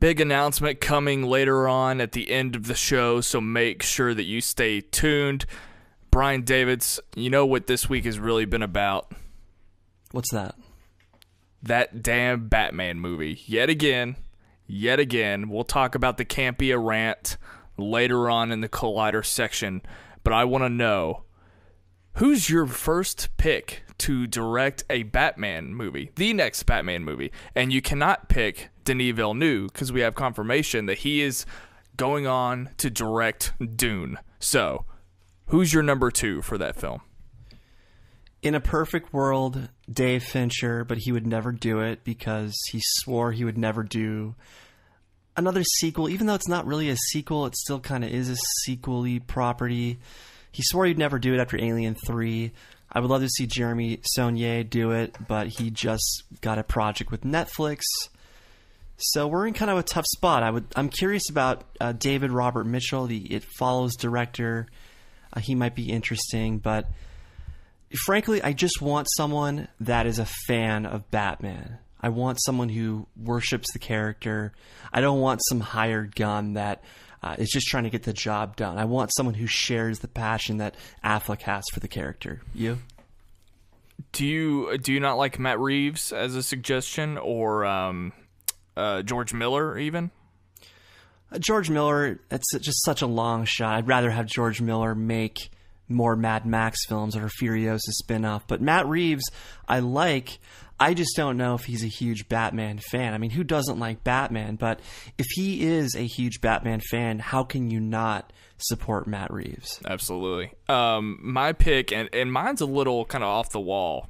Big announcement coming later on at the end of the show, so make sure that you stay tuned. Brian Davids, you know what this week has really been about? What's that? That damn Batman movie. Yet again, yet again. We'll talk about the Campea rant later on in the Collider section, but I want to know who's your first pick to direct a Batman movie, the next Batman movie? And you cannot pick Denis Villeneuve because we have confirmation that he is going on to direct Dune. So, who's your number two for that film? In a perfect world, Dave Fincher, but he would never do it because he swore he would never do another sequel. Even though it's not really a sequel, it still kind of is a sequely property. He swore he'd never do it after Alien 3. I would love to see Jeremy Saulnier do it, but he just got a project with Netflix. So we're in kind of a tough spot. I would I'm curious about uh, David Robert Mitchell, the It Follows director. Uh, he might be interesting, but frankly, I just want someone that is a fan of Batman. I want someone who worships the character. I don't want some hired gun that uh, is just trying to get the job done. I want someone who shares the passion that Affleck has for the character. You? Do you do you not like Matt Reeves as a suggestion, or um, uh, George Miller even? Uh, George Miller, it's just such a long shot. I'd rather have George Miller make more Mad Max films or Furiosa spinoff. But Matt Reeves, I like. I just don't know if he's a huge Batman fan. I mean, who doesn't like Batman? But if he is a huge Batman fan, how can you not support Matt Reeves? Absolutely. Um, my pick, and, and mine's a little kind of off the wall,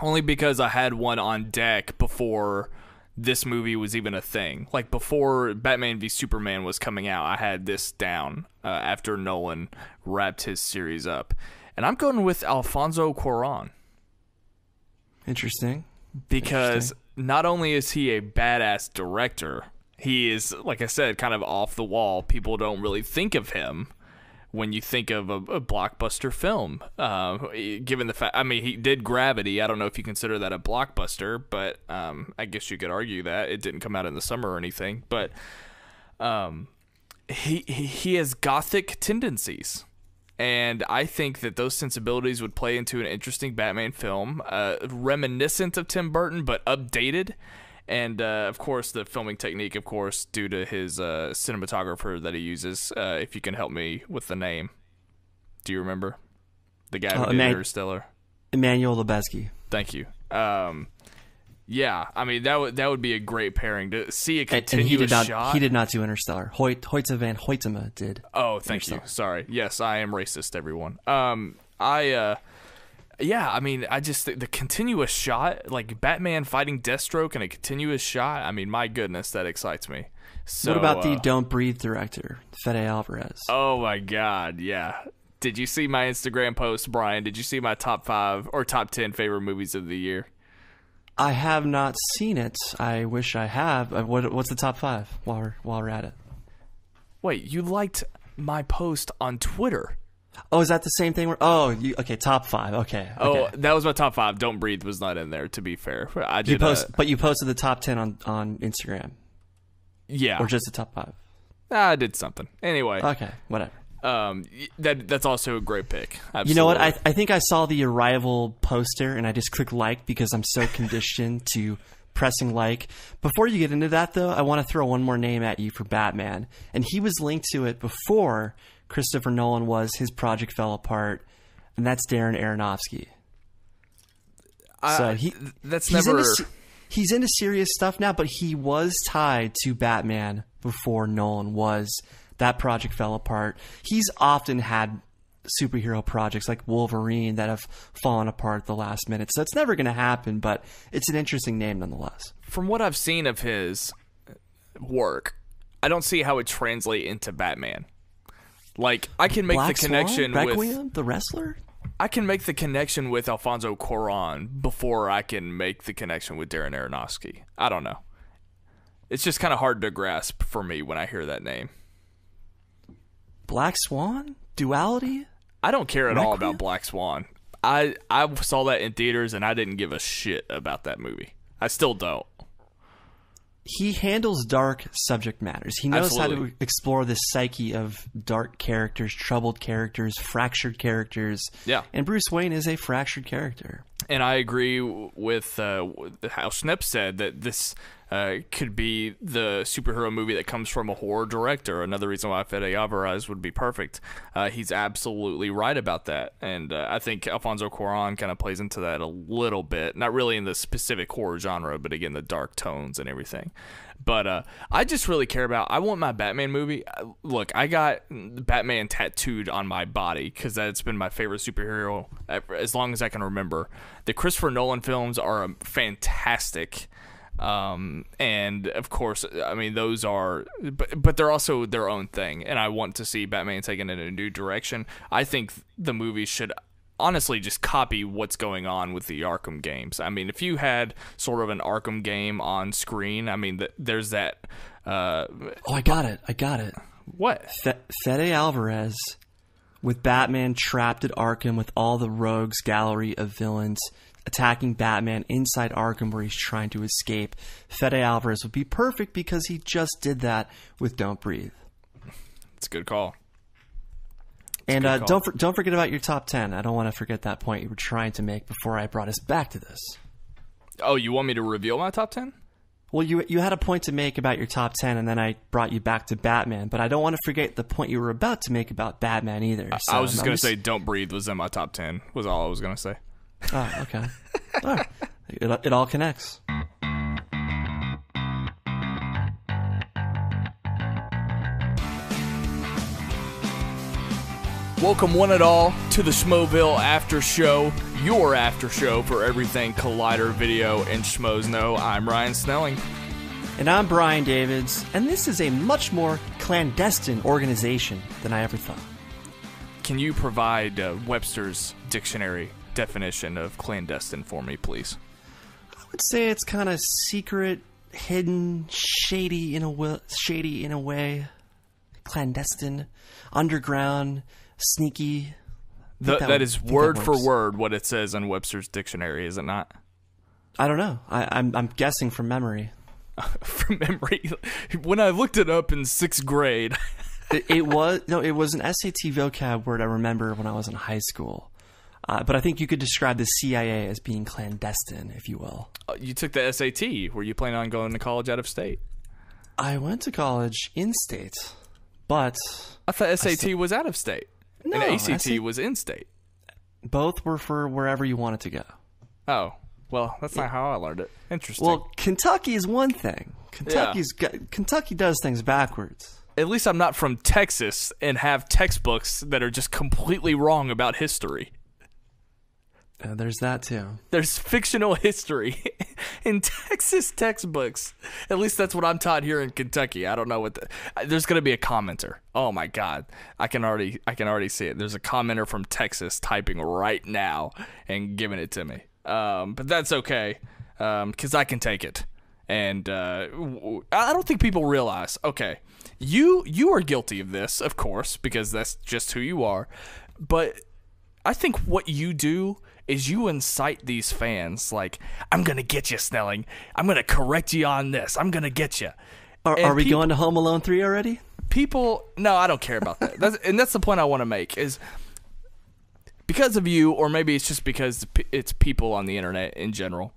only because I had one on deck before this movie was even a thing. Like before Batman v Superman was coming out, I had this down uh, after Nolan wrapped his series up. And I'm going with Alfonso Cuarón. Interesting. Because Interesting. not only is he a badass director, he is, like I said, kind of off the wall. People don't really think of him when you think of a, a blockbuster film. Uh, given the fact, I mean, he did Gravity. I don't know if you consider that a blockbuster, but um, I guess you could argue that it didn't come out in the summer or anything. But um, he, he has gothic tendencies and I think that those sensibilities would play into an interesting Batman film, uh, reminiscent of Tim Burton but updated. And uh, of course, the filming technique, of course, due to his uh, cinematographer that he uses. Uh, if you can help me with the name, do you remember the guy who uh, did Eman- Interstellar? Emmanuel Lubezki. Thank you. Um, yeah, I mean that would that would be a great pairing to see a continuous and, he did not, shot. He did not do Interstellar. Hoyt Hoyte van Hoytema did. Oh, thank you. Sorry. Yes, I am racist. Everyone. Um, I uh, yeah, I mean, I just the continuous shot, like Batman fighting Deathstroke in a continuous shot. I mean, my goodness, that excites me. So, what about uh, the Don't Breathe director, Fede Alvarez? Oh my God, yeah. Did you see my Instagram post, Brian? Did you see my top five or top ten favorite movies of the year? I have not seen it. I wish I have. What, what's the top five while we're while we're at it? Wait, you liked my post on Twitter? Oh, is that the same thing? Where, oh, you, okay, top five. Okay, oh, okay. Oh, that was my top five. Don't breathe was not in there. To be fair, I did. You post, but you posted the top ten on on Instagram. Yeah, or just the top five. I did something anyway. Okay, whatever um, that that's also a great pick. Absolutely. You know what? I I think I saw the arrival poster and I just clicked like because I'm so conditioned to pressing like. Before you get into that though, I want to throw one more name at you for Batman, and he was linked to it before Christopher Nolan was. His project fell apart, and that's Darren Aronofsky. Uh, so he that's he's never. Into, he's into serious stuff now, but he was tied to Batman before Nolan was that project fell apart. He's often had superhero projects like Wolverine that have fallen apart at the last minute. So it's never going to happen, but it's an interesting name nonetheless. From what I've seen of his work, I don't see how it translates into Batman. Like I can make Black the connection Swan? Requiem, with the wrestler. I can make the connection with Alfonso Cuarón before I can make the connection with Darren Aronofsky. I don't know. It's just kind of hard to grasp for me when I hear that name. Black Swan? Duality? I don't care at Requiem? all about Black Swan. I I saw that in theaters and I didn't give a shit about that movie. I still don't. He handles dark subject matters. He knows how to explore the psyche of dark characters, troubled characters, fractured characters. Yeah. And Bruce Wayne is a fractured character. And I agree with uh, how Schnepp said that this uh, could be the superhero movie that comes from a horror director. Another reason why Fede Alvarez would be perfect. Uh, he's absolutely right about that. And uh, I think Alfonso Cuaron kind of plays into that a little bit. Not really in the specific horror genre, but again, the dark tones and everything. But uh, I just really care about. I want my Batman movie. uh, Look, I got Batman tattooed on my body because that's been my favorite superhero as long as I can remember. The Christopher Nolan films are um, fantastic, um, and of course, I mean those are, but but they're also their own thing. And I want to see Batman taken in a new direction. I think the movie should honestly just copy what's going on with the Arkham games. I mean, if you had sort of an Arkham game on screen, I mean, th- there's that. Uh, Oh, I got it. I got it. what? Fe- Fede Alvarez with Batman trapped at Arkham with all the rogues gallery of villains attacking Batman inside Arkham where he's trying to escape. Fede Alvarez would be perfect because he just did that with Don't Breathe. It's a good call. And good uh, call. don't for- don't forget about your top ten. I don't want to forget that point you were trying to make before I brought us back to this. Oh, you want me to reveal my top ten? Well, you you had a point to make about your top ten, and then I brought you back to Batman. But I don't want to forget the point you were about to make about Batman either. I was just I'm gonna say, "Don't breathe" was in my top ten. Was all I was gonna say. Oh, okay. all right. It, it all connects. Welcome, one and all, to the Schmoeville After Show, your after show for everything Collider Video and Schmoes Know. I'm Ryan Snelling. And I'm Brian Davids, and this is a much more clandestine organization than I ever thought. Can you provide uh, Webster's dictionary definition of clandestine for me, please? I would say it's kind of secret, hidden, shady in a wi- shady in a way, clandestine, underground, sneaky. Th- that that is I that word for word what it says in Webster's dictionary, is it not? I don't know. I, I'm I'm guessing from memory. From memory, when I looked it up in sixth grade, it, it was no, it was an SAT vocab word I remember when I was in high school. Uh, but I think you could describe the CIA as being clandestine, if you will. uh, you took the SAT. Were you planning on going to college out of state? I went to college in state, but I thought SAT was out of state. No, and ACT SAT was in state. both were for wherever you wanted to go. Oh, well, that's not how I learned it. Interesting. Well, Kentucky is one thing. Kentucky's got, Kentucky does things backwards. at least I'm not from Texas and have textbooks that are just completely wrong about history. Uh, there's that too. There's fictional history in Texas textbooks. At least that's what I'm taught here in Kentucky. I don't know what the, uh, there's going to be a commenter. Oh my god. I can already I can already see it. There's a commenter from Texas typing right now and giving it to me. Um, but that's okay. Um, cuz I can take it. And uh, I don't think people realize. Okay. You you are guilty of this, of course, because that's just who you are. But I think what you do is you incite these fans like, I'm gonna get you, Snelling. I'm gonna correct you on this. I'm gonna get you. Are, are we peop- going to Home Alone three already? People, no, I don't care about that. That's, and that's the point I want to make is because of you, or maybe it's just because it's people on the internet in general.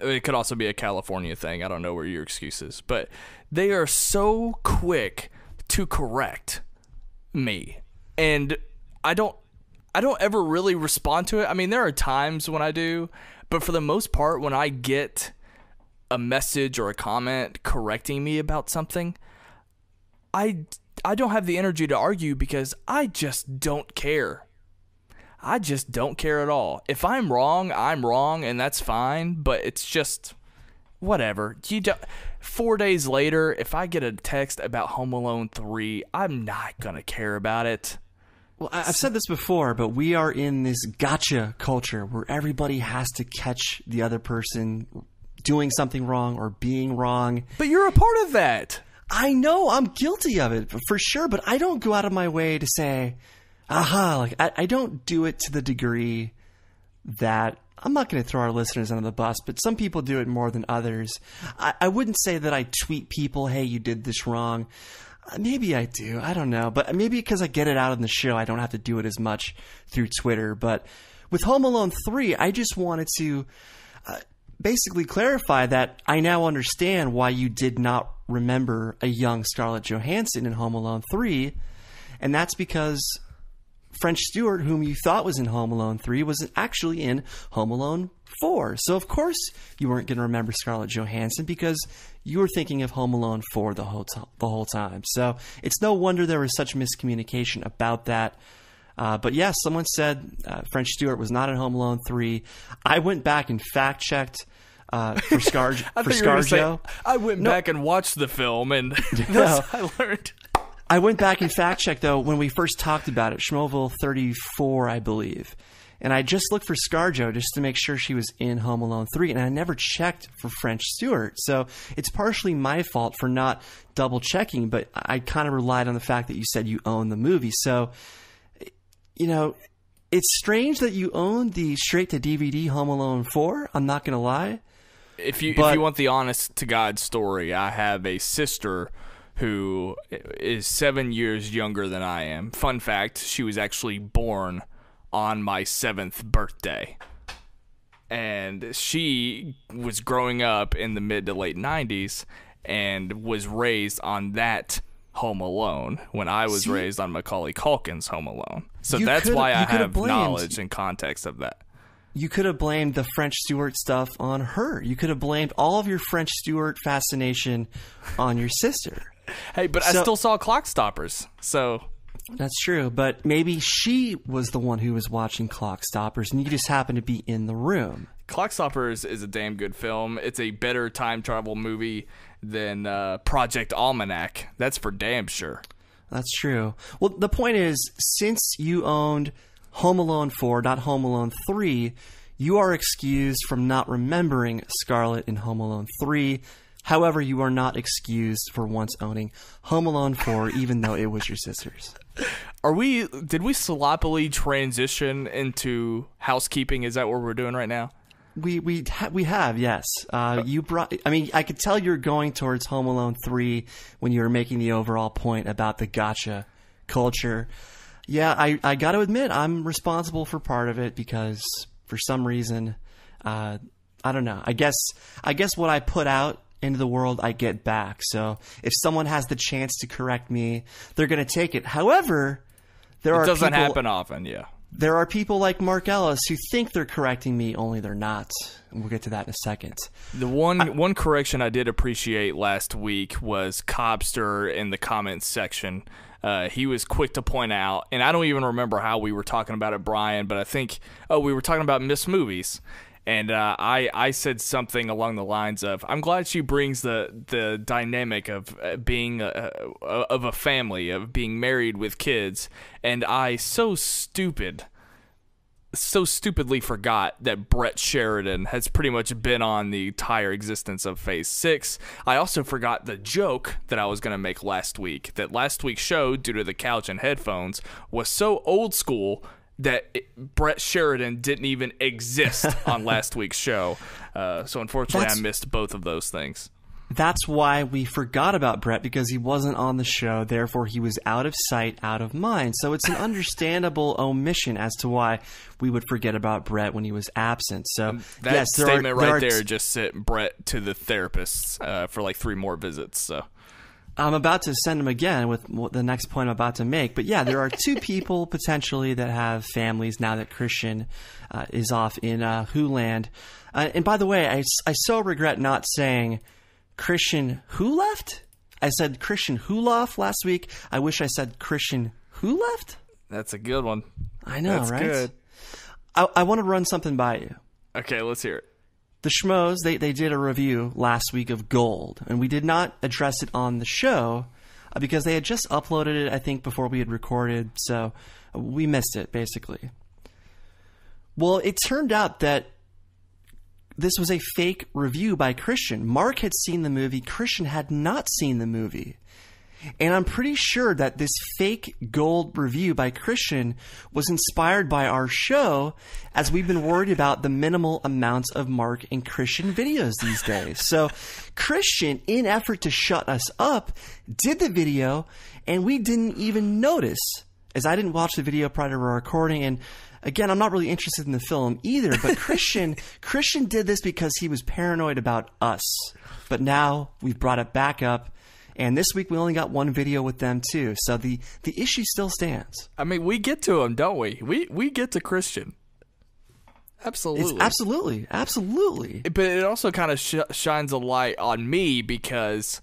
It could also be a California thing. I don't know where your excuse is, but they are so quick to correct me, and I don't, I don't ever really respond to it. I mean, there are times when I do, but for the most part, when I get a message or a comment correcting me about something, I I don't have the energy to argue because I just don't care. I just don't care at all. If I'm wrong, I'm wrong and that's fine, but it's just whatever. You don't 4 days later, if I get a text about Home Alone 3, I'm not going to care about it. Well, I- I've said this before, but we are in this gotcha culture where everybody has to catch the other person doing something wrong or being wrong. But you're a part of that. I know I'm guilty of it for sure, but I don't go out of my way to say, aha, like I, I don't do it to the degree that I'm not going to throw our listeners under the bus, but some people do it more than others. I, I wouldn't say that I tweet people, hey, you did this wrong. Uh, Maybe I do. I don't know. But maybe because I get it out on the show, I don't have to do it as much through Twitter. But with Home Alone 3, I just wanted to uh, basically clarify that I now understand why you did not remember a young Scarlett Johansson in Home Alone 3. And that's because French Stewart, whom you thought was in Home Alone 3, was actually in Home Alone 4. So, of course, you weren't going to remember Scarlett Johansson because you were thinking of Home Alone 4 the whole, t- the whole time. So, it's no wonder there was such miscommunication about that. Uh, but yes, someone said uh, French Stewart was not in Home Alone 3. I went back and fact checked. Uh, for Scar for you say, I went back and watched the film, and No. I learned. I went back and fact checked though when we first talked about it, Schmoeville 34, I believe. And I just looked for ScarJo just to make sure she was in Home Alone 3, and I never checked for French Stewart. So it's partially my fault for not double checking, but I kind of relied on the fact that you said you own the movie. So, you know, it's strange that you own the straight to DVD Home Alone 4. I'm not going to lie. If you if you want the honest to God story, I have a sister who is seven years younger than I am. Fun fact: she was actually born on my seventh birthday, and she was growing up in the mid to late '90s and was raised on that. Home Alone when I was See? raised on Macaulay Culkin's Home Alone. So that's why I could've blamed- knowledge and context of that. you could have blamed the French Stewart stuff on her. You could have blamed all of your French Stewart fascination on your sister. Hey, but I still saw Clock Stoppers. So That's true, but maybe she was the one who was watching Clock Stoppers, and you just happened to be in the room. Clock Stoppers is a damn good film. It's a better time travel movie than uh, Project Almanac. That's for damn sure. That's true. Well, the point is, since you owned Home Alone 4, not Home Alone 3, you are excused from not remembering Scarlett in Home Alone 3. However, you are not excused for once owning Home Alone 4, even though it was your sister's. Are we? Did we sloppily transition into housekeeping? Is that what we're doing right now? We we ha- we have yes. Uh, you brought. I mean, I could tell you're going towards Home Alone three when you were making the overall point about the gotcha culture. Yeah, I I got to admit I'm responsible for part of it because for some reason, uh, I don't know. I guess I guess what I put out into the world I get back. So if someone has the chance to correct me, they're going to take it. However, there It are doesn't people, happen often. Yeah. there are people like Mark Ellis who think they're correcting me, only they're not. And we'll get to that in a second. The one one correction I did appreciate last week was Cobster in the comments section. Uh, he was quick to point out, and I don't even remember how we were talking about it, Brian, but I think oh we were talking about missed Movies, and uh, I I said something along the lines of I'm glad she brings the the dynamic of uh, being a, a, of a family of being married with kids, and I so stupid so stupidly forgot that Brett Sheridan has pretty much been on the entire existence of Phase 6. I also forgot the joke that I was going to make last week. That last week's show, due to the couch and headphones, was so old school that it, Brett Sheridan didn't even exist on last week's show. Uh, so unfortunately, That's- I missed both of those things. That's why we forgot about Brett because he wasn't on the show. Therefore, he was out of sight, out of mind. So it's an understandable omission as to why we would forget about Brett when he was absent. So That yes, there statement are, right there are there just sent Brett to the therapist uh, for like three more visits. So. I'm about to send him again with the next point I'm about to make. But yeah, there are two people potentially that have families now that Kristian uh, is off in uh, Who Land. Uh, and by the way, I, I so regret not saying Kristian Who Left. I said Kristian who left last week. I wish I said Kristian Who Left. That's a good one. I know, That's right? good. I, I want to run something by you. Okay, let's hear it. The Schmoes, they, they did a review last week of Gold, and we did not address it on the show uh, because they had just uploaded it, I think, before we had recorded, so we missed it, basically. Well, it turned out that this was a fake review by Kristian. Mark had seen the movie, Kristian had not seen the movie. And I'm pretty sure that this fake gold review by Kristian was inspired by our show as we've been worried about the minimal amounts of Mark and Kristian videos these days. So Kristian, in effort to shut us up, did the video and we didn't even notice as I didn't watch the video prior to our recording and again, I'm not really interested in the film either, but Kristian, Kristian did this because he was paranoid about us. But now we've brought it back up and this week we only got one video with them too. So the the issue still stands. I mean, we get to him, don't we? We we get to Kristian. Absolutely. It's absolutely, absolutely. But it also kind of sh- shines a light on me because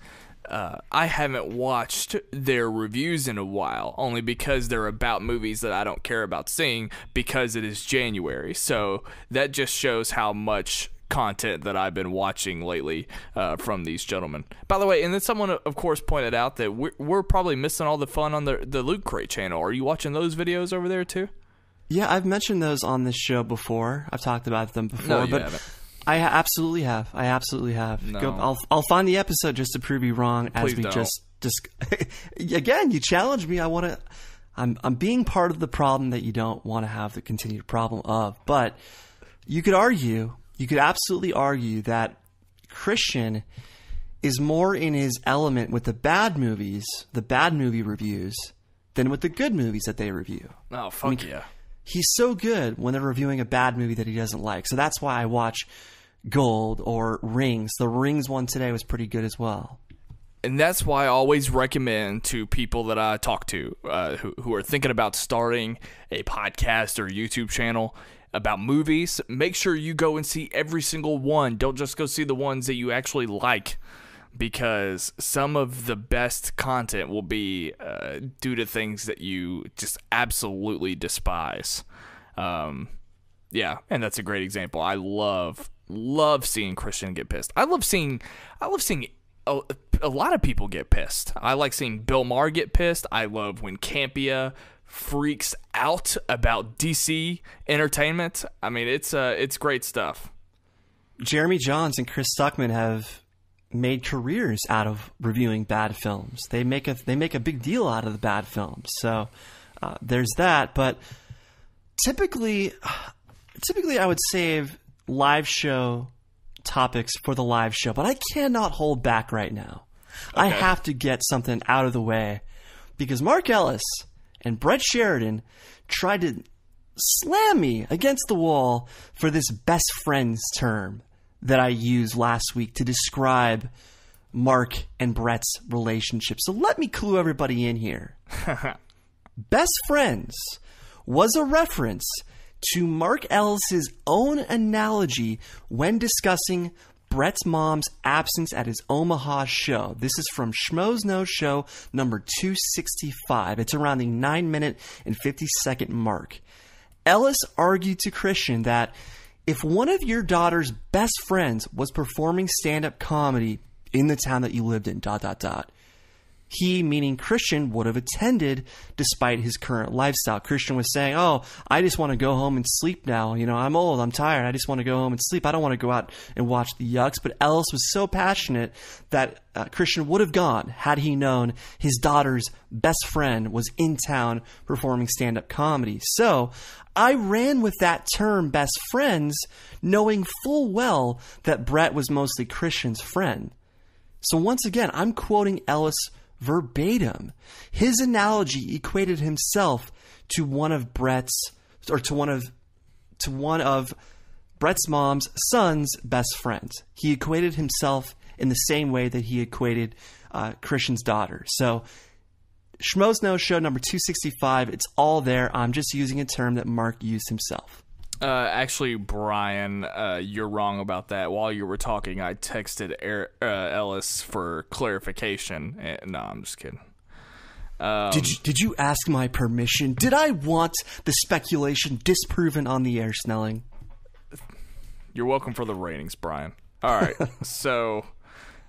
uh, I haven't watched their reviews in a while, only because they're about movies that I don't care about seeing because it is January. So that just shows how much content that I've been watching lately uh, from these gentlemen. By the way, and then someone, of course, pointed out that we're, we're probably missing all the fun on the the Loot Crate channel. Are you watching those videos over there too? Yeah, I've mentioned those on this show before. I've talked about them before, No, but haven't. I absolutely have. I absolutely have. No. Go, I'll I'll find the episode just to prove you wrong. As Please we don't. just just again, you challenge me. I want to. I'm I'm being part of the problem that you don't want to have the continued problem of. But you could argue, you could absolutely argue that Kristian is more in his element with the bad movies, the bad movie reviews, than with the good movies that they review Oh fuck yeah! he's so good when they're reviewing a bad movie that he doesn't like. So that's why I watch Gold or Rings. The Rings one today was pretty good as well. and that's why I always recommend to people that I talk to uh, who, who are thinking about starting a podcast or YouTube channel about movies. Make sure you go and see every single one. Don't just go see the ones that you actually like, because some of the best content will be uh, due to things that you just absolutely despise. Um, yeah, and that's a great example. I love love seeing Kristian get pissed. I love seeing I love seeing a, a lot of people get pissed. I like seeing Bill Maher get pissed. I love when Campea freaks out about DC entertainment. I mean, it's uh it's great stuff. Jeremy Jahns and Chris Stuckman have made careers out of reviewing bad films. They make a they make a big deal out of the bad films. So uh, there's that. But typically, typically I would save live show topics for the live show. But I cannot hold back right now. I have to get something out of the way because Mark Ellis and Brett Sheridan tried to slam me against the wall for this best friends term that I used last week to describe Mark and Brett's relationship. So let me clue everybody in here. best friends was a reference to Mark Ellis's own analogy when discussing Brett's mom's absence at his Omaha show. This is from Schmoes Know Show number 265. It's around the 9 minute and 50 second mark. Ellis argued to Kristian that if one of your daughter's best friends was performing stand up comedy in the town that you lived in, dot, dot, dot, he, meaning Kristian, would have attended despite his current lifestyle. Kristian was saying, Oh, I just want to go home and sleep now. You know, I'm old, I'm tired, I just want to go home and sleep. I don't want to go out and watch the Yucks. But Ellis was so passionate that uh, Kristian would have gone had he known his daughter's best friend was in town performing stand up comedy. So I ran with that term, best friends, knowing full well that Brett was mostly Kristian's friend. So once again, I'm quoting Ellis verbatim. His analogy equated himself to one of Brett's or to one of to one of Brett's mom's son's best friends. He equated himself in the same way that he equated uh, Kristian's daughter. So Schmoes Know Show number 265, it's all there. I'm just using a term that Mark used himself. Uh, actually, Brian, uh, you're wrong about that. While you were talking, I texted Er- uh, Ellis for clarification. Eh, no, I'm just kidding. Um, Did you, did you ask my permission? Did I want the speculation disproven on the air, Snelling? You're welcome for the ratings, Brian. All right, so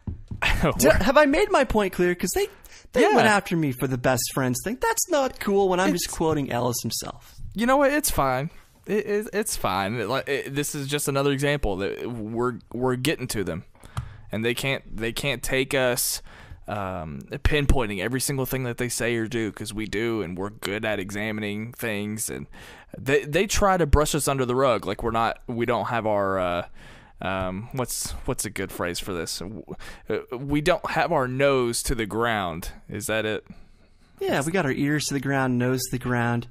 Did, have I made my point clear? Because they they Yeah. went after me for the best friends thing. That's not cool when I'm just quoting Ellis himself. you know what? It's fine. It, it, it's fine. It, like, this is just another example that we're we're getting to them, and they can't they can't take us um, pinpointing every single thing that they say or do because we do, and we're good at examining things. And they they try to brush us under the rug, like we're not. We don't have our. Uh, um, what's what's a good phrase for this? Uh, we don't have our nose to the ground. Is that it? Yeah, we got our ears to the ground, nose to the ground.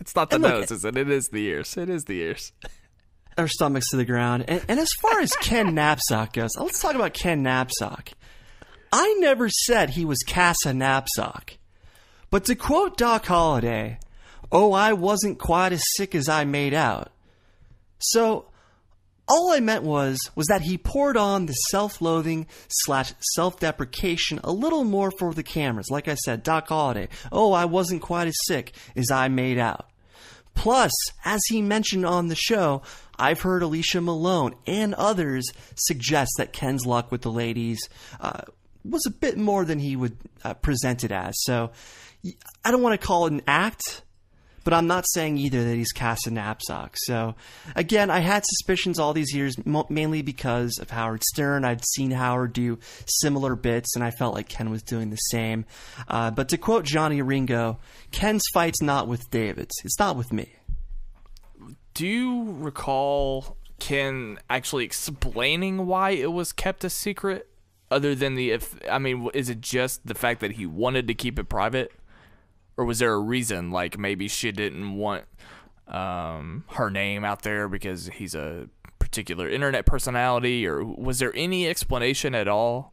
It's not the nose, is it? It is the ears. It is the ears. Our stomachs to the ground. And, and as far as Ken Napzok goes, let's talk about Ken Napzok. I never said he was Casa Napzok. But to quote Doc Holliday, oh, I wasn't quite as sick as I made out. So all I meant was was that he poured on the self-loathing slash self-deprecation a little more for the cameras. Like I said, Doc Holliday. Oh, I wasn't quite as sick as I made out. Plus, as he mentioned on the show, I've heard Alicia Malone and others suggest that Ken's luck with the ladies uh, was a bit more than he would uh, present it as. So, I don't want to call it an act but I'm not saying either that he's Casa Napzok. So, again, I had suspicions all these years, mainly because of Howard Stern. I'd seen Howard do similar bits, and I felt like Ken was doing the same. Uh, but to quote Johnny Ringo, Ken's fight's not with David's, it's not with me. Do you recall Ken actually explaining why it was kept a secret? Other than the, if I mean, is it just the fact that he wanted to keep it private? Or was there a reason like maybe she didn't want um, her name out there because he's a particular internet personality or was there any explanation at all?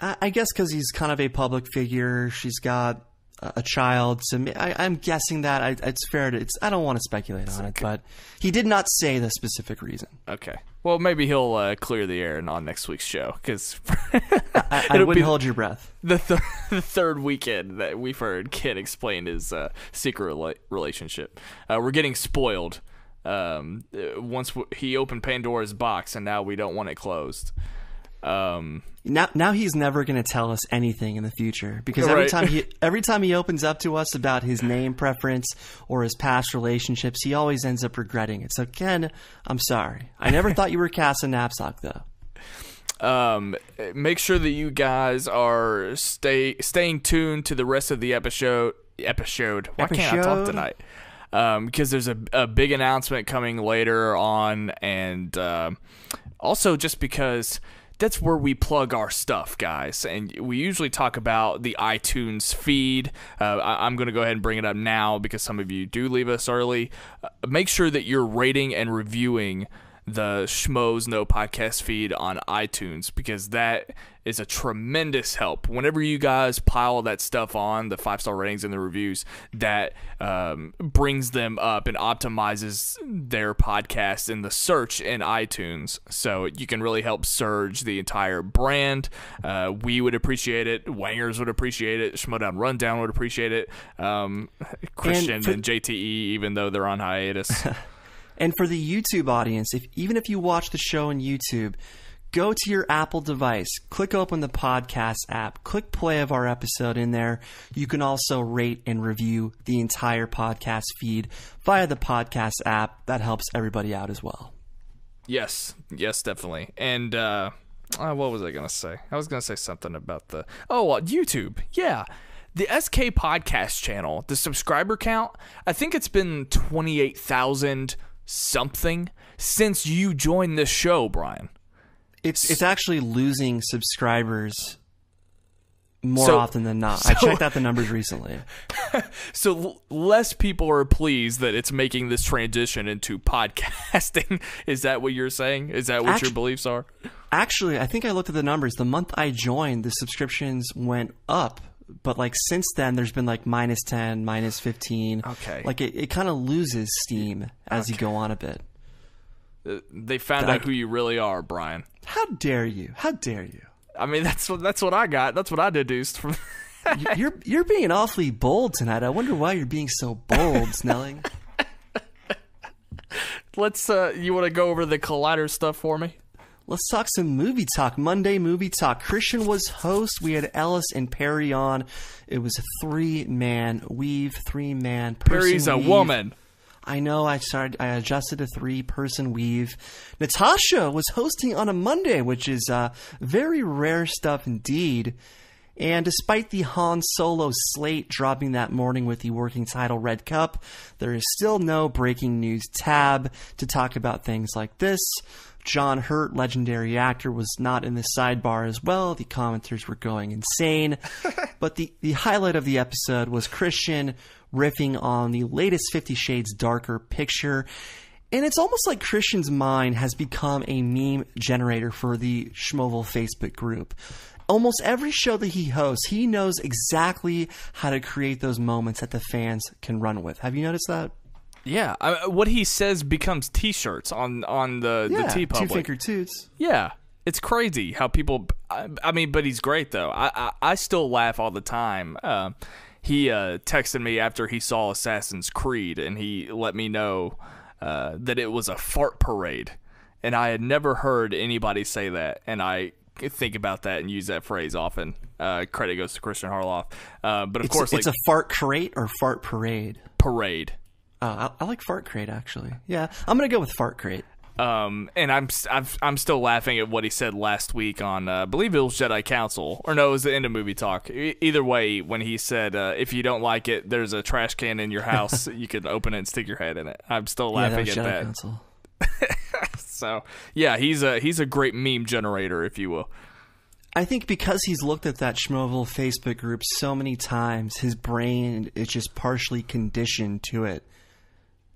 I guess because he's kind of a public figure. She's got a child. So I, am guessing that I, it's fair to. It's I don't want to speculate on it, but he did not say the specific reason. Okay. Well, maybe he'll uh, clear the air on next week's show because I, I wouldn't hold your breath. The, th- the third weekend that we've heard Ken explain his uh, secret rela- relationship. Uh, we're getting spoiled. Um, uh, once w- he opened Pandora's box, and now we don't want it closed. Um, now, now he's never going to tell us anything in the future because every right. time he every time he opens up to us about his name preference or his past relationships, he always ends up regretting it. So Ken, I'm sorry. I never thought you were Casa Napzok though. Um, make sure that you guys are stay staying tuned to the rest of the episode. Episode. Why episode? can't I talk tonight? Um, because there's a, a big announcement coming later on, and uh, also just because that's where we plug our stuff, guys. And we usually talk about the iTunes feed. Uh, I- am going to go ahead and bring it up now because some of you do leave us early. Uh, make sure that you're rating and reviewing the Schmoes Know podcast feed on iTunes because that is a tremendous help. Whenever you guys pile that stuff on, the five star ratings and the reviews, that um, brings them up and optimizes their podcast in the search in iTunes. So you can really help surge the entire brand. Uh, we would appreciate it. Wangers would appreciate it. Schmoedown Rundown would appreciate it. Um, Kristian and, and JTE, even though they're on hiatus. And for the YouTube audience, if even if you watch the show on YouTube, go to your Apple device, click open the podcast app, click play of our episode in there. You can also rate and review the entire podcast feed via the podcast app. That helps everybody out as well. Yes, yes, definitely. And uh, uh what was I gonna say? I was gonna say something about the oh uh, YouTube. Yeah, the SK Podcast channel, the subscriber count. I think it's been twenty eight thousand something since you joined this show, Brian. It's it's actually losing subscribers more so, often than not. So, I checked out the numbers recently. so l- less people are pleased that it's making this transition into podcasting. Is that what you're saying? Is that what actually, your beliefs are? Actually, I think I looked at the numbers. The month I joined, the subscriptions went up but like since then there's been like minus 10 minus 15 okay. Like it, it kind of loses steam as okay. you go on a bit. Uh, they found out who you really are brian. How dare you? How dare you? I mean that's what that's what i got. That's what i deduced from you're you're being awfully bold tonight. I wonder why you're being so bold snelling. Let's uh you want to go over the collider stuff for me Let's talk some movie talk. Monday movie talk. Kristian was host. We had Ellis and Perri on. It was a three man weave, three man. Perri's a weave. woman. I know I started I adjusted a three person weave. Natasha was hosting on a Monday, which is uh, very rare stuff indeed. And despite the Han Solo slate dropping that morning with the working title Red Cup, there is still no breaking news tab to talk about things like this. John Hurt, legendary actor, was not in the sidebar as well. The commenters were going insane. but the, the highlight of the episode was Kristian riffing on the latest Fifty Shades Darker picture. And it's almost like Kristian's mind has become a meme generator for the Schmoeville Facebook group. Almost every show that he hosts, he knows exactly how to create those moments that the fans can run with. Have you noticed that? Yeah, I, what he says becomes T-shirts on on the Yeah, the T two public. finger toots. Yeah, it's crazy how people. I, I mean, but he's great though. I I, I still laugh all the time. Uh, he uh, texted me after he saw Assassin's Creed, and he let me know uh, that it was a fart parade, and I had never heard anybody say that, and I think about that and use that phrase often. Uh, credit goes to Kristian Harloff, uh, but of It's, course, it's like a fart crate or fart parade. parade. Oh, I, I like fart crate actually. Yeah, I'm gonna go with fart crate. Um, and I'm I'm I'm still laughing at what he said last week on uh, I believe it was Jedi Council or no, it was the end of movie talk. E- either way, when he said uh, if you don't like it, there's a trash can in your house, you can open it and stick your head in it. I'm still Yeah, that laughing at Jedi that. Council. So yeah, he's a he's a great meme generator, if you will. I think because he's looked at that Schmoeville Facebook group so many times, his brain is just partially conditioned to it.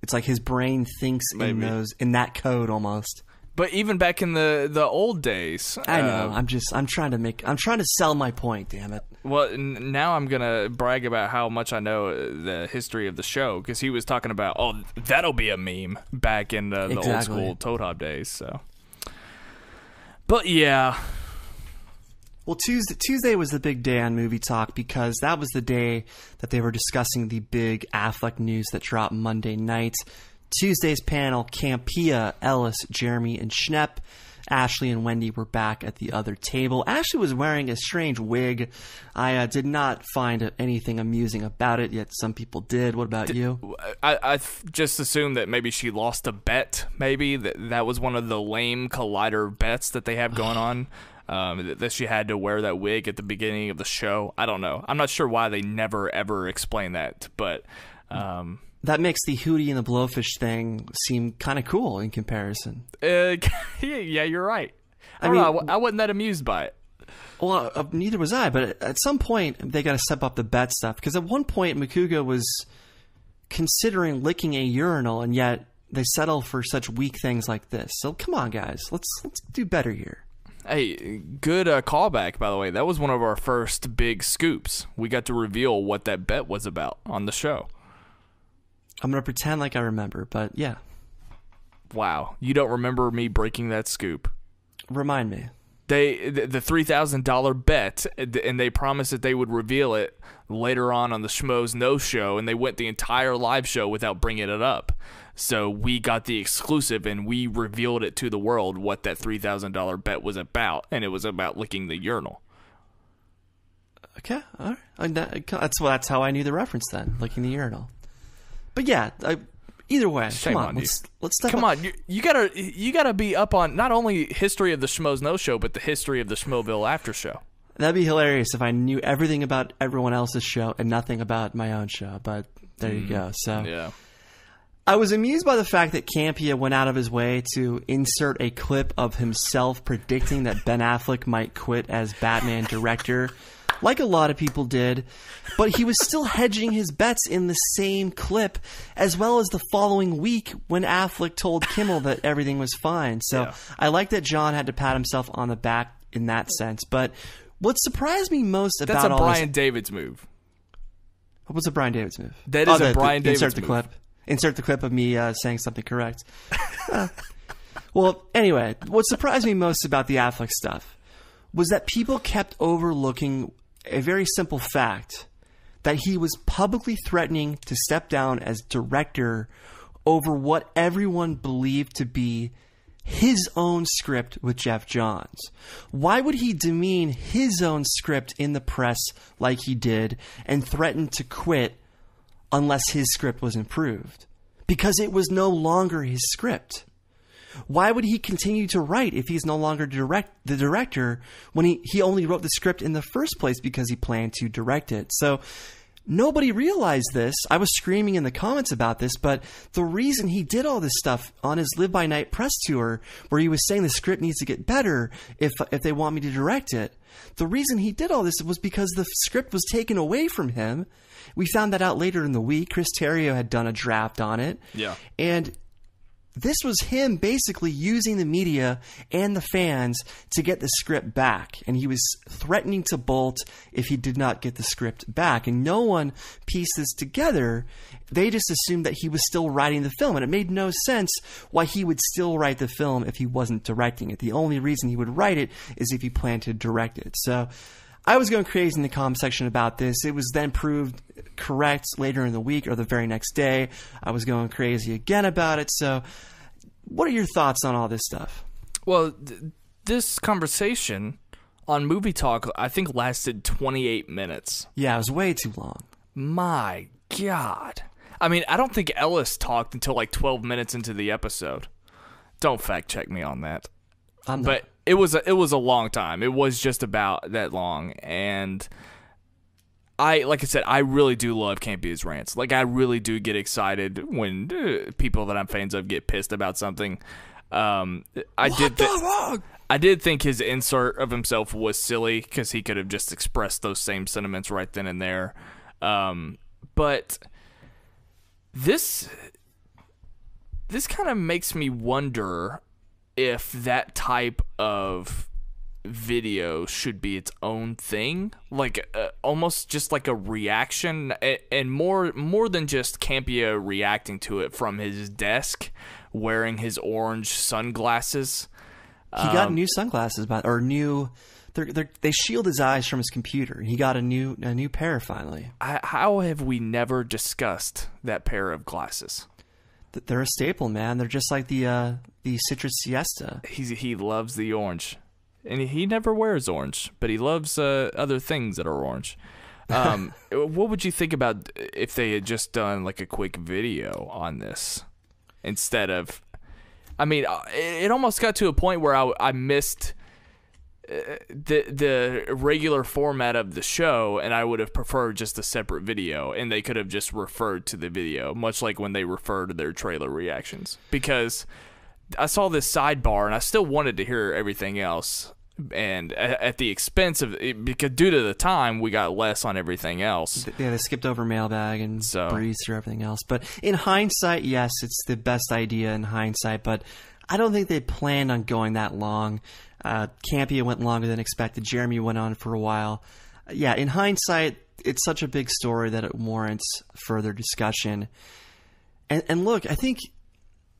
It's like his brain thinks in those in that code almost. But even back in the the old days, I know. uh, I'm just. I'm trying to make. I'm trying to sell my point. Damn it. Well, n- now I'm gonna brag about how much I know uh, the history of the show because he was talking about, oh, that'll be a meme back in the, the old school Toad Hop days. So, but yeah, Well, Tuesday, Tuesday was the big day on Movie Talk because that was the day that they were discussing the big Affleck news that dropped Monday night. Tuesday's panel, Campea, Ellis, Jeremy, and Schnepp. Ashley and Wendy were back at the other table. Ashley was wearing a strange wig. I uh, did not find anything amusing about it, yet some people did. What about you? I, I just assumed that maybe she lost a bet. Maybe that that was one of the lame collider bets that they have going on. Um, that- she had to wear that wig at the beginning of the show. I don't know. I'm not sure why they never ever explain that, but. Um, That makes the Hootie and the Blowfish thing seem kind of cool in comparison. Uh, yeah, you're right. I, I mean- know. I, I wasn't that amused by it. Well, uh, neither was I, but at some point they got to step up the bet stuff because at one point Makuga was considering licking a urinal, and yet they settle for such weak things like this. So come on, guys, let's let's do better here. Hey, good uh, callback, by the way. That was one of our first big scoops. We got to reveal what that bet was about on the show. I'm gonna pretend like I remember, but yeah, Wow, you don't remember me breaking that scoop? remind me. They the, the three thousand dollar bet, and they promised that they would reveal it later on on the Schmoes Know Show, and they went the entire live show without bringing it up. So we got the exclusive, and we revealed it to the world what that three thousand dollar bet was about, and it was about licking the urinal. Okay, all right. That, that's well, that's how I knew the reference then, licking the urinal. But yeah, I, either way, Shame come on, on let's let's Come up. on, you, you gotta you gotta be up on not only history of the Schmoes Know Show, but the history of the Schmoeville After Show. That'd be hilarious if I knew everything about everyone else's show and nothing about my own show. But there you hmm. go. So. Yeah. I was amused by the fact that Campea went out of his way to insert a clip of himself predicting that Ben Affleck might quit as Batman director, like a lot of people did, but he was still hedging his bets in the same clip, as well as the following week when Affleck told Kimmel that everything was fine. So Yeah. I like that John had to pat himself on the back in that sense. But what surprised me most about That's a Brian this, Davids move. what was a Brian Davids move? That is Oh, a Brian the, Insert Davids the move. clip. Insert the clip of me uh, saying something correct. Uh, well, anyway, what surprised me most about the Affleck stuff was that people kept overlooking a very simple fact that he was publicly threatening to step down as director over what everyone believed to be his own script with Geoff Johns. Why would he demean his own script in the press like he did and threaten to quit unless his script was improved? because it was no longer his script. Why would he continue to write if he's no longer direct the director when he, he only wrote the script in the first place because he planned to direct it? So nobody realized this. I was screaming in the comments about this, but the reason he did all this stuff on his Live by Night press tour, where he was saying the script needs to get better if if they want me to direct it, the reason he did all this was because the script was taken away from him. We found that out later in the week. Chris Terrio had done a draft on it. Yeah. And this was him basically using the media and the fans to get the script back. And he was threatening to bolt if he did not get the script back. And no one pieced this together. They just assumed that he was still writing the film. And it made no sense why he would still write the film if he wasn't directing it. The only reason he would write it is if he planned to direct it. So I was going crazy in the comment section about this. It was then proved correct later in the week or the very next day. I was going crazy again about it. So, what are your thoughts on all this stuff? Well, th- this conversation on Movie Talk, I think, lasted 28 minutes. Yeah, it was way too long. My God. I mean, I don't think Ellis talked until like 12 minutes into the episode. Don't fact check me on that. I'm But it was a, it was a long time. It was just about that long, and I like I said, I really do love Campea's rants. Like I really do get excited when uh, people that I'm fans of get pissed about something. Um, I did. the fuck? I did think his insert of himself was silly because he could have just expressed those same sentiments right then and there. Um, but this this kind of makes me wonder if that type of video should be its own thing like uh, almost just like a reaction and more more than just Campea reacting to it from his desk wearing his orange sunglasses He got new sunglasses, by, or new. They're, they're, they shield his eyes from his computer. He got a new a new pair finally. I, how have we never discussed that pair of glasses They're a staple, man. They're just like the uh, the citrus siesta. He's, he loves the orange. And he never wears orange but he loves uh, other things that are orange. Um, what would you think about if they had just done like a quick video on this instead of i mean uh, it, it almost got to a point where i, I missed uh, the the regular format of the show and I would have preferred just a separate video and they could have just referred to the video much like when they refer to their trailer reactions. Because I saw this sidebar and I still wanted to hear everything else and at the expense of because due to the time we got less on everything else Yeah, they skipped over mailbag and So- breezed through everything else. But in hindsight, yes, it's the best idea in hindsight. But I don't think they planned on going that long. Uh, Campea went longer than expected. Jeremy went on for a while. Yeah, in hindsight, it's such a big story that it warrants further discussion. And and look, I think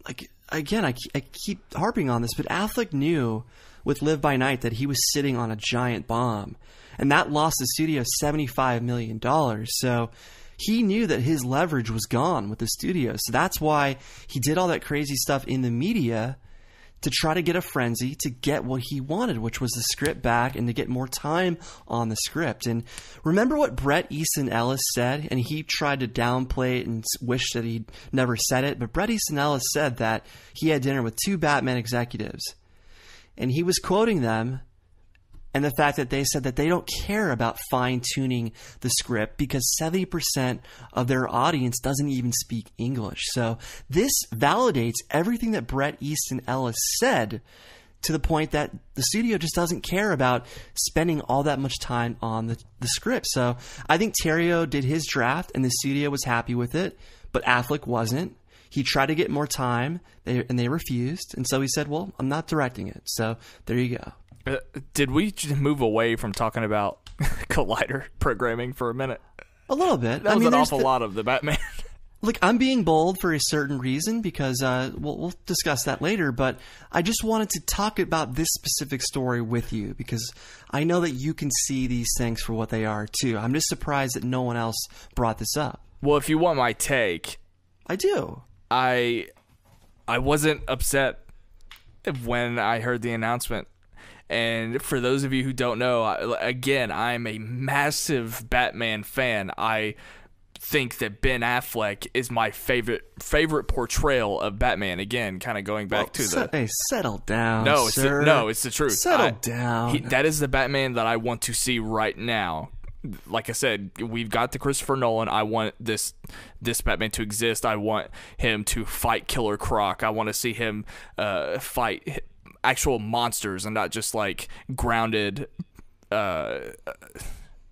like again, I, I keep harping on this, but Affleck knew with Live by Night that he was sitting on a giant bomb, and that lost the studio seventy five million dollars. So he knew that his leverage was gone with the studio. So that's why he did all that crazy stuff in the media to try to get a frenzy to get what he wanted, which was the script back and to get more time on the script. And remember what Bret Easton Ellis said, and he tried to downplay it and wish that he'd never said it. But Bret Easton Ellis said that he had dinner with two Batman executives, and he was quoting them and the fact that they said that they don't care about fine tuning the script because 70% of their audience doesn't even speak English. So this validates everything that Bret Easton Ellis said to the point that the studio just doesn't care about spending all that much time on the, the script. So I think Terrio did his draft and the studio was happy with it, but Affleck wasn't. He tried to get more time, they, and they refused. And so he said, "Well, I'm not directing it." So there you go. Uh, did we just move away from talking about collider programming for a minute A little bit. that I was mean, an awful the- lot of the Batman Look, I'm being bold for a certain reason because uh, we'll, we'll discuss that later. But I just wanted to talk about this specific story with you because I know that you can see these things for what they are too. I'm just surprised that no one else brought this up. well if you want my take I do. I I wasn't upset when I heard the announcement. And for those of you who don't know, again, I'm a massive Batman fan. I think that Ben Affleck is my favorite favorite portrayal of Batman. Again, kind of going back to the hey, settle down. no, it's sir. the, no, it's the truth. Settle I- down. he- that is the Batman that I want to see right now. Like I said, we've got the Christopher Nolan. I want this this Batman to exist. I want him to fight Killer Croc. I want to see him uh, fight actual monsters and not just like grounded, uh,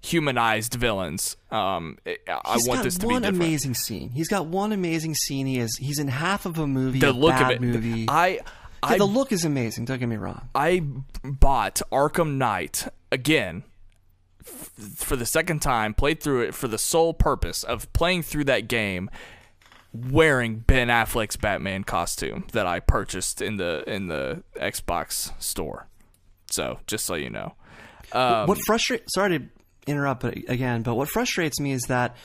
humanized villains. Um, I I want this to be one different. amazing scene. He's got one amazing scene. He is he's in half of a movie, the a look of it, movie. I. Yeah, I the look is amazing. Don't get me wrong. I bought Arkham Knight again f- for the second time, played through it for the sole purpose of playing through that game wearing Ben Affleck's Batman costume that I purchased in the in the Xbox store. So, just so you know. Um, what frustrates sorry to interrupt but again but what frustrates me is that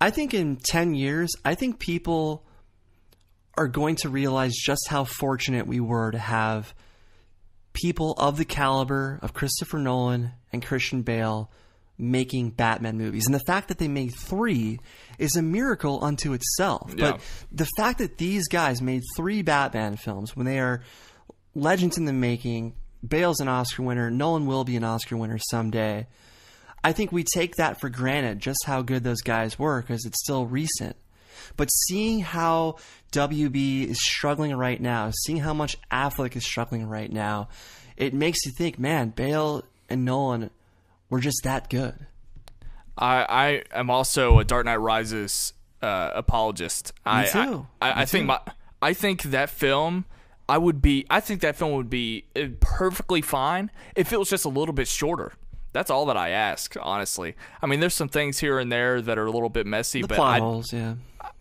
i think in 10 years i think people are going to realize just how fortunate we were to have people of the caliber of christopher nolan and christian bale making batman movies and the fact that they made three is a miracle unto itself Yeah. but the fact that these guys made three batman films when they are legends in the making. Bale's an Oscar winner. Nolan will be an Oscar winner someday. I think we take that for granted, just how good those guys were, because it's still recent. But seeing how WB is struggling right now, seeing how much Affleck is struggling right now, it makes you think, man, Bale and Nolan were just that good. I, I am also a Dark Knight Rises uh, apologist. I, too. I, I, I think my I think that film I would be I think that film would be uh, perfectly fine if it was just a little bit shorter. That's all that I ask, honestly. I mean, there's some things here and there that are a little bit messy, The but plot I, holes, yeah.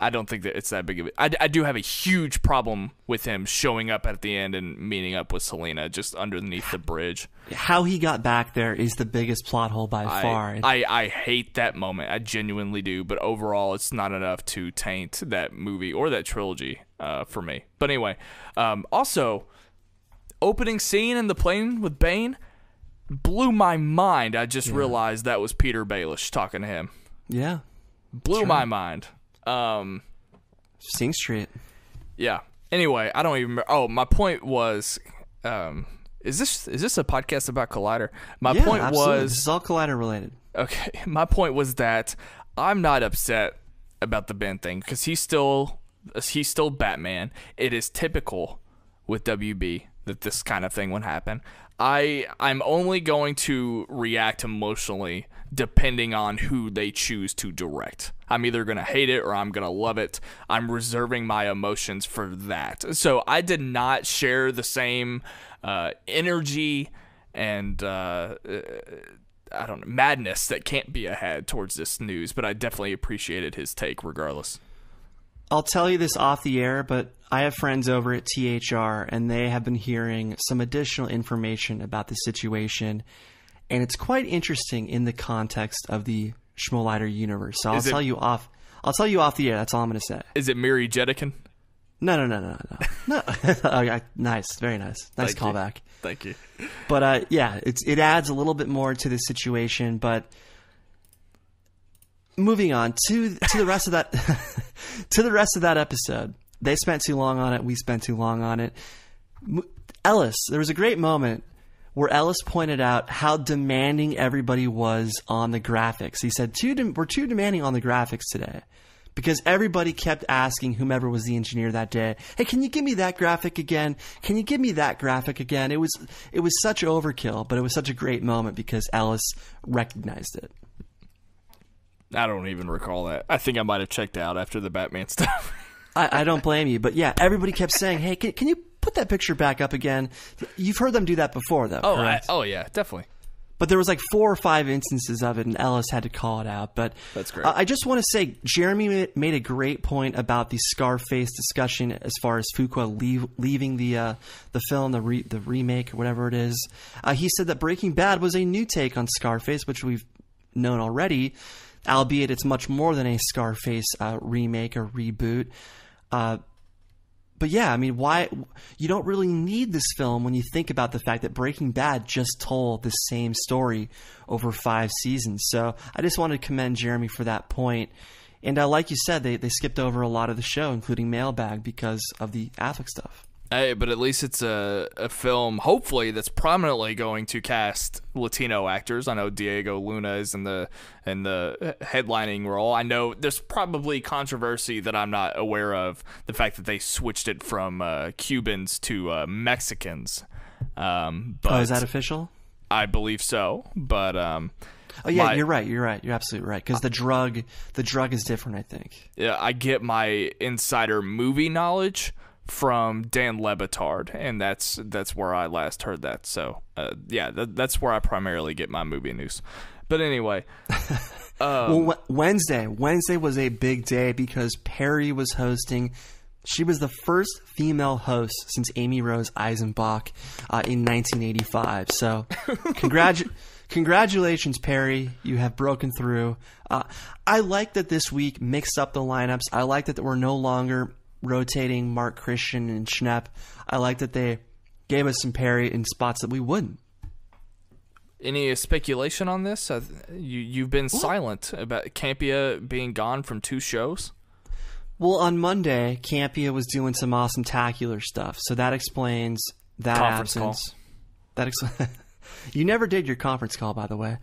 I don't think that it's that big of a. I, I do have a huge problem with him showing up at the end and meeting up with Selina just underneath the bridge. How he got back there is the biggest plot hole by far. I, I, I hate that moment. I genuinely do. But overall, it's not enough to taint that movie or that trilogy uh, for me. But anyway, um, also, opening scene in the plane with Bane blew my mind. I just realized that was Petyr Baelish talking to him. yeah. Blew my mind. Um, Sing Street. yeah. Anyway, I don't even. remember- Oh, my point was. Um, is this is this a podcast about Collider? My Yeah, point absolutely. was This is all Collider related. Okay, my point was that I'm not upset about the Ben thing because he's still he's still Batman. It is typical with WB that this kind of thing would happen. I I'm only going to react emotionally depending on who they choose to direct. I'm either going to hate it or I'm going to love it. I'm reserving my emotions for that. So I did not share the same uh, energy and uh, I don't know, madness that Campea had towards this news, but I definitely appreciated his take regardless. I'll tell you this off the air, but I have friends over at THR and they have been hearing some additional information about the situation. And it's quite interesting in the context of the Schmolider universe. So I'll it- tell you off I'll tell you off the air, that's all I'm gonna say. Is it Mary Jedikin? No no no no no. No okay, nice, very nice. Nice Thank you. callback. Thank you. But uh, yeah, it's it adds a little bit more to the situation. But moving on to to the rest of that to the rest of that episode, they spent too long on it. We spent too long on it. M- Ellis, there was a great moment where Ellis pointed out how demanding everybody was on the graphics. He said, too de- "We're too demanding on the graphics today." Because everybody kept asking whomever was the engineer that day, "Hey, can you give me that graphic again? Can you give me that graphic again?" It was it was such overkill, but it was such a great moment because Ellis recognized it. I don't even recall that. I think I might have checked out after the Batman stuff. I, I don't blame you, but yeah, everybody kept saying, "Hey, can, can you put that picture back up again?" You've heard them do that before, though. oh, I, oh yeah, definitely. But there was like four or five instances of it, and Ellis had to call it out. But That's great. I I just want to say, Jeremy made a great point about the Scarface discussion as far as Fuqua leave, leaving the uh, the film, the re, the remake, or whatever it is. Uh, he said that Breaking Bad was a new take on Scarface, which we've known already, albeit it's much more than a Scarface uh, remake or reboot. But yeah, I mean, why you don't really need this film when you think about the fact that Breaking Bad just told the same story over five seasons. So I just wanted to commend Jeremy for that point. And uh, like you said, they, they skipped over a lot of the show, including Mailbag, because of the Affleck stuff. Hey, but at least it's a, a film, hopefully, that's prominently going to cast Latino actors. I know Diego Luna is in the in the headlining role. I know there's probably controversy that I'm not aware of. The fact that they switched it from uh, Cubans to uh, Mexicans. Um, but oh, is that official? I believe so. But um, Oh yeah, my- you're right. You're right. You're absolutely right. Because the drug, the drug is different. I think. yeah, I get my insider movie knowledge from Dan Le Batard, and that's that's where I last heard that. So, uh, yeah, that, that's where I primarily get my movie news. But anyway, well, Wednesday. Wednesday was a big day because Perri was hosting. She was the first female host since Amy Rose Eisenbach uh, in 1985. So, congratu- congratulations, Perri. You have broken through. Uh, I like that this week mixed up the lineups. I like that we're no longer rotating Mark Kristian and Schnepp. I like that they gave us some Perri in spots that we wouldn't. any speculation on this? Uh, you you've been silent about Campea being gone from two shows. Well, on Monday, Campea was doing some awesome tacular stuff, so that explains that Conference absence. That ex- you never did your conference call, by the way.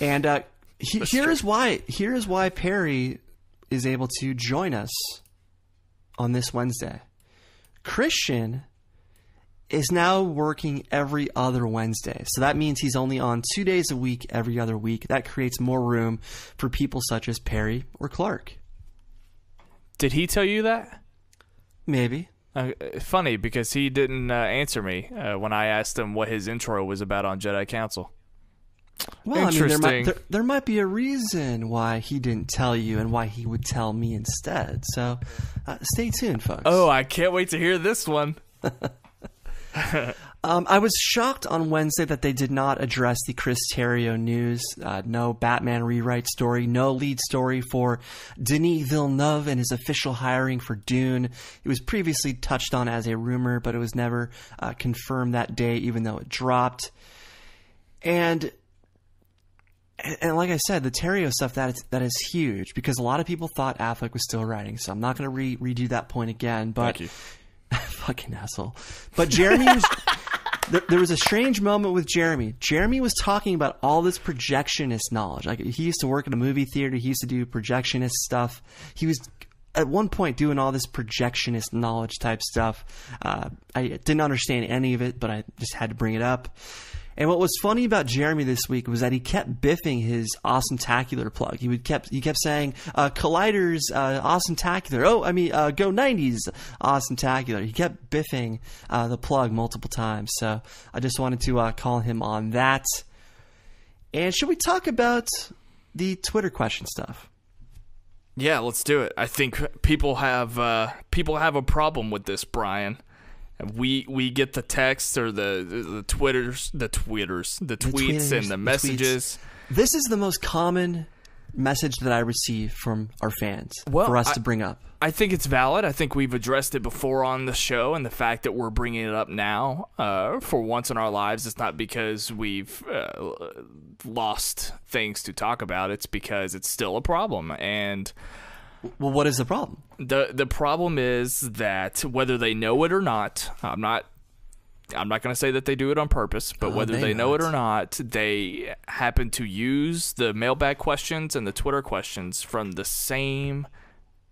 And uh, he, here is why. Here is why Perri is able to join us on this Wednesday. Kristian is now working every other Wednesday. So that means he's only on two days a week every other week. That creates more room for people such as Perri or Clarke. Did he tell you that? Maybe. Uh, funny because he didn't uh, answer me uh, when I asked him what his intro was about on Jedi Council. Well, I mean, there might, there, there might be a reason why he didn't tell you and why he would tell me instead. So uh, stay tuned, folks. Oh, I can't wait to hear this one. Um, I was shocked on Wednesday that they did not address the Chris Terrio news. Uh, no Batman rewrite story, no lead story for Denis Villeneuve and his official hiring for Dune. It was previously touched on as a rumor, but it was never uh, confirmed that day, even though it dropped. And and like I said, the Terrio stuff that is, that is huge because a lot of people thought Affleck was still writing. So I'm not going to re- redo that point again. But Thank you. fucking asshole. But Jeremy was. There, there was a strange moment with Jeremy. Jeremy was talking about all this projectionist knowledge. Like he used to work in a movie theater. He used to do projectionist stuff. He was at one point doing all this projectionist knowledge type stuff. Uh, I didn't understand any of it, but I just had to bring it up. And what was funny about Jeremy this week was that he kept biffing his Awesome-tacular plug. He would kept he kept saying uh, Colliders uh, Awesome-tacular. Oh, I mean uh, Go 90s Awesome-tacular. He kept biffing uh, the plug multiple times. So I just wanted to uh, call him on that. And should we talk about the Twitter question stuff? Yeah, let's do it. I think people have uh, people have a problem with this, Brian. We we get the texts or the the twitters, the twitters, the tweets tweeters, and the the messages. This is the most common message that I receive from our fans Well, for us I- to bring up. I think it's valid. I think we've addressed it before on the show, and the fact that we're bringing it up now, uh, for once in our lives, it's not because we've uh, lost things to talk about. It's because it's still a problem, and Well, what is the problem? the the problem is that whether they know it or not, I'm not. I'm not going to say that they do it on purpose, but Oh, whether they they know it or not, they happen to use the mailbag questions and the Twitter questions from the same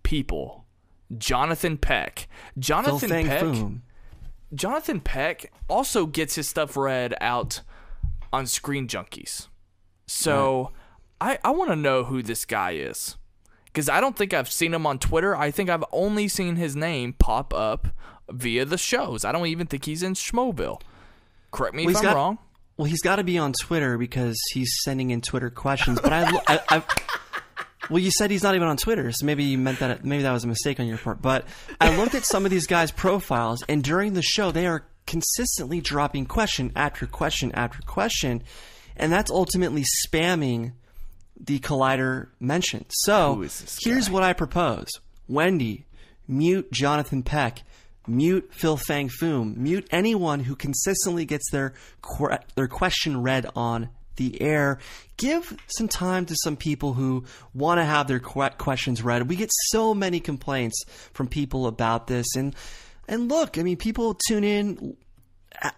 people. Jonathan Peck. Jonathan Peck. Foom. Jonathan Peck also gets his stuff read out on Screen Junkies. So I, I want to know who this guy is. Because I don't think I've seen him on Twitter. I think I've only seen his name pop up via the shows. I don't even think he's in Schmoville. Correct me Well, if I'm got- wrong. Well, he's got to be on Twitter because he's sending in Twitter questions. But I, I, I, well, you said he's not even on Twitter, so maybe you meant that. Maybe that was a mistake on your part. But I looked at some of these guys' profiles, and during the show, they are consistently dropping question after question after question, and that's ultimately spamming the Collider mentioned. So Who is this here's what I propose: Wendy, mute Jonathan Peck. Mute Phil Fang Foom. Mute anyone who consistently gets their que- their question read on the air. Give some time to some people who want to have their que- questions read. We get so many complaints from people about this, and and look, I mean, people tune in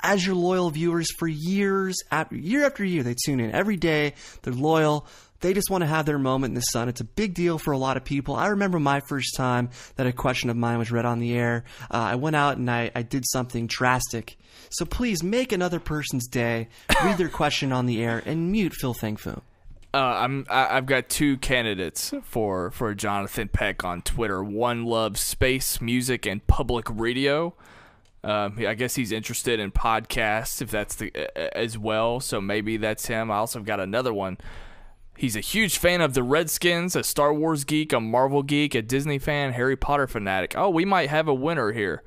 as your loyal viewers for years, after, year after year. They tune in every day. They're loyal. They just want to have their moment in the sun. It's a big deal for a lot of people. I remember my first time that a question of mine was read on the air. Uh, I went out and I, I did something drastic. So please make another person's day, read their question on the air, and mute Phil Fang Foom. Uh, I'm I've got two candidates for for Jonathan Peck on Twitter. One loves space, music, and public radio. Um, I guess he's interested in podcasts, if that's the as well. So maybe that's him. I also got another one. He's a huge fan of the Redskins, a Star Wars geek, a Marvel geek, a Disney fan, Harry Potter fanatic. Oh, we might have a winner here.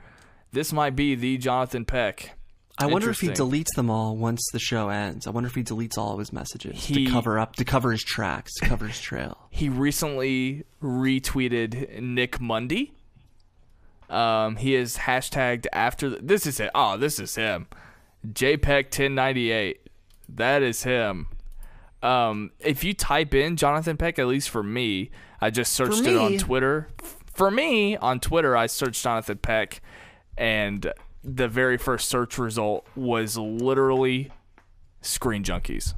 This might be the Jonathan Peck. I wonder if he deletes them all once the show ends. I wonder if he deletes all of his messages He- to cover up, to cover his tracks, to cover his trail. He recently retweeted Nick Mundy. Um, he is hashtagged after the, this is it. Oh, this is him. JPEG 1098. That is him. Um, if you type in Jonathan Peck, at least for me, I just searched it on Twitter. For me, on Twitter, I searched Jonathan Peck, and the very first search result was literally Screen Junkies.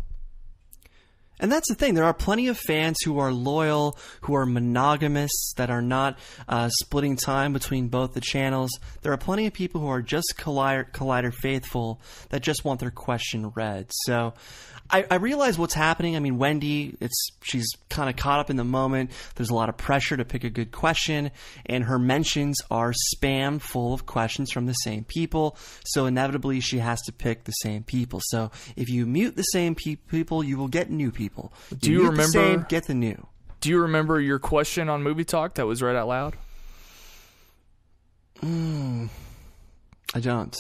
And that's the thing. There are plenty of fans who are loyal, who are monogamous, that are not uh, splitting time between both the channels. There are plenty of people who are just Collider, Collider faithful that just want their question read. So I, I realize what's happening. I mean, Wendy, it's she's kind of caught up in the moment. There's a lot of pressure to pick a good question, and her mentions are spam full of questions from the same people. So inevitably, she has to pick the same people. So if you mute the same pe- people, you will get new people. Do you mute the remember- same, get the new. Do you remember your question on Movie Talk that was read out loud? Hmm. I don't.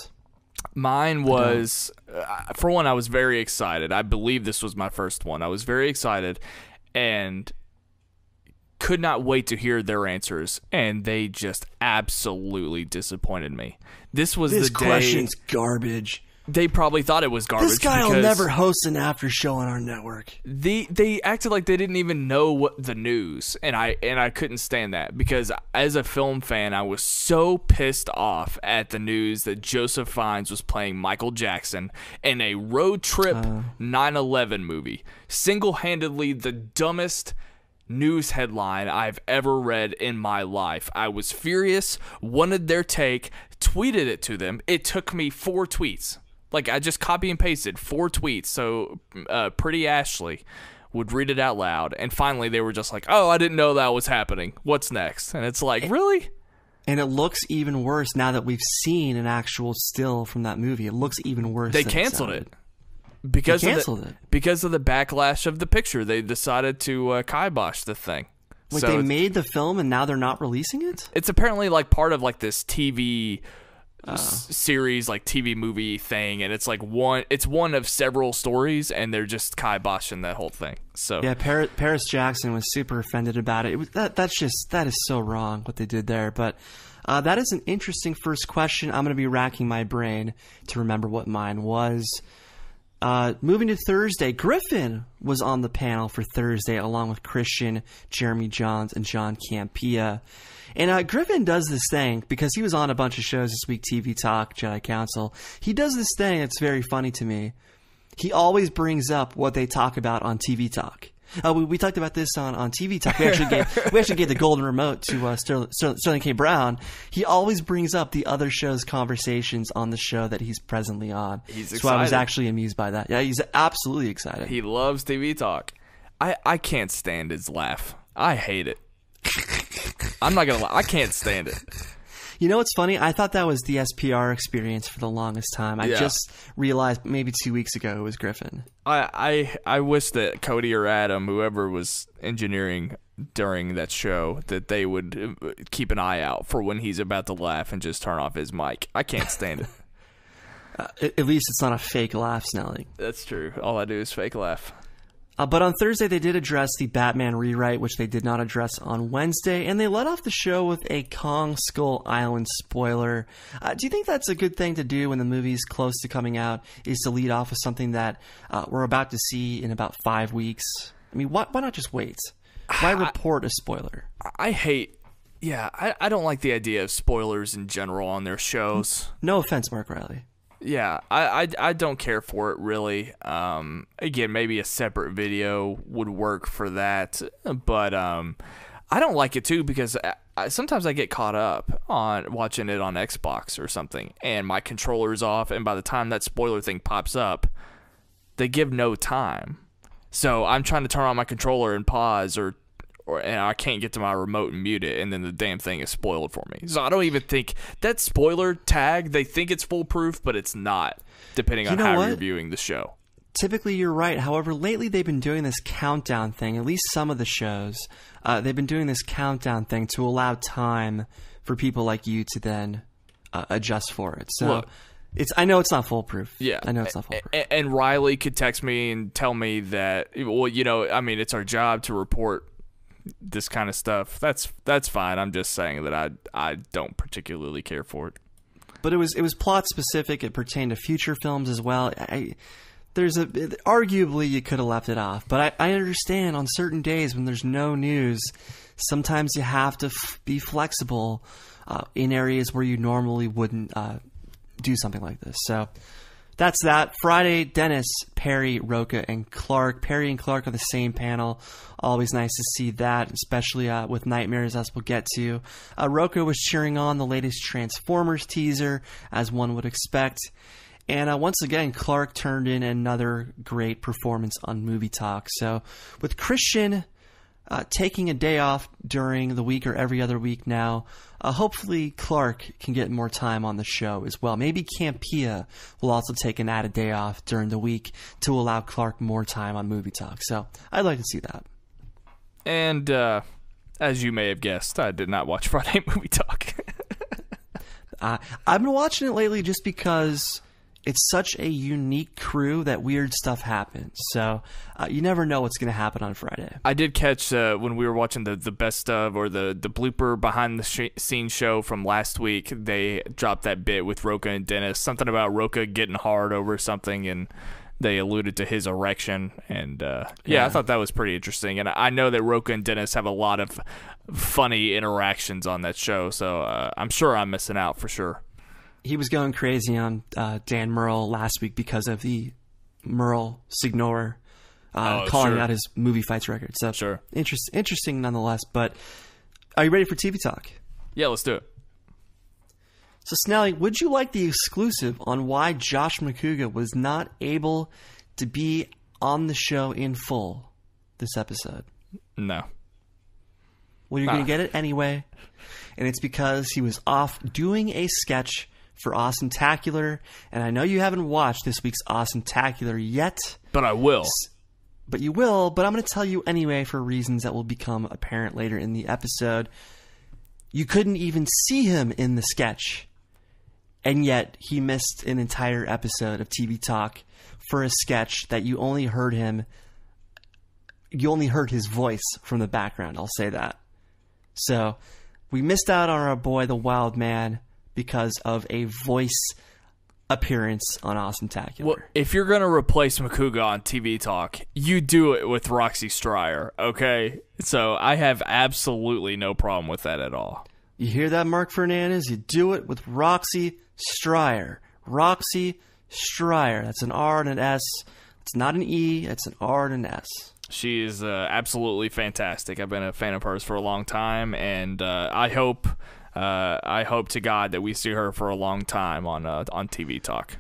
Mine was, uh, for one, I was very excited. I believe this was my first one. I was very excited and could not wait to hear their answers, and they just absolutely disappointed me. This was This the day question's garbage. They probably thought it was garbage. This guy will never host an after show on our network. they they acted like they didn't even know what the news and I and I couldn't stand that because as a film fan I was so pissed off at the news that Joseph Fiennes was playing Michael Jackson in a road trip uh. 9/11 movie single-handedly the dumbest news headline I've ever read in my life. I was furious, wanted their take, tweeted it to them. It took me 4 tweets. Like I just copy and pasted four tweets. So uh, Pretty Ashley would read it out loud, and finally they were just like, "Oh, I didn't know that was happening. What's next?" And it's like, really? And it looks even worse now that we've seen an actual still from that movie. It looks even worse. They canceled sounded. it because They of the, it. because of the backlash of the picture. They decided to uh, kibosh the thing. Like so they made the film and now they're not releasing it. it's apparently like part of like this TV s- series, like TV movie thing, and it's like one. It's one of several stories, and they're just kiboshing that whole thing. So Yeah, Paris, Paris Jackson was super offended about it. it was, that that's just that is so wrong what they did there. But uh, that is an interesting first question. I'm going to be racking my brain to remember what mine was. Uh, moving to Thursday, Griffin was on the panel for Thursday along with Kristian, Jeremy Jahns, and John Campea. And uh, Griffin does this thing because he was on a bunch of shows this week TV Talk, Jedi Council. He does this thing that's very funny to me he always brings up what they talk about on TV Talk. Uh, we, we talked about this on, on TV Talk. We actually gave we actually gave the golden remote to uh, Sterling, Sterling, K. Brown. He always brings up the other show's conversations on the show that he's presently on. He's so I was actually amused by that. Yeah, he's absolutely excited. He loves TV talk. I, I can't stand his laugh. I hate it. I'm not gonna lie. I can't stand it. You know what's funny? I thought that was the SPR experience for the longest time. I Yeah. just realized maybe two weeks ago it was Griffin. I, I I wish that Cody or Adam, whoever was engineering during that show, that they would uh, keep an eye out for when he's about to laugh and just turn off his mic. I can't stand it. At, at least it's not a fake laugh, Snelling. That's true. All I do is fake laugh. Uh, but on Thursday, they did address the Batman rewrite, which they did not address on Wednesday, and they let off the show with a Kong Skull Island spoiler. Uh, do you think that's a good thing to do when the movie's close to coming out? Is to lead off with something that uh, we're about to see in about five weeks? I mean, why, why not just wait? Why report a spoiler? I hate. Yeah, I, I don't like the idea of spoilers in general on their shows. No offense, Mark Riley. Yeah, I, I, I don't care for it really. Um, again, maybe a separate video would work for that, but um, I don't like it too because I, I, sometimes I get caught up on watching it on Xbox or something, and my controller's off, and by the time that spoiler thing pops up, they give no time. So I'm trying to turn on my controller and pause or or and I can't get to my remote and mute it, and then the damn thing is spoiled for me. So I don't even think that spoiler tag. They think it's foolproof, but it's not, depending You on how what? you're viewing the show. typically you're right. However, lately they've been doing this countdown thing. At least some of the shows, uh, they've been doing this countdown thing to allow time for people like you to then uh, adjust for it. So Look. it's. I know it's not foolproof. Yeah, I know it's not foolproof. A- And Riley could text me and tell me that. Well, you know, I mean, it's our job to report this kind of stuff. That's that's fine. I'm just saying that I I don't particularly care for it. but it was it was plot specific. It pertained to future films as well. I, there's a arguably you could have left it off, but I, I understand on certain days when there's no news, sometimes you have to be flexible uh, in areas where you normally wouldn't uh, do something like this. So that's that. Friday, Dennis, Perri, Roca, and Clarke. Perri and Clarke are the same panel. Always nice to see that, especially uh, with Nightmares, as we'll get to. Uh, Roca was cheering on the latest Transformers teaser, as one would expect. And uh, once again, Clarke turned in another great performance on Movie Talk. So, with Kristian uh, taking a day off during the week or every other week now. Uh, hopefully, Clarke can get more time on the show as well. Maybe Campea will also take an added day off during the week to allow Clarke more time on Movie Talk. So I'd like to see that. And uh, as you may have guessed, I did not watch Friday Movie Talk. Uh, I've been watching it lately just because it's such a unique crew that weird stuff happens. So uh, you never know what's going to happen on Friday. I did catch uh, when we were watching the, the best of or the, the blooper behind the sh- scene show from last week. They dropped that bit with Roca and Dennis, something about Roca getting hard over something, and they alluded to his erection. And uh, yeah, I thought that was pretty interesting. And I know that Roca and Dennis have a lot of funny interactions on that show, so uh, I'm sure I'm missing out for sure. He was going crazy on uh, Dan Murrell last week because of the Merle Signor uh, Oh, calling sure. out his movie fights record. So Sure. interest, interesting nonetheless. But are you ready for TV talk? Yeah, let's do it. So Snelly, would you like the exclusive on why Josh Macuga was not able to be on the show in full this episode? No. Well, you're Ah. going to get it anyway. And it's because he was off doing a sketch for Awesome-tacular. And I know you haven't watched this week's Awesome-tacular yet, But I will. but you will. But I'm going to tell you anyway for reasons that will become apparent later in the episode. You couldn't even see him in the sketch. And yet he missed an entire episode of TV Talk for a sketch that you only heard him. You only heard his voice from the background. I'll say that. So we missed out on our boy, the Wild Man, because of a voice appearance on Awesome-tacular. Well, if you're gonna replace Macuga on TV talk, you do it with Roxy Striar, okay? So I have absolutely no problem with that at all. You hear that, Mark Fernandez? You do it with Roxy Striar. Roxy Striar. That's an R and an S. It's not an E. It's an R and an S. She is uh, absolutely fantastic. I've been a fan of hers for a long time, and uh, I hope, uh, I hope to God that we see her for a long time on uh, on TV talk.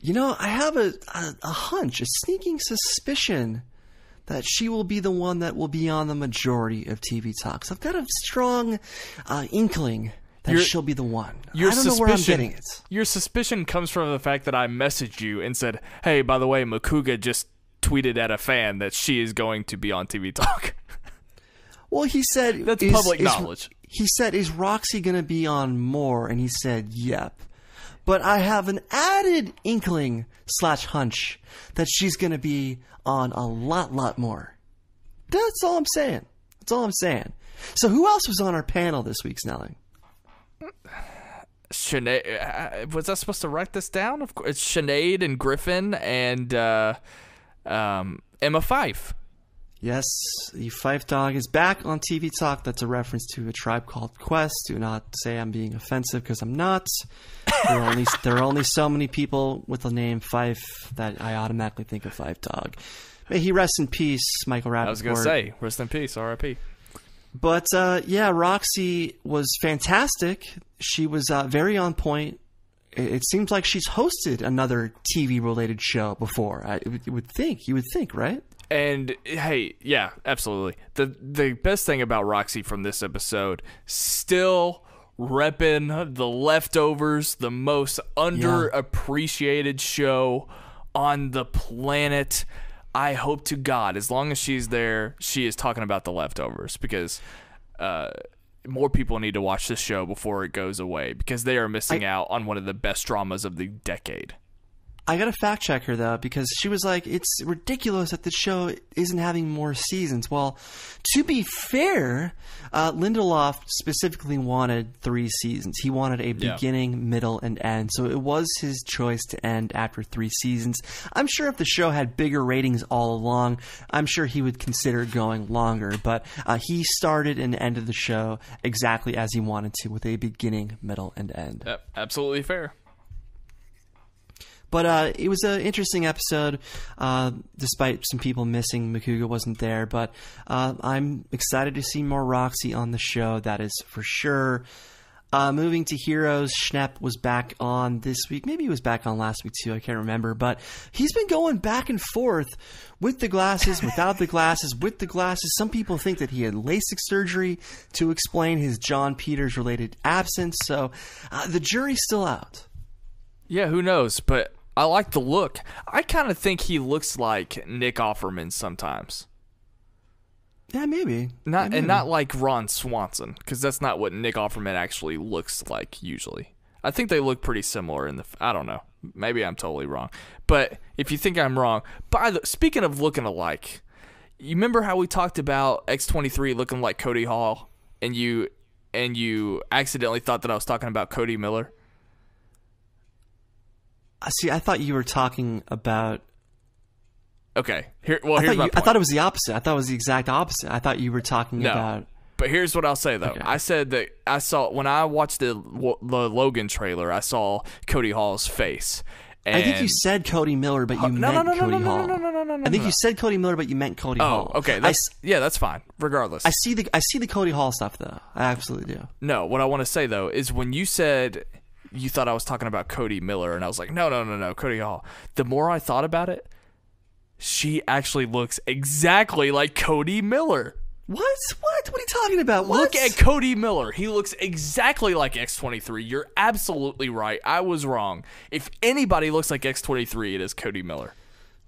You know, I have a, a, a hunch, a sneaking suspicion that she will be the one that will be on the majority of TV talks. I've got a strong uh, inkling that Your- she'll be the one. Your I don't know where I'm suspicion, getting it. your suspicion comes from the fact that I messaged you and said, "Hey, by the way, Macuga just tweeted at a fan that she is going to be on TV talk." Well, he said That's is- public is- knowledge. He said, "Is Roxy going to be on more?" And he said, "Yep." But I have an added inkling slash hunch that she's going to be on a lot, lot more. That's all I'm saying. That's all I'm saying. So who else was on our panel this week, Snelling? Sinead, uh, was I supposed to write this down? Of course, it's Sinead and Griffin and uh, um, Emma Fyffe. Yes, the Fife Dog is back on TV Talk. That's a reference to a tribe called Quest. Do not say I'm being offensive because I'm not. There are, only, there are only so many people with the name Fife that I automatically think of Phife Dawg. May he rest in peace, Michael Rapaport. I was going to say, rest in peace, R.I.P. But uh, yeah, Roxy was fantastic. She was uh, very on point. It, it seems like she's hosted another TV related show before. I you would think. You would think, right? And hey, yeah, absolutely. The the best thing about Roxy from this episode, still repping the leftovers, the most underappreciated show on the planet. I hope to God, as long as she's there, she is talking about the leftovers because uh, more people need to watch this show before it goes away because they are missing I- out on one of the best dramas of the decade. I got to fact check her though because she was like, "It's ridiculous that the show isn't having more seasons." Well, to be fair, uh, Lindelof specifically wanted three seasons. He wanted a Yeah. beginning, middle, and end. So it was his choice to end after three seasons. I'm sure if the show had bigger ratings all along, I'm sure he would consider going longer. But uh, he started and ended the show exactly as he wanted to, with a beginning, middle, and end. Yep, absolutely fair. But uh, it was an interesting episode, uh, despite some people missing. Macuga wasn't there, but uh, I'm excited to see more Roxy on the show. That is for sure. Uh, moving to Heroes, Schnepp was back on this week. Maybe he was back on last week too. I can't remember. But he's been going back and forth with the glasses, without the glasses, with the glasses. Some people think that he had LASIK surgery to explain his Jon Peters related absence. So uh, the jury's still out. Yeah, who knows? But I like the look. I kind of think he looks like Nick Offerman sometimes. Yeah, maybe. Not Maybe. and not like Ron Swanson, because that's not what Nick Offerman actually looks like usually. I think they look pretty similar in the. I don't know. Maybe I'm totally wrong. But if you think I'm wrong, by the speaking of looking alike, you remember how we talked about X23 looking like Cody Hall, and you and you accidentally thought that I was talking about Cody Miller. I See, I thought you were talking about. Okay, here. Well, I here's thought, my you, I point. thought it was the opposite. I thought it was the exact opposite. I thought you were talking No. about. But here's what I'll say though. Okay. I said that I saw when I watched the the Logan trailer, I saw Cody Hall's face. And I think you said Cody Miller, but you no, meant no, no, no, Cody no, no, Hall. no, no, no, no, no, I think no. you said Cody Miller, but you meant Cody Hall. Oh, Hall. okay. I, That's yeah, that's fine. Regardless. I see the I see the Cody Hall stuff though. I absolutely do. no, what I want to say though is when you said you thought I was talking about Cody Miller, and I was like, no, no, no, no, Cody Hall. The more I thought about it, she actually looks exactly like Cody Miller. What? What? What are you talking about? What? Look at Cody Miller. He looks exactly like X23. You're absolutely right. I was wrong. If anybody looks like X23, it is Cody Miller.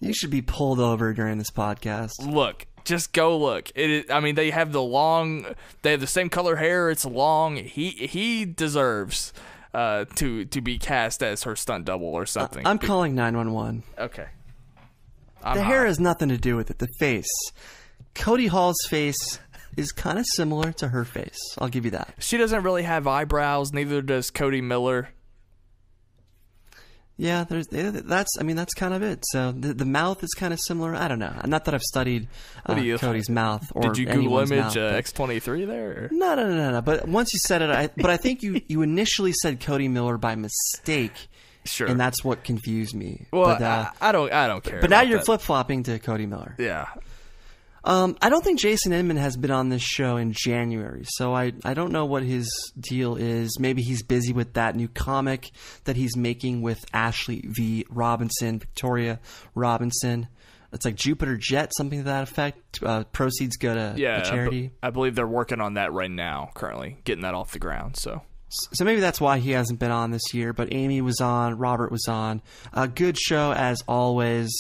You should be pulled over during this podcast. Look, just go look. It is, I mean, they have the long, they have the same color hair. It's long. He he deserves uh, to to be cast as her stunt double or something. I'm calling 911. okay. I'm The hair hot. has nothing to do with it. The face. Cody Hall's face is kind of similar to her face. I'll give you that. She doesn't really have eyebrows. Neither does Cody Miller. Yeah, there's that's. I mean, that's kind of it. So the the mouth is kind of similar. I don't know. Not that I've studied uh, Cody's mouth or Did you Google image uh, X23 there? or- No, no, no, no, no. But once you said it, I, but I think you you initially said Cody Miller by mistake, Sure. and that's what confused me. well, but, uh, I, I don't. I don't care. but now you're flip flopping to Cody Miller. Yeah. Um, I don't think Jason Inman has been on this show in January, so I, I don't know what his deal is. Maybe he's busy with that new comic that he's making with Ashley V. Robinson, Victoria Robinson. It's like Jupiter Jet, something to that effect. Uh, proceeds go to Yeah, a I be- charity. I believe they're working on that right now, currently getting that off the ground. So So maybe that's why he hasn't been on this year. But Amy was on, Robert was on. A good show as always.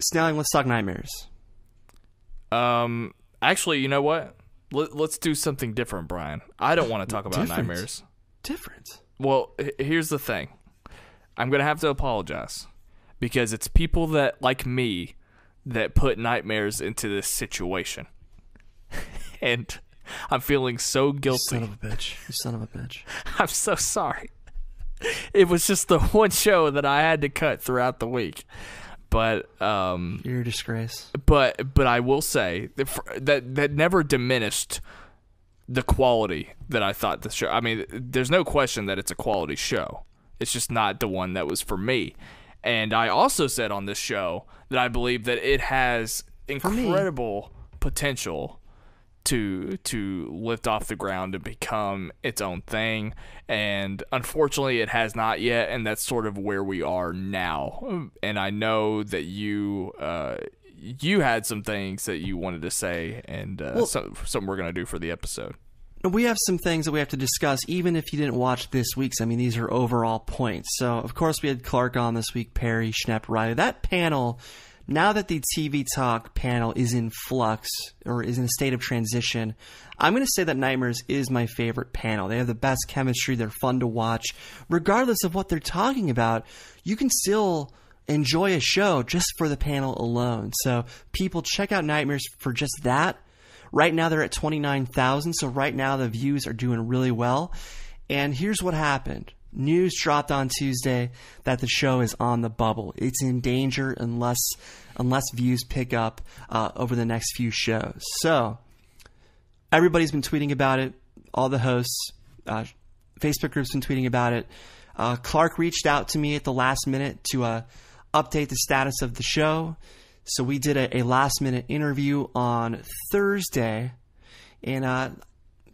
Snelling, let's talk nightmares. Um, actually, you know what? Let, let's do something different, Brian. I don't want to talk about Different? nightmares. Different. Well, here's the thing. I'm gonna have to apologize because it's people that like me that put nightmares into this situation. and I'm feeling so guilty. You Son of a bitch. You son of a bitch. I'm so sorry. It was just the one show that I had to cut throughout the week. But um You're a disgrace. but but I will say that for- that that never diminished the quality that I thought the show. I mean, there's no question that it's a quality show. It's just not the one that was for me. And I also said on this show that I believe that it has incredible potential to to lift off the ground and become its own thing and unfortunately it has not yet and that's sort of where we are now and i know that you uh you had some things that you wanted to say and uh, Well- so, something we're going to do for the episode We have some things that we have to discuss, even if you didn't watch this week's. I mean, these are overall points. So, of course, we had Clarke on this week, Perri, Schnepp, Riley. That panel, now that the TV Talk panel is in flux or is in a state of transition, I'm going to say that Nightmares is my favorite panel. They have the best chemistry. They're fun to watch. Regardless of what they're talking about, you can still enjoy a show just for the panel alone. So, people check out Nightmares for just that. Right now they're at 29,000, so right now the views are doing really well. And here's what happened. News dropped on Tuesday that the show is on the bubble. It's in danger unless unless views pick up uh, over the next few shows. So everybody's been tweeting about it. All the hosts, uh, Facebook groups been tweeting about it. Uh, Clarke reached out to me at the last minute to uh, update the status of the show. So we did a, a last minute interview on Thursday, and uh,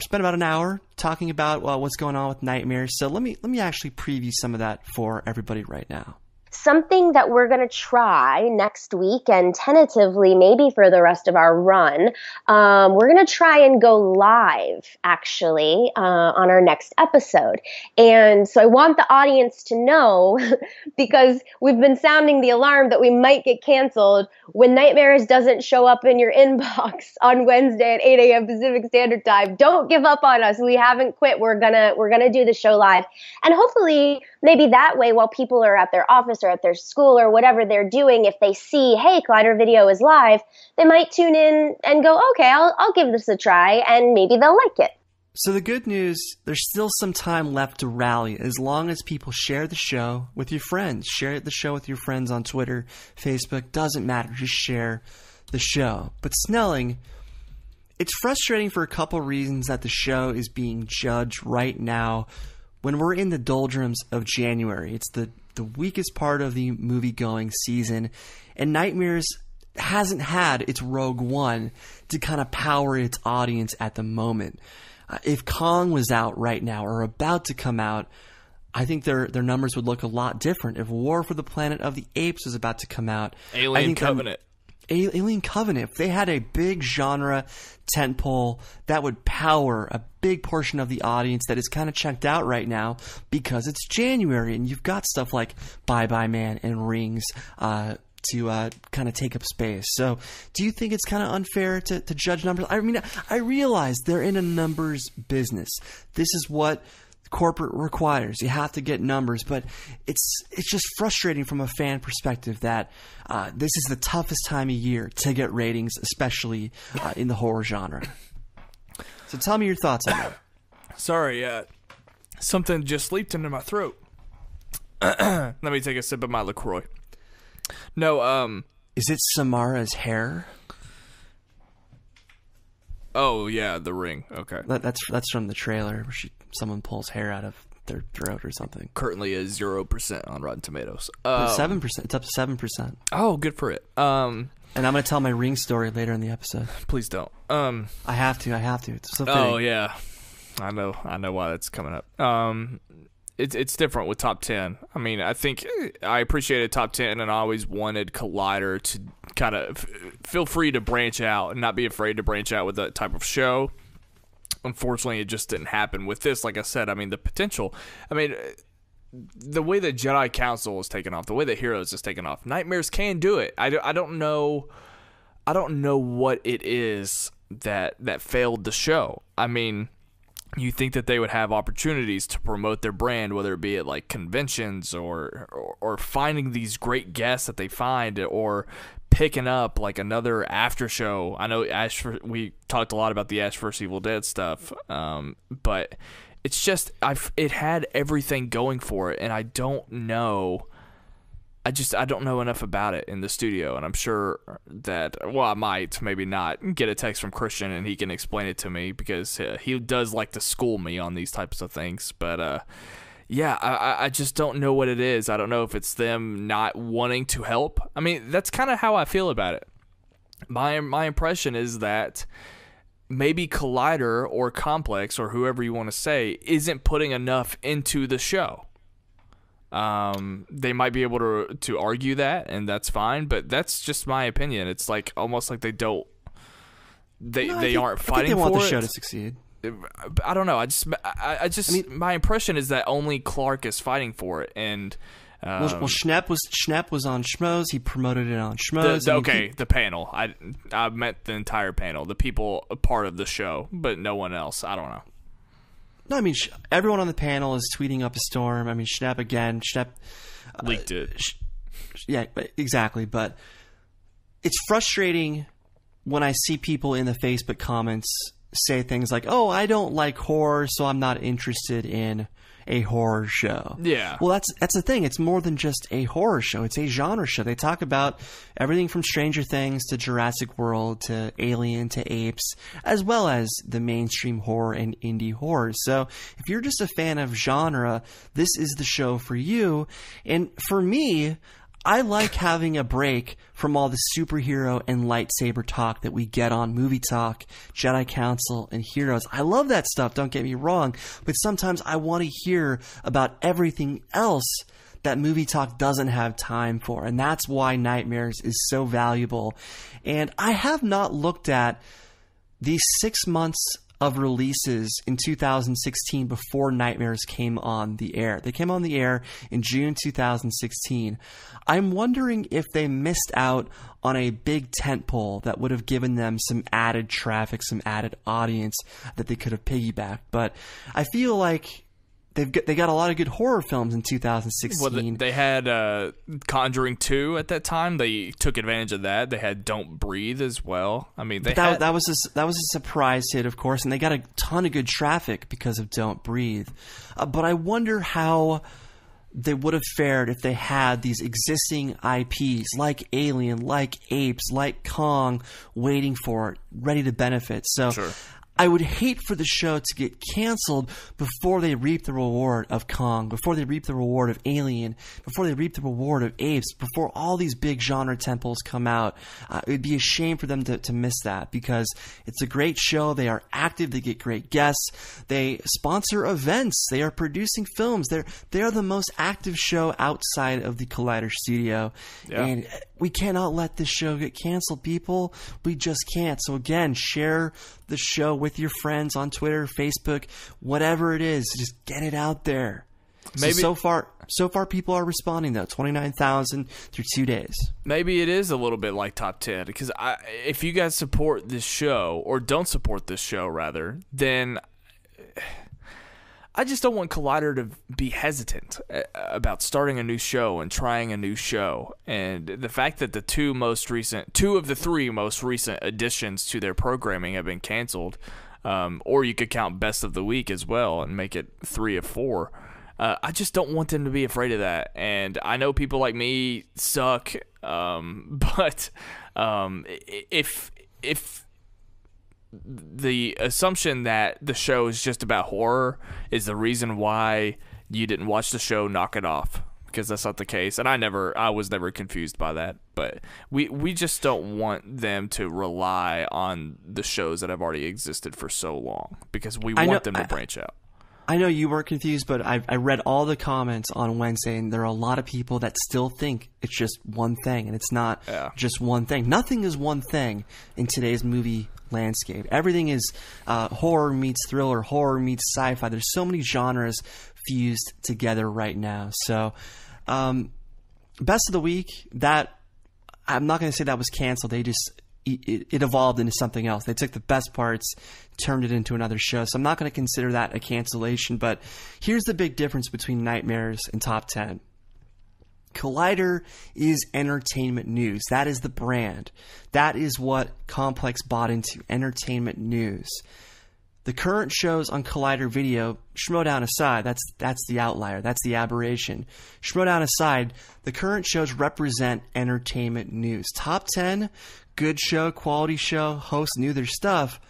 spent about an hour talking about uh, what's going on with nightmares. So let me let me actually preview some of that for everybody right now. Something that we're going to try next week and tentatively maybe for the rest of our run. Um, we're going to try and go live actually uh, on our next episode. And so i want the audience to know because we've been sounding the alarm that we might get canceled when nightmares doesn't show up in your inbox on wednesday at 8 a.m pacific standard time. Don't give up on us. We haven't quit. We're gonna we're gonna do the show live. And hopefully maybe that way while people are at their office or at their school or whatever they're doing if they see hey collider video is live they might tune in and go okay i'll, I'll give this a try and maybe they'll like it So the good news, there's still some time left to rally as long as people share the show with your friends. Share the show with your friends on Twitter, Facebook, doesn't matter, just share the show. But Snelling, it's frustrating for a couple reasons that the show is being judged right now when we're in the doldrums of January. It's the the weakest part of the movie going season, and Nightmares hasn't had its Rogue One to kind of power its audience at the moment. Uh, if Kong was out right now or about to come out, I think their their numbers would look a lot different. If War for the Planet of the Apes was about to come out, I alien covenant A- Alien Covenant, if they had a big genre tentpole that would power a big portion of the audience that is kind of checked out right now because it's January and you've got stuff like Bye Bye Man and Rings uh, to uh, kind of take up space. So, do you think it's kind of unfair to, to judge numbers? I mean, I realize they're in a numbers business. This is what corporate requires. You have to get numbers, but it's it's just frustrating from a fan perspective that uh, this is the toughest time of year to get ratings, especially uh, in the horror genre. So tell me your thoughts on that. Sorry, uh, something just leaped into my throat. Let me take a sip of my Lacroix. No, um, Is it Samara's hair? Oh yeah, the ring. Okay, That, that's that's from the trailer where she someone pulls hair out of their throat or something. currently is zero percent on Rotten Tomatoes. Uh, Seven percent. It's up to seven percent. oh, good for it. Um, And I'm gonna tell my ring story later in the episode. please don't. Um, I have to. I have to. It's so fitting. oh yeah, I know. I know why that's coming up. Um, it's it's different with top ten. I mean, I think I appreciated top ten, and I always wanted Collider to kind of feel free to branch out and not be afraid to branch out with that type of show. Unfortunately, it just didn't happen with this. Like I said, I mean, the potential. I mean, the way that Jedi Council is taken off, the way that Heroes is taken off, Nightmares can do it. I, do, I don't know. I don't know what it is that that failed the show. I mean, you think that they would have opportunities to promote their brand, whether it be at like conventions or, or or, finding these great guests that they find, or picking up like another after show. I know Ash, we talked a lot about the Ash vs Evil Dead stuff, um, but it's just I've it had everything going for it, and I don't know I just I don't know enough about it in the studio, and I'm sure that well I might maybe not get a text from Kristian and he can explain it to me because uh, he does like to school me on these types of things. But uh, yeah, I I just don't know what it is. I don't know if it's them not wanting to help. I mean that's kind of how I feel about it. My my impression is that maybe Collider or Complex or whoever you want to say isn't putting enough into the show um, they might be able to to argue that, and that's fine. But that's just my opinion. It's like almost like they don't. They no, they think, aren't fighting they want for the it. show to succeed. I don't know. I just I, I just I mean, my impression is that only Clarke is fighting for it, and um, well, well, Schnepp was Schnepp was on Schmoes. He promoted it on Schmoes. The, the, okay, he, the panel. I I meant the entire panel, the people part of the show, but no one else. I don't know. No, I mean everyone on the panel is tweeting up a storm. I mean Schnepp again. Schnepp uh, leaked it. Yeah, exactly. But it's frustrating when I see people in the Facebook comments say things like, "Oh, I don't like horror, so I'm not interested in." A horror show. Yeah. Well, that's that's the thing. It's more than just a horror show. It's a genre show. They talk about everything from Stranger Things to Jurassic World to Alien to Apes, as well as the mainstream horror and indie horror. So, if you're just a fan of genre, this is the show for you. And for me, I like having a break from all the superhero and lightsaber talk that we get on Movie Talk, Jedi Council, and Heroes. I love that stuff, don't get me wrong, but sometimes I want to hear about everything else that Movie Talk doesn't have time for, and that's why Nightmares is so valuable. And I have not looked at these six months of releases in 2016 before Nightmares came on the air. They came on the air in June 2016. I'm wondering if they missed out on a big tentpole that would have given them some added traffic, some added audience that they could have piggybacked. But I feel like they've got, they got a lot of good horror films in 2016. Well, they had uh, Conjuring 2 at that time. They took advantage of that. They had Don't Breathe as well. I mean, they that, had... that was a, that was a surprise hit, of course, and they got a ton of good traffic because of Don't Breathe. Uh, but I wonder how they would have fared if they had these existing IPs like Alien, like Apes, like Kong waiting for it, ready to benefit. So sure. I would hate for the show to get canceled before they reap the reward of Kong, before they reap the reward of Alien, before they reap the reward of Apes, before all these big genre temples come out. Uh, it would be a shame for them to, to miss that because it's a great show. They are active. They get great guests. They sponsor events. They are producing films. They're they are the most active show outside of the Collider studio, yeah. and we cannot let this show get canceled. People, we just can't. So again, share the show with your friends on Twitter, Facebook, whatever it is. Just get it out there. Maybe so, so far, so far people are responding though. Twenty nine thousand through two days. Maybe it is a little bit like top ten because I, if you guys support this show or don't support this show rather, then I just don't want Collider to be hesitant uh, about starting a new show and trying a new show. And the fact that the two most recent, two of the three most recent additions to their programming have been canceled, um, or you could count Best of the Week as well and make it three of four. Uh, I just don't want them to be afraid of that. And I know people like me suck, um, but um, if if the assumption that the show is just about horror is the reason why you didn't watch the show knock it off because that's not the case and i never i was never confused by that but we we just don't want them to rely on the shows that have already existed for so long because we want know, them to I, branch out I know you weren't confused, but I, I read all the comments on Wednesday, and there are a lot of people that still think it's just one thing, and it's not yeah. just one thing. Nothing is one thing in today's movie landscape. Everything is uh, horror meets thriller, horror meets sci-fi. There's so many genres fused together right now. So, um, best of the week. That I'm not going to say that was canceled. They just it, it evolved into something else. They took the best parts, turned it into another show. So I'm not going to consider that a cancellation. But here's the big difference between Nightmares and Top 10. Collider is entertainment news. That is the brand. That is what Complex bought into entertainment news. The current shows on Collider Video, Schmoedown aside, that's that's the outlier, that's the aberration. Schmoedown aside, the current shows represent entertainment news. Top 10, good show, quality show, hosts knew their stuff,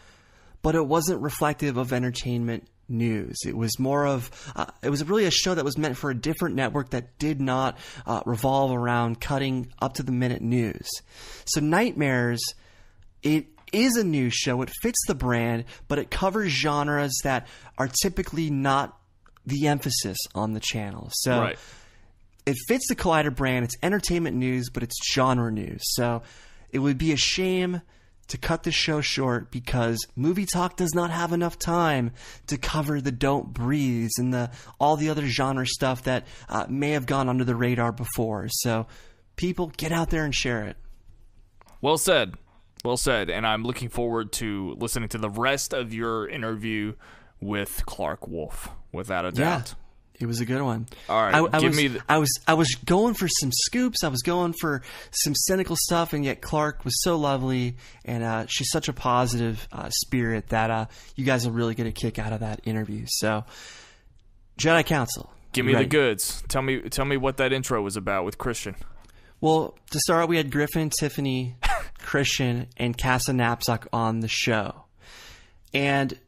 but it wasn't reflective of entertainment news. It was more of, uh, it was really a show that was meant for a different network that did not uh, revolve around cutting up to the minute news. So Nightmares, it is a news show. It fits the brand, but it covers genres that are typically not the emphasis on the channel. So Right. it fits the Collider brand. It's entertainment news, but it's genre news. So it would be a shame to cut the show short because Movie Talk does not have enough time to cover the Don't Breathes and the all the other genre stuff that uh, may have gone under the radar before. So people get out there and share it. Well said. Well said. And I'm looking forward to listening to the rest of your interview with Clarke Wolfe, without a doubt. It was a good one. All right, I, I give was, me the- I was I was going for some scoops. I was going for some cynical stuff, and yet Clarke was so lovely, and uh, she's such a positive uh, spirit that uh, you guys will really get a kick out of that interview. So, Jedi Council, Give me the goods. Tell me tell me what that intro was about with Kristian. Well, to start, we had Griffin, Tiffany, Kristian, and Casa Knapsack on the show. And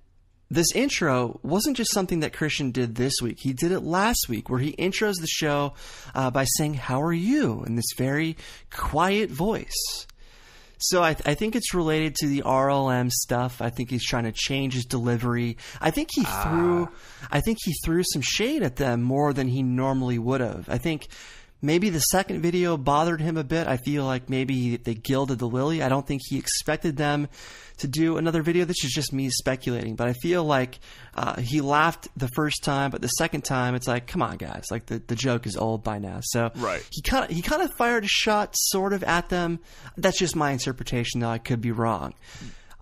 this intro wasn't just something that Kristian did this week. He did it last week, where he intros the show uh, by saying, How are you? in this very quiet voice. So I, I think it's related to the RLM stuff. I think he's trying to change his delivery. I think he threw, I think he threw some shade at them more than he normally would have. I think maybe the second video bothered him a bit. I feel like maybe they gilded the lily. I don't think he expected them to do another video. This is just me speculating, but I feel like uh, he laughed the first time, but the second time it's like, come on, guys, like the, the joke is old by now. So Right. he kind of he kind of fired a shot sort of at them. That's just my interpretation, though I could be wrong.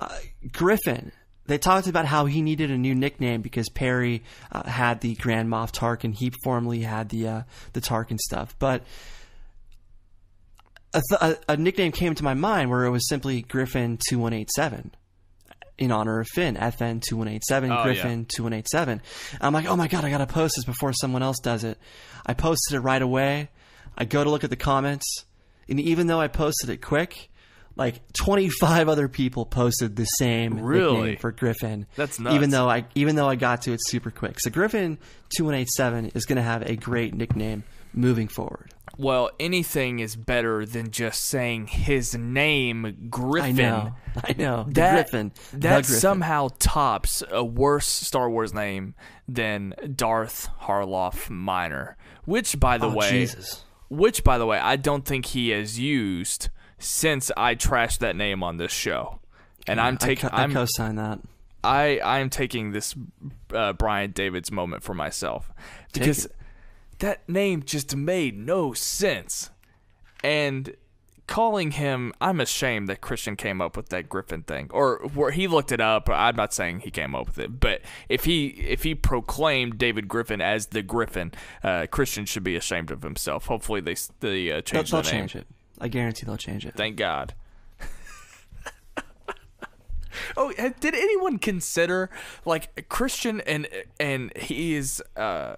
Uh, Griffin. They talked about how he needed a new nickname because Perri uh, had the Grand Moff Tarkin. He formerly had the uh, the Tarkin stuff, but a, th- a, a nickname came to my mind where it was simply Griffin two one eight seven in honor of Finn, FN two one eight seven, Oh, Griffin two one eight seven. I'm like, oh my god, I gotta post this before someone else does it. I posted it right away. I go to look at the comments, and even though I posted it quick, like 25 other people posted the same Really? nickname for Griffin. That's nuts. Even though I even though I got to it super quick. So Griffin two one eight seven is gonna have a great nickname moving forward. Well, anything is better than just saying his name, Griffin. I know. I know. That, Griffin. That Griffin. somehow tops a worse Star Wars name than Darth Harloff Minor, which, by the Oh, way, Jesus. which, by the way, I don't think he has used since I trashed that name on this show. And I'm I, taking, co- I I'm, co-sign that. I, I am taking this uh, Brian Davids moment for myself because. That name just made no sense, and calling him, I'm ashamed that Kristian came up with that Griffin thing, or where he looked it up. I'm not saying he came up with it, but if he if he proclaimed David Griffin as the Griffin, uh, Kristian should be ashamed of himself. Hopefully they they uh, They'll, change they'll the name. change it. I guarantee they'll change it. Thank God. oh, did anyone consider like Kristian and and he is uh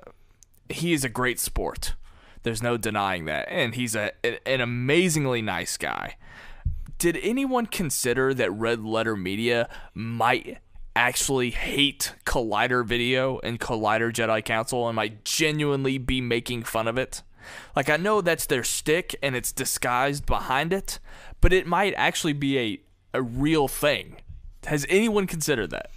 he is a great sport. There's no denying that, and he's a an amazingly nice guy. Did anyone consider that Red Letter Media might actually hate Collider Video and Collider Jedi Council and might genuinely be making fun of it? Like I know that's their stick and it's disguised behind it, but it might actually be a a real thing. Has anyone considered that?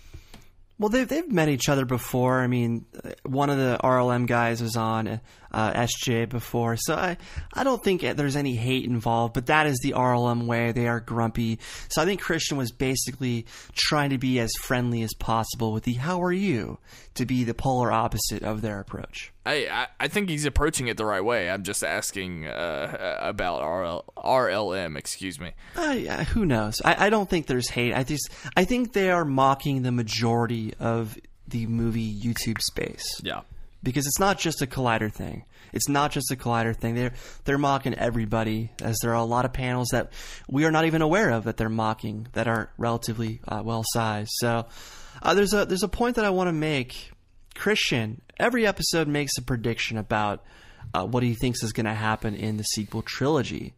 Well, they've they've met each other before. I mean, uh, one of the RLM guys was on uh, SJ before, so I I don't think there's any hate involved. But that is the RLM way; they are grumpy. So I think Kristian was basically trying to be as friendly as possible with the "How are you?" to be the polar opposite of their approach. I, I, I think he's approaching it the right way. I'm just asking uh, about RL, RLM. Excuse me. Uh, yeah, who knows? I, I don't think there's hate. I just I think they are mocking the majority of the movie YouTube space. Yeah. Because it's not just a collider thing. It's not just a collider thing. They're they're mocking everybody, as there are a lot of panels that we are not even aware of that they're mocking that are relatively uh, well sized. So uh, there's a there's a point that I want to make. Kristian, every episode makes a prediction about uh, what he thinks is going to happen in the sequel trilogy.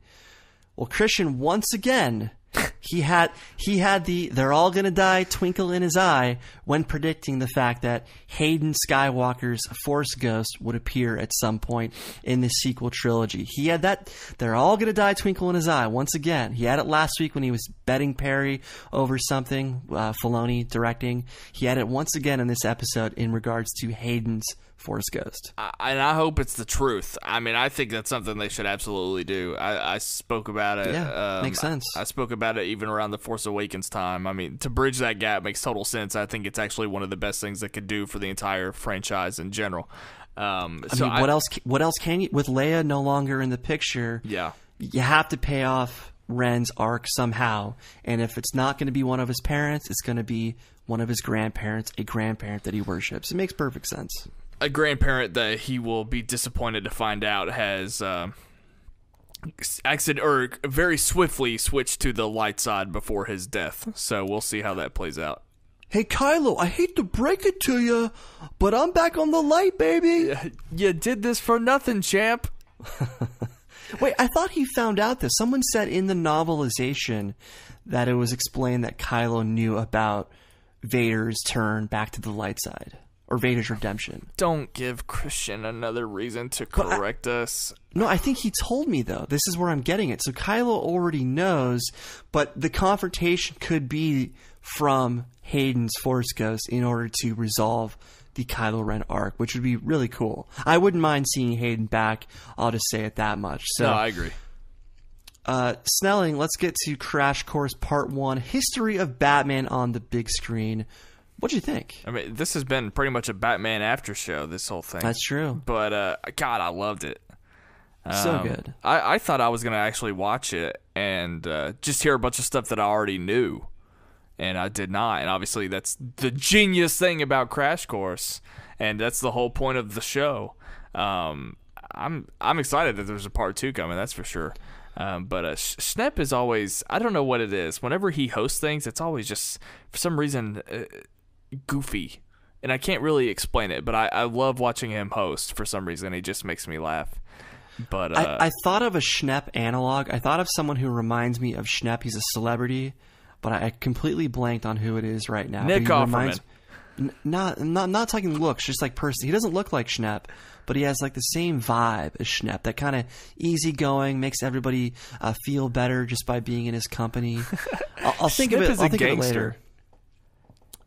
Well, Kristian once again he had he had the they're all gonna die twinkle in his eye when predicting the fact that Hayden Skywalker's Force Ghost would appear at some point in the sequel trilogy. He had that they're all gonna die twinkle in his eye once again. He had it last week when he was betting Perri over something, uh, Filoni directing. He had it once again in this episode in regards to Hayden's Force Ghost. I, and I hope it's the truth. I mean, I think that's something they should absolutely do. I, I spoke about it. Yeah, um, makes sense. I, I, spoke about it even around the Force Awakens time. I mean, to bridge that gap makes total sense. I think it's actually one of the best things they could do for the entire franchise in general. Um, I so mean, what else? What else can you? With Leia no longer in the picture, Yeah. you have to pay off Ren's arc somehow. And if it's not going to be one of his parents, it's going to be one of his grandparents, a grandparent that he worships. It makes perfect sense. A grandparent that he will be disappointed to find out has uh, accident or very swiftly switched to the light side before his death. So we'll see how that plays out. Hey Kylo, I hate to break it to you, but I'm back on the light, baby. You did this for nothing, champ. Wait, I thought he found out this. Someone said in the novelization that it was explained that Kylo knew about Vader's turn back to the light side or Vader's redemption. Don't give Kristian another reason to correct us. No, I think he told me though. This is where I'm getting it. So Kylo already knows, but the confrontation could be from Hayden's Force Ghost in order to resolve the Kylo Ren arc, which would be really cool. I wouldn't mind seeing Hayden back. I'll just say it that much. So, No, I agree. uh, Snelling, let's get to Crash Course Part One: History of Batman on the big screen. What'd you think? I mean, this has been pretty much a Batman after show. This whole thing. That's true. but uh, God, I loved it. So Um, good. I, I thought I was gonna actually watch it and uh, just hear a bunch of stuff that I already knew, and I did not. And obviously, that's the genius thing about Crash Course, and that's the whole point of the show. Um, I'm I'm excited that there's a part two coming. That's for sure. Um, but uh, Schnepp is always I don't know what it is. Whenever he hosts things, it's always just for some reason uh, goofy. And I can't really explain it, but I, I love watching him host for some reason. He just makes me laugh. But uh, I, I thought of a Schnepp analog. I thought of someone who reminds me of Schnepp. He's a celebrity, but I, I completely blanked on who it is right now. Nick But he reminds- Offerman. Not, not, not talking looks, just like person. He doesn't look like Schnepp, but he has like the same vibe as Schnepp. That kind of easygoing makes everybody uh, feel better just by being in his company. I'll, I'll think of it. I'll think of it later.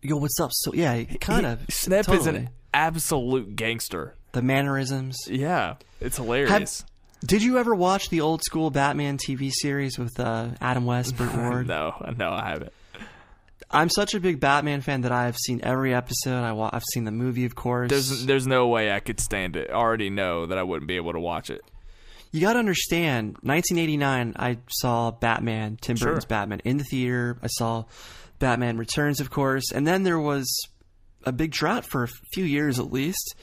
Yo, what's up? So yeah, kind of. Snap totally. is an absolute gangster. the mannerisms. Yeah, it's hilarious. Did you ever watch the old school Batman TV series with uh, Adam West, Burt Ward? no, no, I haven't. I'm such a big Batman fan that I've seen every episode. I wa- I've seen the movie, of course. There's there's no way I could stand it. I already know that I wouldn't be able to watch it. you got to understand, 1989, I saw Batman, Tim Sure. Burton's Batman, in the theater. I saw Batman Returns, of course, and then there was a big drought for a few years at least.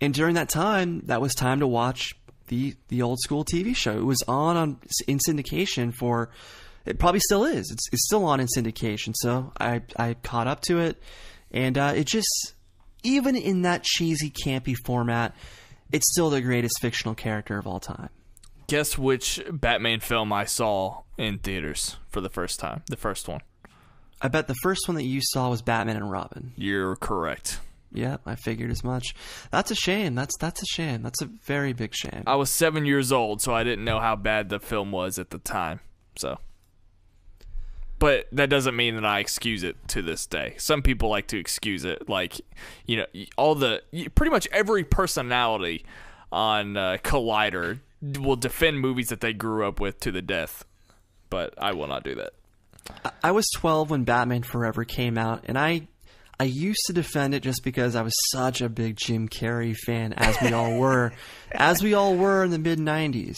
And during that time, that was time to watch the the old school TV show. It was on on in syndication for. It probably still is. It's it's still on in syndication. So I I caught up to it, and uh, it just even in that cheesy campy format, it's still the greatest fictional character of all time. Guess which Batman film I saw in theaters for the first time? The first one. I bet the first one that you saw was Batman and Robin. You're correct. Yeah, I figured as much. That's a shame. That's that's a shame. That's a very big shame. I was seven years old, so I didn't know how bad the film was at the time. So, but that doesn't mean that I excuse it to this day. Some people like to excuse it, like you know, all the pretty much every personality on uh, Collider will defend movies that they grew up with to the death, but I will not do that. I was 12 when Batman Forever came out, and I I used to defend it just because I was such a big Jim Carrey fan, as we all were, as we all were in the mid 90s.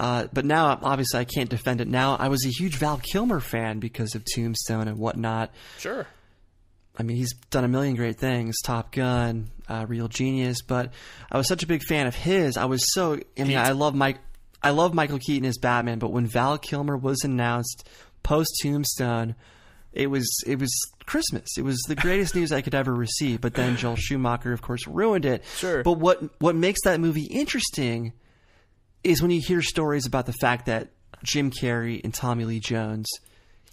Uh, but now, obviously, I can't defend it now. I was a huge Val Kilmer fan because of Tombstone and whatnot. Sure. I mean, he's done a million great things, Top Gun, uh, Real Genius, but I was such a big fan of his. I was so, I mean, I love Mike, I love Michael Keaton as Batman, but when Val Kilmer was announced post Tombstone, it was it was Christmas. It was the greatest news I could ever receive. But then Joel Schumacher, of course, ruined it. Sure. But what what makes that movie interesting is when you hear stories about the fact that Jim Carrey and Tommy Lee Jones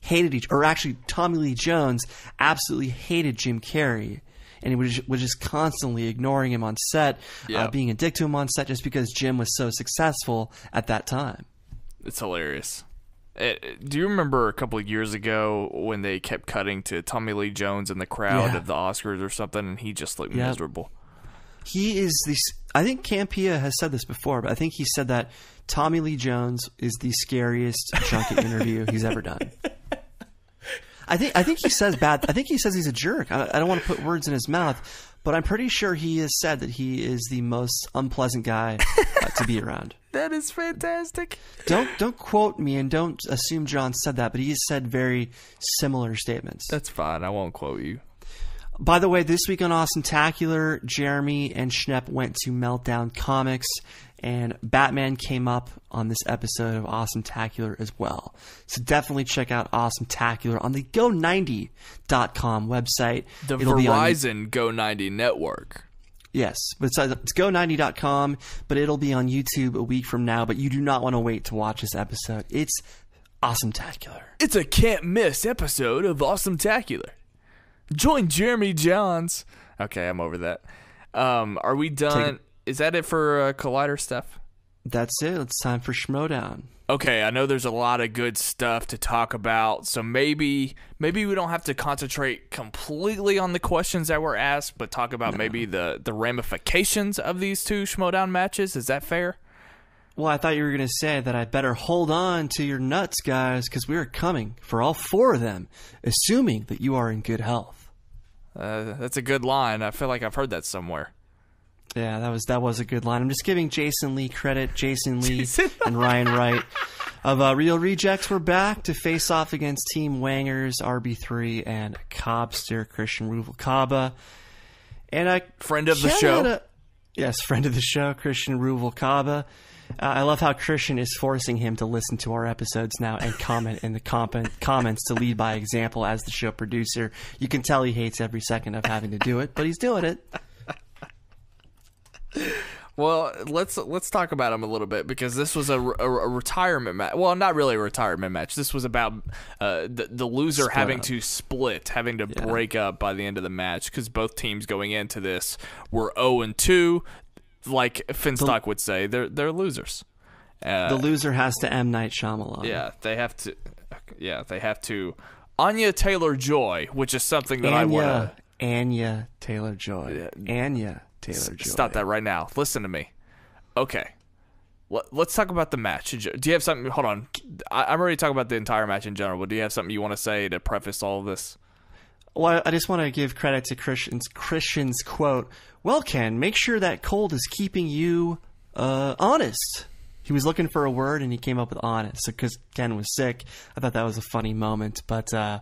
hated each, or actually Tommy Lee Jones absolutely hated Jim Carrey. And he was, was just constantly ignoring him on set, Yeah. uh, being a dick to him on set, just because Jim was so successful at that time. It's hilarious. Eh, do you remember a couple of years ago when they kept cutting to Tommy Lee Jones in the crowd Yeah. of the Oscars or something, and he just looked Yep. miserable? He is the. I think Campea has said this before, but I think he said that Tommy Lee Jones is the scariest junket interview he's ever done. I think I think he says bad. I think he says he's a jerk. I, I don't want to put words in his mouth, but I'm pretty sure he has said that he is the most unpleasant guy uh, to be around. That is fantastic. Don't don't quote me and don't assume John said that, but he has said very similar statements. That's fine. I won't quote you. By the way, this week on Awesome-tacular, Jeremy and Schnepp went to Meltdown Comics, and Batman came up on this episode of Awesome-tacular as well. So definitely check out Awesome-tacular on the Go90.com website. The It'll be on- Verizon Go 90 network. yes, but it's, it's Go90.com, but it'll be on YouTube a week from now. But you do not want to wait to watch this episode. It's Awesome-tacular. It's a can't miss episode of Awesome Tacular. Join Jeremy Jahns. Okay, I'm over that. Um, are we done? Is that it for uh, Collider stuff? That's it. It's time for Schmoedown. Okay, I know there's a lot of good stuff to talk about, so maybe maybe we don't have to concentrate completely on the questions that were asked, but talk about maybe the the ramifications of these two Schmoedown matches. Is that fair? Well, I thought you were going to say that I better hold on to your nuts, guys, because we are coming for all four of them, assuming that you are in good health. Uh, that's a good line. I feel like I've heard that somewhere. Yeah, that was that was a good line. I'm just giving Jason Lee credit. Jason Lee and Ryan Wright of uh, Real Rejects were back to face off against Team Wangers, RB3, and Cobster Christian Ruvalcaba. And I Friend of the show. yes, friend of the show, Christian Ruvalcaba. Uh, I love how Kristian is forcing him to listen to our episodes now and comment in the comp- comments to lead by example as the show producer. You can tell he hates every second of having to do it, but he's doing it. Well, let's let's talk about him a little bit because this was a, a, a retirement match. Well, not really a retirement match. This was about uh, the the loser Split having up. to split, having to break up by the end of the match because both teams going into this were zero and two. Like Finstock would say, they're they're losers. Uh, The loser has to M Night Shyamalan. yeah, they have to. Yeah, they have to. Anya Taylor Joy, which is something that I want to. Anya, Anya Taylor Joy. Yeah. Anya Taylor Joy. Stop that right now. Listen to me. Okay. Let, let's talk about the match. Do you have something? Hold on. I, I'm already talking about the entire match in general, but do you have something you want to say to preface all of this? Well, I just want to give credit to Kristian's Kristian's quote. Well, Ken, make sure that cold is keeping you uh, honest. He was looking for a word and he came up with honest because Ken was sick. I thought that was a funny moment, but uh,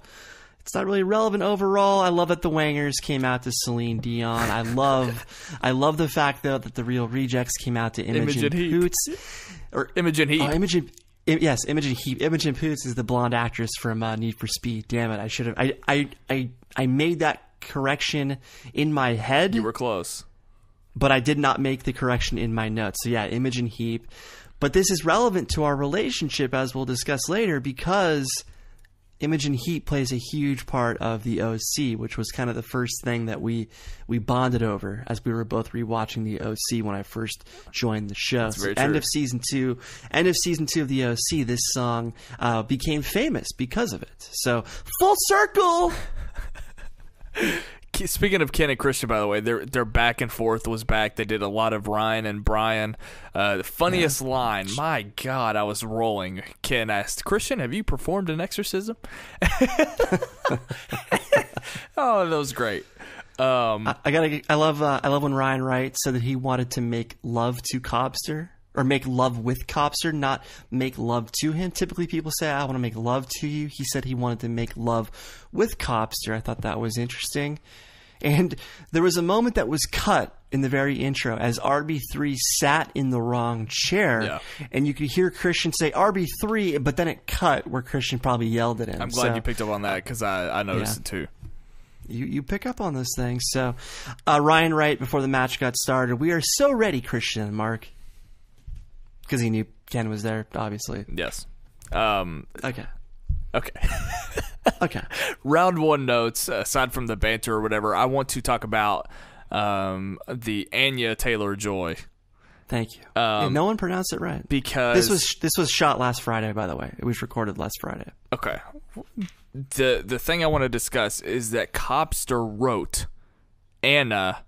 it's not really relevant overall. I love that the Wangers came out to Celine Dion. I love, I love the fact though that the Real Rejects came out to Imogen, Imogen Heap. Poots. Or Imogen Heap. Oh, Imogen. I- yes, Imogen Heap. Imogen Poots is the blonde actress from uh, Need for Speed. Damn it! I should have. I, I I I made that correction in my head, you were close. but I did not make the correction in my notes. So yeah, Imogen Heap. But this is relevant to our relationship, as we'll discuss later, because Imogen Heap plays a huge part of the OC, which was kind of the first thing that we we bonded over as we were both rewatching the OC when I first joined the show. So end of season two, end of season two of the OC, this song uh, became famous because of it. So full circle. speaking of Ken and Kristian, by the way, their their back and forth was back. They did a lot of Ryan and Brian. Uh, the funniest yeah. line, my God, I was rolling. Ken asked Kristian, "Have you performed an exorcism?" oh, that was great. Um, I, I, gotta. I love. Uh, I love when Ryan writes so that he wanted to make love to Cobster or make love with Cobster, not make love to him. Typically, people say, "I want to make love to you." He said he wanted to make love with Cobster. I thought that was interesting. And there was a moment that was cut in the very intro as RB3 sat in the wrong chair. Yeah. And you could hear Kristian say RB3, but then it cut where Kristian probably yelled at him. I'm glad so, you picked up on that because I, I noticed yeah. it too you, you pick up on those things. So, uh, Ryan Wright, before the match got started, we are so ready, Kristian and Mark. Because he knew Ken was there, obviously. Yes. Um, okay. Okay. okay. Round one notes, aside from the banter or whatever, I want to talk about um, the Anya Taylor Joy. Thank you. Um, yeah, no one pronounced it right because this was this was shot last Friday. By the way, it was recorded last Friday. Okay the the thing I want to discuss is that Cobster wrote Anna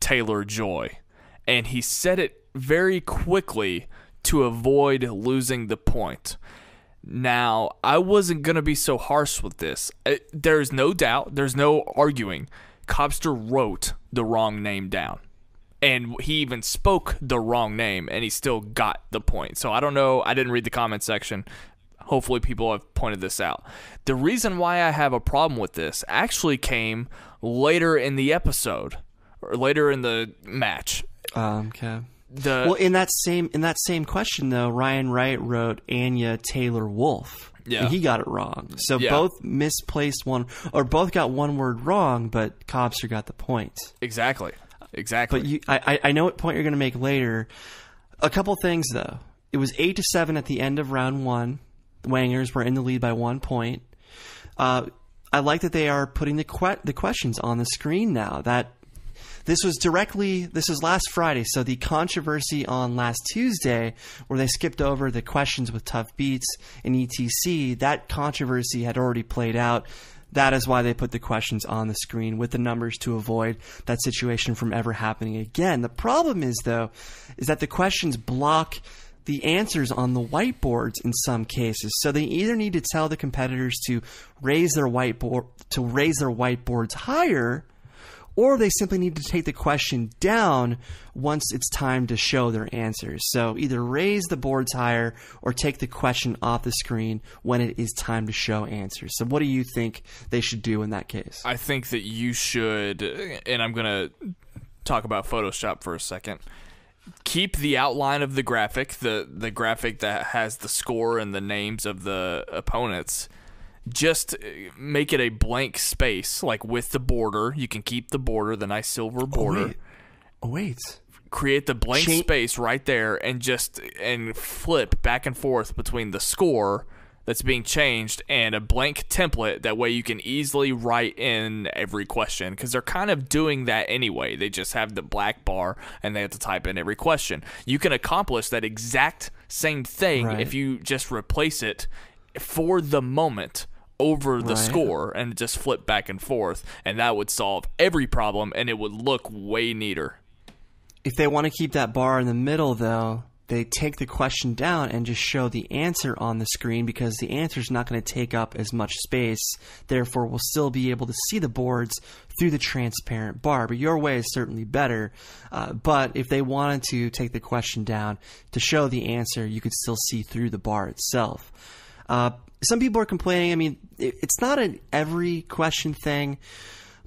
Taylor Joy, and he said it very quickly to avoid losing the point. Now, I wasn't going to be so harsh with this. It, there's no doubt, there's no arguing. Cobster wrote the wrong name down. And he even spoke the wrong name, and he still got the point. So I don't know. I didn't read the comment section. Hopefully, people have pointed this out. The reason why I have a problem with this actually came later in the episode or later in the match. Um, okay. The, well, in that same in that same question though, Ryan Wright wrote Anya Taylor Wolf. Yeah. And he got it wrong. So yeah. both misplaced one or both got one word wrong, but Cobster got the point. Exactly. Exactly. But you, I, I know what point you're going to make later. A couple things though. It was eight to seven at the end of round one. Wangers were in the lead by one point. Uh, I like that they are putting the que- the questions on the screen now. That this was directly this is last Friday, so the controversy on last Tuesday where they skipped over the questions with tough beats and etc. That controversy had already played out. That is why they put the questions on the screen with the numbers to avoid that situation from ever happening again. The problem is though, is that the questions block the answers on the whiteboards in some cases. So they either need to tell the competitors to raise their whiteboard to raise their whiteboards higher, or they simply need to take the question down once it's time to show their answers. So either raise the boards higher or take the question off the screen when it is time to show answers. So what do you think they should do in that case? I think that you should and I'm going to talk about Photoshop for a second keep the outline of the graphic, the the graphic that has the score and the names of the opponents. Just uh, make it a blank space, like with the border. You can keep the border, the nice silver border. Oh, wait. Oh, wait. Create the blank space right there, and just and flip back and forth between the score that's being changed and a blank template. That way you can easily write in every question because they're kind of doing that anyway. They just have the black bar and they have to type in every question. You can accomplish that exact same thing right. if you just replace it for the moment over the right. score and just flip back and forth and that would solve every problem and it would look way neater. If they want to keep that bar in the middle though, they take the question down and just show the answer on the screen because the answer is not going to take up as much space. Therefore, we'll still be able to see the boards through the transparent bar. But your way is certainly better. Uh, but if they wanted to take the question down to show the answer, you could still see through the bar itself. Uh, some people are complaining. I mean, it's not an every question thing,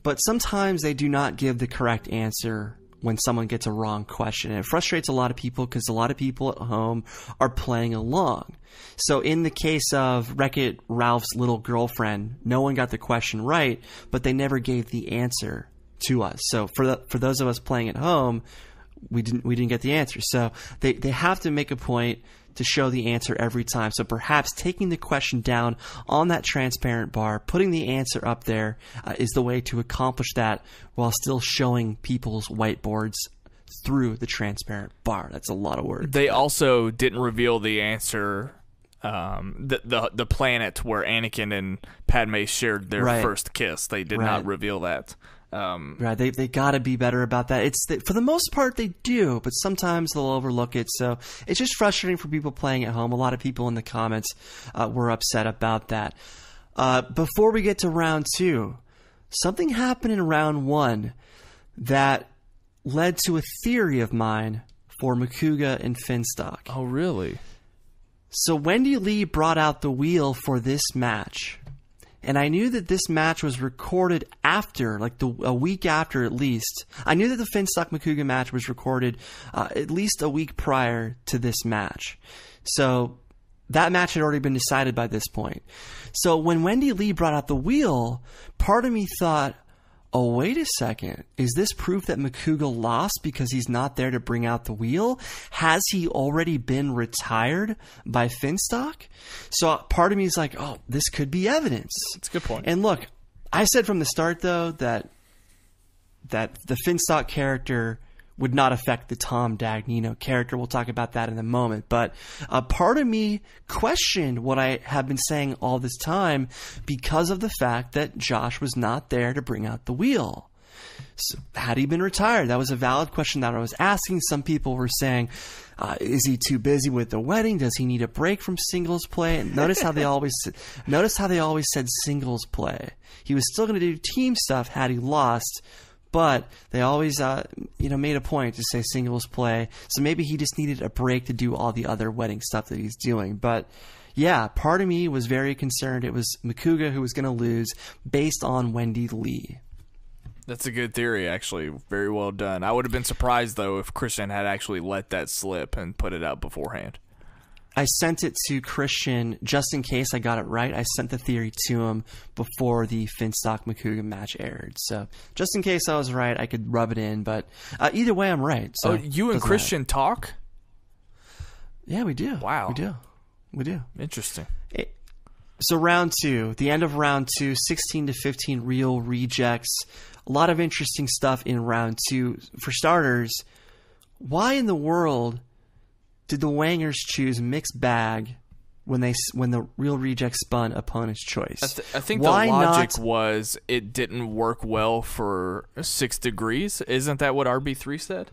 but sometimes they do not give the correct answer when someone gets a wrong question. And it frustrates a lot of people because a lot of people at home are playing along. So in the case of Wreck It Ralph's little girlfriend, no one got the question right, but they never gave the answer to us. So for the, for those of us playing at home, we didn't we didn't get the answer. So they, they have to make a point to show the answer every time. So perhaps taking the question down on that transparent bar, putting the answer up there, uh, is the way to accomplish that while still showing people's whiteboards through the transparent bar. That's a lot of words. They also didn't reveal the answer um, the, the the planet where Anakin and Padme shared their right. first kiss. They did right. not reveal that. Um, Right, they they got to be better about that. It's the, for the most part they do, but sometimes they'll overlook it. So it's just frustrating for people playing at home. A lot of people in the comments uh, were upset about that. Uh, before we get to round two, something happened in round one that led to a theory of mine for Macuga and Finstock. oh, really? So Wendy Lee brought out the wheel for this match. And I knew that this match was recorded after, like the, a week after at least. I knew that the Finn Finstock Macuga match was recorded uh, at least a week prior to this match. So that match had already been decided by this point. So when Wendy Lee brought out the wheel, part of me thought, oh, wait a second. Is this proof that Macuga lost because he's not there to bring out the wheel? Has he already been retired by Finstock? So part of me is like, oh, this could be evidence. It's a good point. And look, I said from the start though that that the Finstock character would not affect the Tom Dagnino character. We'll talk about that in a moment. But a part of me questioned what I have been saying all this time because of the fact that Josh was not there to bring out the wheel. So, had he been retired? That was a valid question that I was asking. Some people were saying, uh, "Is he too busy with the wedding? Does he need a break from singles play?" And notice how they always notice how they always said singles play. He was still going to do team stuff had he lost, but they always uh, you know made a point to say singles play. So maybe he just needed a break to do all the other wedding stuff that he's doing. But yeah, part of me was very concerned it was Macuga who was going to lose based on Wendy Lee. That's a good theory, actually. Very well done. I would have been surprised though if Kristian had actually let that slip and put it out beforehand. I sent it to Kristian just in case I got it right. I sent the theory to him before the Finstock Macuga match aired. So just in case I was right, I could rub it in. But uh, either way, I'm right. So oh, you and Kristian talk? Yeah, we do. Wow. We do. We do. Interesting. So round two, the end of round two, 16 to 15 real rejects. A lot of interesting stuff in round two. For starters, why in the world did the Wangers choose mixed bag when they when the real reject spun opponent's choice? I, th- I think why the logic not? was it didn't work well for six degrees. Isn't that what RB three said?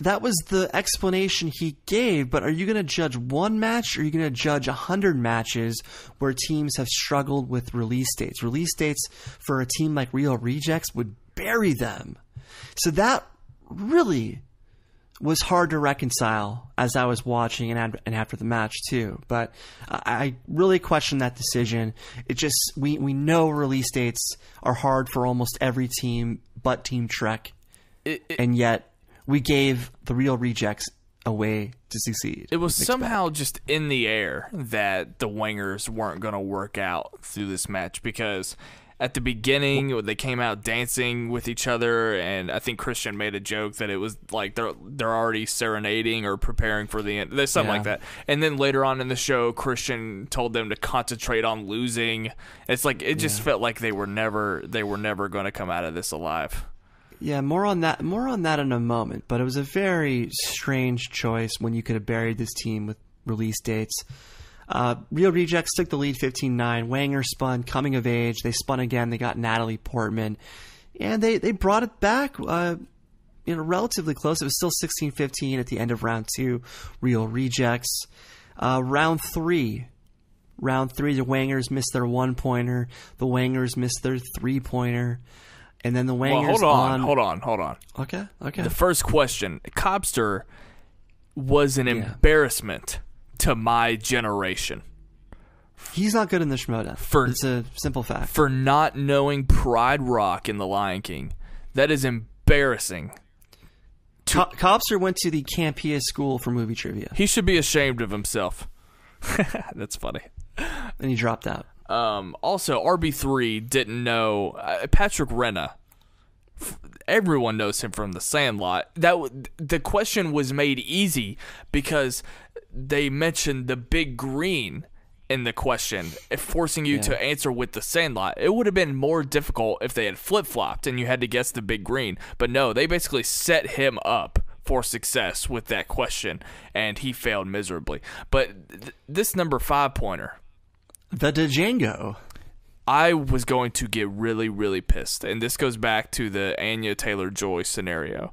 That was the explanation he gave. But are you going to judge one match, or are you going to judge a hundred matches where teams have struggled with release dates? Release dates for a team like Real Rejects would bury them. So that really was hard to reconcile as I was watching and, ad- and after the match too. But I I really question that decision. It just we we know release dates are hard for almost every team but Team Trek, It, it, and yet we gave the real rejects a way to succeed. it was somehow just in the air that the Wingers weren't going to work out through this match because at the beginning they came out dancing with each other and I think Kristian made a joke that it was like they're they're already serenading or preparing for the end there's something like that and then later on in the show Kristian told them to concentrate on losing it's like it just felt like they were never they were never going to come out of this alive Yeah, more on that. More on that in a moment. But it was a very strange choice when you could have buried this team with release dates. Uh, Real Rejects took the lead 15-9. Wanger spun Coming of Age. They spun again. They got Natalie Portman, and they they brought it back. Uh, you know, relatively close. It was still 16-15 at the end of round two. Real Rejects. Uh, round three. Round three, the Wangers missed their one pointer. The Wangers missed their three pointer. And then the well Wangers hold on hold on hold on Okay, okay. The first question, Cobster was an embarrassment to my generation He's not good in the Schmoedown. For- it's a simple fact. for not knowing Pride Rock in The Lion King. That is embarrassing. Co- Cobster went to the Campea School for Movie Trivia, He should be ashamed of himself. That's funny. and he dropped out. Um, also, RB3 didn't know uh, Patrick Renna. F- Everyone knows him from The Sandlot. That w- the question was made easy because they mentioned the big green in the question, forcing you to answer with The Sandlot. It would have been more difficult if they had flip flopped and you had to guess the big green. But no, they basically set him up for success with that question, and he failed miserably. But th- this number five pointer. The Django. I was going to get really, really pissed. And this goes back to the Anya Taylor Joy scenario.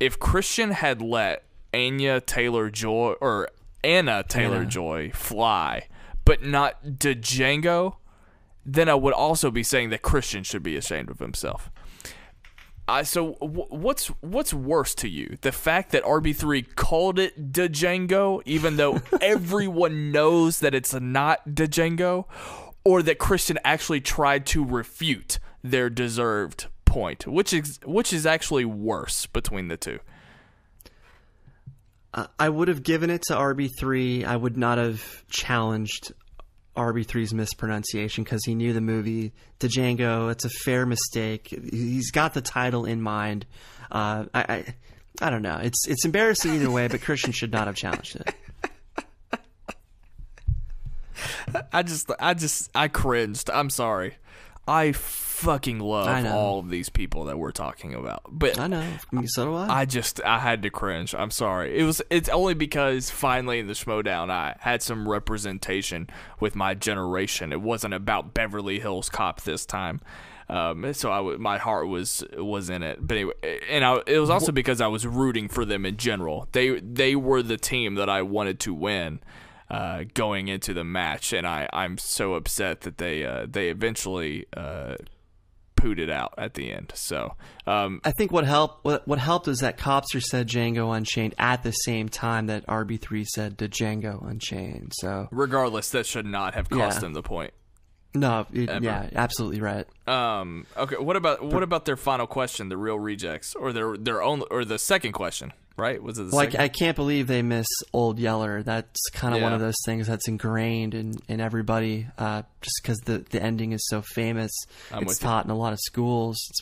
If Kristian had let Anya Taylor Joy or Anna Taylor Joy fly, but not Django, then I would also be saying that Kristian should be ashamed of himself. I so w- what's what's worse to you? The fact that RB3 called it Django even though everyone knows that it's not Django or that Kristian actually tried to refute their deserved point, which is which is actually worse between the two. I would have given it to RB3. I would not have challenged RB3's mispronunciation because he knew the movie Django. It's a fair mistake. He's got the title in mind. Uh, I, I, I don't know. It's it's embarrassing either way, but Kristian should not have challenged it. I just, I just, I cringed. I'm sorry. I fucking love all of these people that we're talking about, but I know. So do I. I just I had to cringe. I'm sorry. It was it's only because finally in the Schmoedown I had some representation with my generation. It wasn't about Beverly Hills Cop this time. Um, so I w- my heart was was in it. But anyway, and I, it was also because I was rooting for them in general. They they were the team that I wanted to win. Uh, going into the match, and I, I'm so upset that they uh, they eventually uh, pooed it out at the end. So um, I think what helped what, what helped is that Cobster said Django Unchained at the same time that RB3 said Django Unchained. So regardless, that should not have cost Yeah. them the point. No, it, yeah, absolutely right. Um. Okay. What about what about their final question, the real rejects, or their their own, or the second question? Right? Was it the I, second? I can't believe they miss Old Yeller. That's kind of one of those things that's ingrained in, in everybody, uh, just because the, the ending is so famous. I'm it's with you. taught in a lot of schools. It's,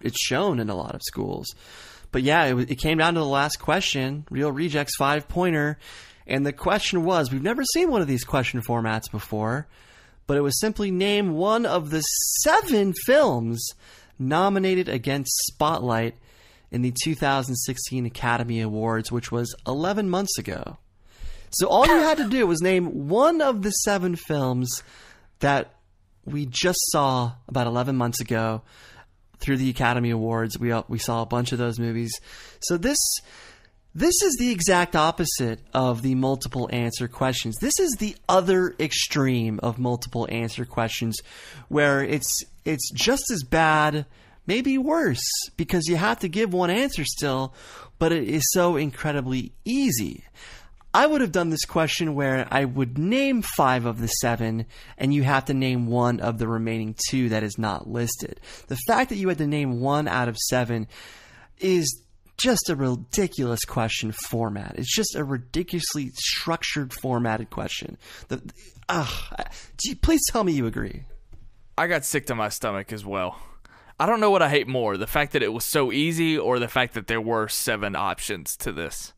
it's shown in a lot of schools. But yeah, it, it came down to the last question, Real Rejects five pointer. And the question was we've never seen one of these question formats before, but it was simply name one of the seven films nominated against Spotlight in the 2016 Academy Awards, which was 11 months ago. So all you had to do was name one of the seven films that we just saw about 11 months ago through the Academy Awards. We uh, we saw a bunch of those movies. So this this is the exact opposite of the multiple answer questions. This is the other extreme of multiple answer questions where it's it's just as bad, maybe worse because you have to give one answer still, but it is so incredibly easy. I would have done this question where I would name five of the seven, and you have to name one of the remaining two that is not listed. The fact that you had to name one out of seven is just a ridiculous question format. It's just a ridiculously structured, formatted question. The, uh, please tell me you agree. I got sick to my stomach as well. I don't know what I hate more: the fact that it was so easy, or the fact that there were seven options to this.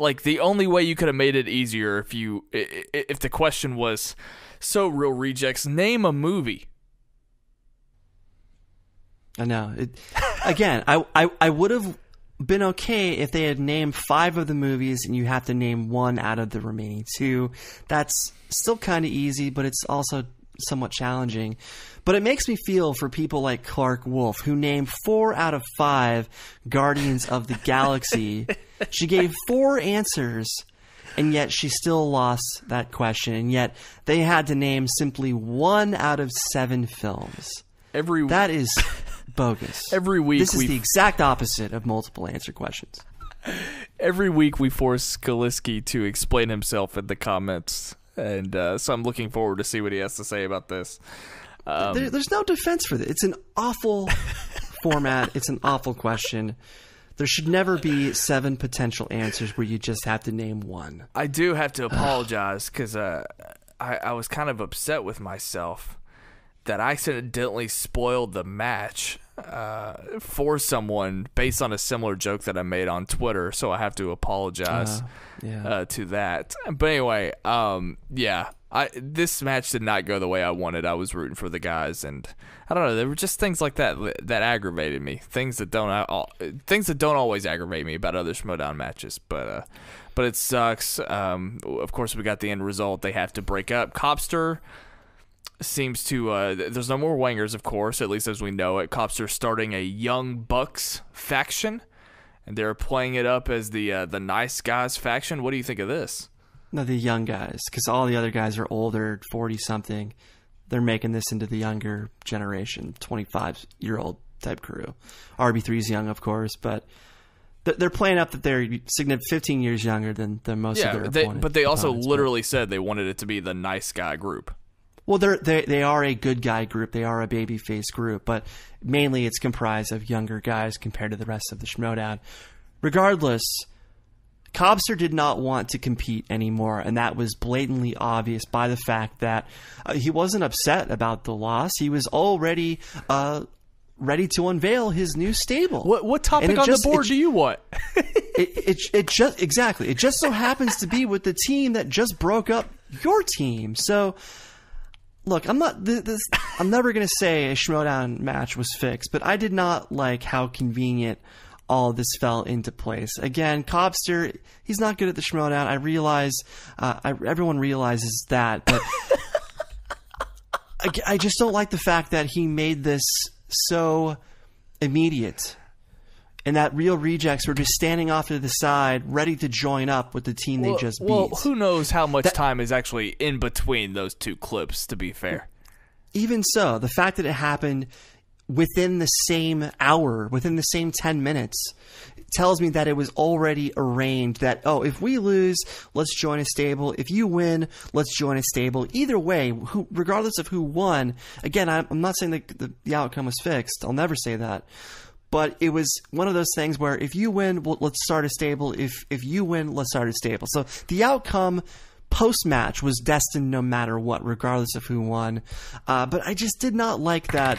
Like the only way you could have made it easier if you if the question was, "So real rejects, name a movie." I know. It, again, I, I, I would have been okay if they had named five of the movies and you have to name one out of the remaining two. That's still kind of easy, but it's also somewhat challenging. But it makes me feel for people like Clarke Wolfe, who named four out of five Guardians of the Galaxy. she gave four answers. And yet she still lost that question. And yet they had to name simply one out of seven films. Every That is bogus. Every week this is the exact opposite of multiple answer questions. every week we force Skaliski to explain himself in the comments, and uh, so I'm looking forward to see what he has to say about this. Um, there, there's no defense for this. It's an awful format. It's an awful question. There should never be seven potential answers where you just have to name one. I do have to apologize because uh, I, I was kind of upset with myself that I accidentally spoiled the match uh, for someone based on a similar joke that I made on Twitter. So I have to apologize Uh, yeah. uh, to that. But anyway, um, yeah, I this match did not go the way I wanted. I was rooting for the guys, and I don't know. There were just things like that that aggravated me. Things that don't things that don't always aggravate me about other Schmoedown matches, but. Uh, but it sucks. Um, of course, we got the end result. They have to break up. Cobster, seems to uh, there's no more wingers, of course, at least as we know it. Cops are starting a Young Bucks faction, and they're playing it up as the uh, the nice guys faction. What do you think of this? No, the young guys, because all the other guys are older, forty something. They're making this into the younger generation, twenty five year old type crew. RB 3 is young, of course, but they're playing up that they're significant 15 years younger than, than most yeah, of their they, opponents. But they also opponents, literally said they wanted it to be the nice guy group. Well, they're, they they are a good guy group. They are a baby face group, but mainly it's comprised of younger guys compared to the rest of the Schmoedown. Regardless, Cobster did not want to compete anymore, and that was blatantly obvious by the fact that uh, he wasn't upset about the loss. He was already uh, ready to unveil his new stable. What what topic on just, the board it, do you want? it, it it just exactly. It just so happens to be with the team that just broke up your team. So look, I'm not this. I'm never gonna say a Schmoedown match was fixed, but I did not like how convenient all this fell into place. Again, Cobster, he's not good at the Schmoedown. I realize, uh, I, everyone realizes that, but I, I just don't like the fact that he made this so immediate and that real rejects were just standing off to the side, ready to join up with the team well, they just beat. Well, who knows how much That- time is actually in between those two clips? To be fair, Even so, the fact that it happened within the same hour, within the same 10 minutes, tells me that it was already arranged that, oh, if we lose, let's join a stable. If you win, let's join a stable. Either way, who, regardless of who won, again, I'm I'm not saying that the, the outcome was fixed. I'll never say that. But it was one of those things where if you win, well, let's start a stable. If if you win, let's start a stable. So the outcome post match was destined no matter what, regardless of who won. Uh, but I just did not like that.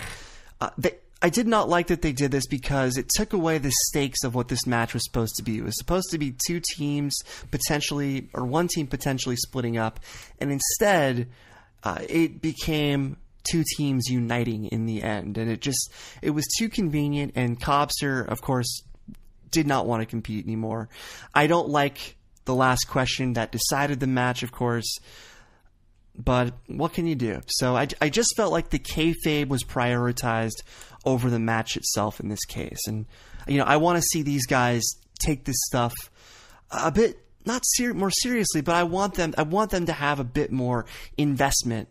Uh, they, I did not like that they did this because it took away the stakes of what this match was supposed to be. It was supposed to be two teams potentially, or one team potentially splitting up, and instead, uh, it became two teams uniting in the end, and it just it was too convenient. And Cobster, of course, did not want to compete anymore. I don't like the last question that decided the match, of course, but what can you do? So I, I just felt like the kayfabe was prioritized over the match itself in this case, and you know I want to see these guys take this stuff a bit not ser- more seriously, but I want them I want them to have a bit more investment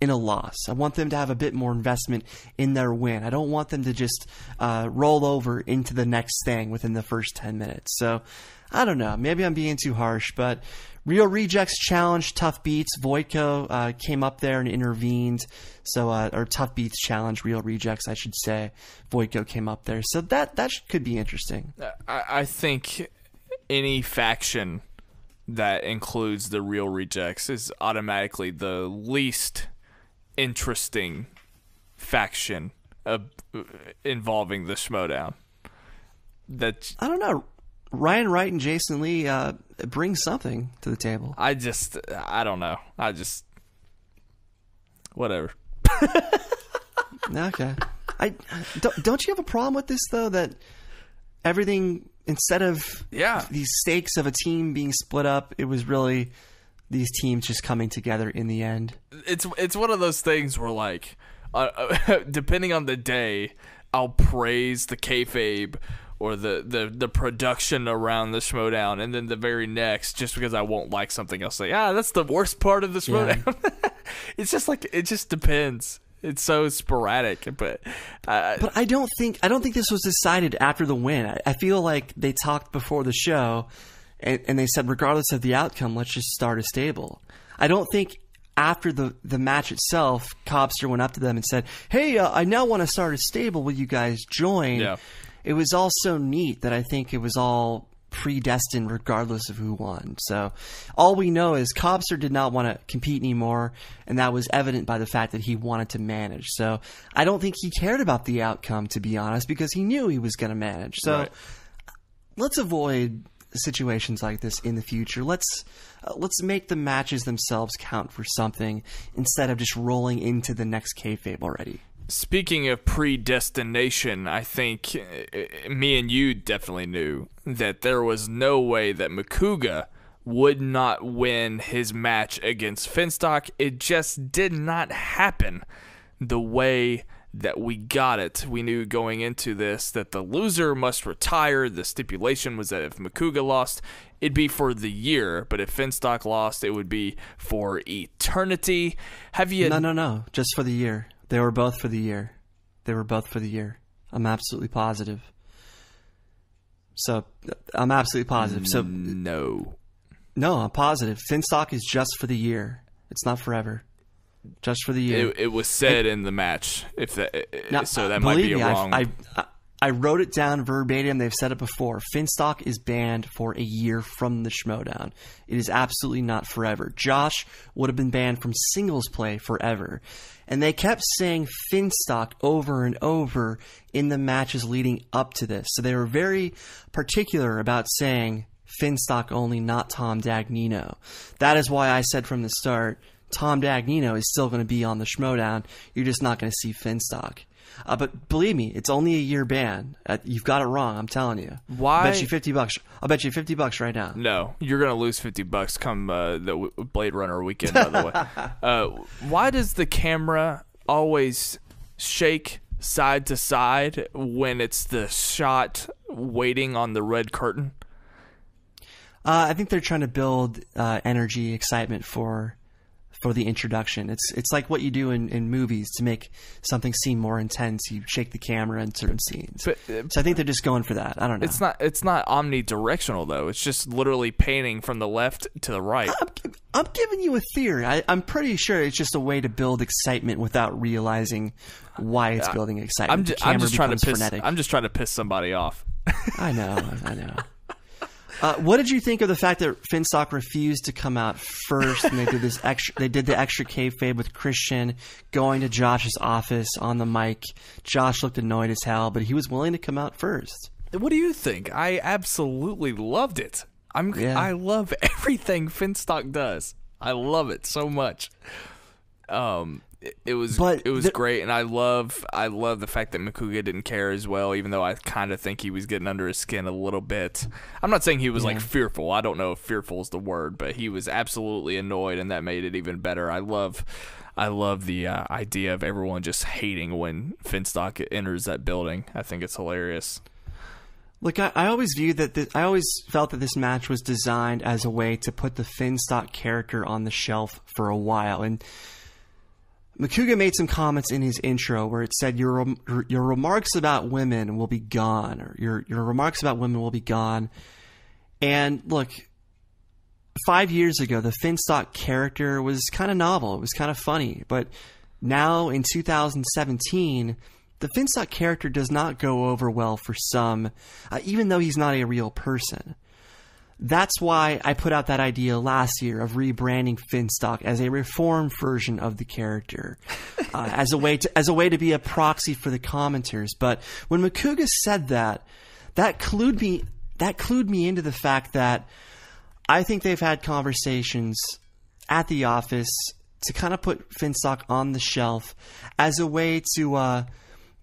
in a loss. I want them to have a bit more investment in their win. I don't want them to just uh, roll over into the next thing within the first 10 minutes. So I don't know. Maybe I'm being too harsh, but Real Rejects Challenge Tough Beats. Voitko uh, came up there and intervened. So, uh, or Tough Beats Challenge Real Rejects, I should say. Voitko came up there. So that, that could be interesting. I, I think any faction that includes the real rejects is automatically the least interesting faction of, involving the Schmoedown. That I don't know. Ryan Wright and Jason Lee uh, bring something to the table. I just I don't know. I just whatever. Okay. I don't, don't you have a problem with this though that everything instead of Yeah. these stakes of a team being split up, it was really these teams just coming together in the end. it's it's one of those things where like uh, depending on the day I'll praise the kayfabe or the, the, the production around the Schmoedown, and then the very next, just because I won't like something, I'll say, ah, that's the worst part of the Schmoedown. it's just like it just depends. It's so sporadic, but uh, But I don't think I don't think this was decided after the win. I, I feel like they talked before the show, and, and they said regardless of the outcome, let's just start a stable. I don't think after the the match itself, Cobster went up to them and said, "Hey, uh, I now want to start a stable. Will you guys join?" Yeah. It was all so neat that I think it was all predestined regardless of who won. So all we know is Cobster did not want to compete anymore, and that was evident by the fact that he wanted to manage. So I don't think he cared about the outcome, to be honest, because he knew he was going to manage. So Right. let's avoid situations like this in the future. Let's uh, let's make the matches themselves count for something instead of just rolling into the next kayfabe already. Speaking of predestination, I think uh, me and you definitely knew that there was no way that Macuga would not win his match against Finstock. It just did not happen the way that we got it. We knew going into this that the loser must retire. The stipulation was that if Macuga lost, it'd be for the year, but if Finstock lost, it would be for eternity. Have you? No, no, no. Just for the year. They were both for the year. They were both for the year. I'm absolutely positive. So I'm absolutely positive. So no. No, I'm positive. Finstock is just for the year. It's not forever. Just for the year. It, it was said it, in the match. If that, eh, eh, now, so that might be me, wrong. I, I, I wrote it down verbatim. They've said it before. Finstock is banned for a year from the Schmoedown. It is absolutely not forever. Josh would have been banned from singles play forever. And they kept saying Finstock over and over in the matches leading up to this. So they were very particular about saying Finstock only, not Tom Dagnino. That is why I said from the start, Tom Dagnino is still going to be on the Schmoedown. You're just not going to see Finstock. Uh, but believe me, it's only a year ban. Uh, you've got it wrong. I'm telling you. Why? I'll bet you fifty bucks. I'll bet you fifty bucks right now. No, you're gonna lose fifty bucks come uh, the Blade Runner weekend. By the way, uh, why does the camera always shake side to side when it's the shot waiting on the red curtain? Uh, I think they're trying to build uh, energy, excitement for for the introduction. It's it's like what you do in, in movies to make something seem more intense. You shake the camera in certain scenes. But, uh, so I think they're just going for that. I don't know. It's not it's not omnidirectional though. It's just literally painting from the left to the right. I'm, I'm giving you a theory. I, am pretty sure it's just a way to build excitement without realizing why it's building excitement. I'm, ju- I'm just trying to piss. Frenetic. I'm just trying to piss somebody off. I know. I know. Uh, what did you think of the fact that Finstock refused to come out first, and they did this extra? They did the extra kayfabe with Christian going to Josh's office on the mic. Josh looked annoyed as hell, but he was willing to come out first. What do you think? I absolutely loved it. I'm. Yeah. I love everything Finstock does. I love it so much. Um, it, was but it was the, great, and I love I love the fact that Macuga didn't care as well, even though I kind of think he was getting under his skin a little bit. I'm not saying he was yeah. like fearful. I don't know if fearful is the word, but he was absolutely annoyed, and that made it even better. I love. I love the uh, idea of everyone just hating when Finstock enters that building. I think it's hilarious. Look, I, I always viewed that. This, I always felt that this match was designed as a way to put the Finstock character on the shelf for a while, and Macuga made some comments in his intro where it said your your remarks about women will be gone, or your your remarks about women will be gone. And look, five years ago, the Finstock character was kind of novel. It was kind of funny, but now in 2017, the Finstock character does not go over well for some, uh, even though he's not a real person. That's why I put out that idea last year of rebranding Finstock as a reformed version of the character, uh, as a way to as a way to be a proxy for the commenters. But when Macuga said that, that clued me that clued me into the fact that I think they've had conversations at the office to kind of put Finstock on the shelf as a way to. Uh,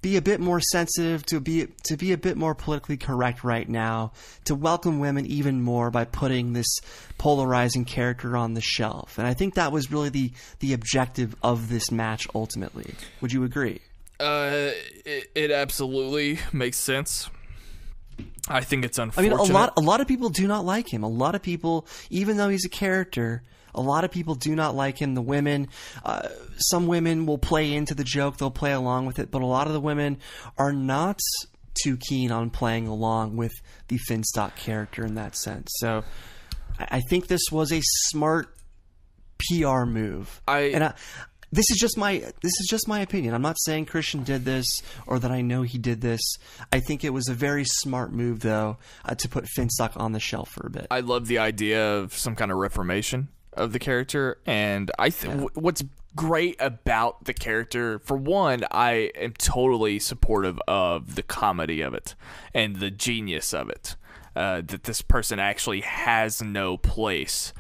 be a bit more sensitive, to be to be a bit more politically correct right now, to welcome women even more by putting this polarizing character on the shelf. And I think that was really the the objective of this match ultimately. Would you agree? Uh, it, it absolutely makes sense. I think it's unfortunate. I mean, a lot a lot of people do not like him. A lot of people, even though he's a character, a lot of people do not like him. The women, uh, some women will play into the joke, they'll play along with it, but a lot of the women are not too keen on playing along with the Finstock character in that sense. So I think this was a smart PR move. I and I, this is just my this is just my opinion. I'm not saying Christian did this or that I know he did this. I think it was a very smart move though uh, to put Finstock on the shelf for a bit. I love the idea of some kind of reformation of the character, and I think yeah. w- what's great about the character, for one, I am totally supportive of the comedy of it and the genius of it. Uh, that this person actually has no place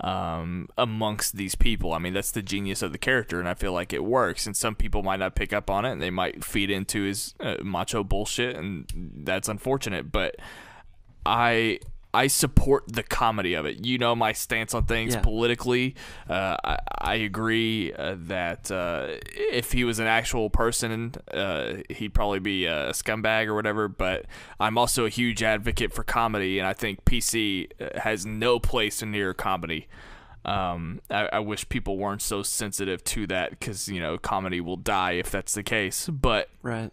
um, amongst these people. I mean, that's the genius of the character, and I feel like it works. And some people might not pick up on it, and they might feed into his uh, macho bullshit, and that's unfortunate. But I I support the comedy of it. You know my stance on things Yeah. politically. Uh, I, I agree uh, that uh, if he was an actual person, uh, he'd probably be a scumbag or whatever. But I'm also a huge advocate for comedy, and I think PC has no place near comedy. Um, I, I wish people weren't so sensitive to that because you know comedy will die if that's the case. But Right.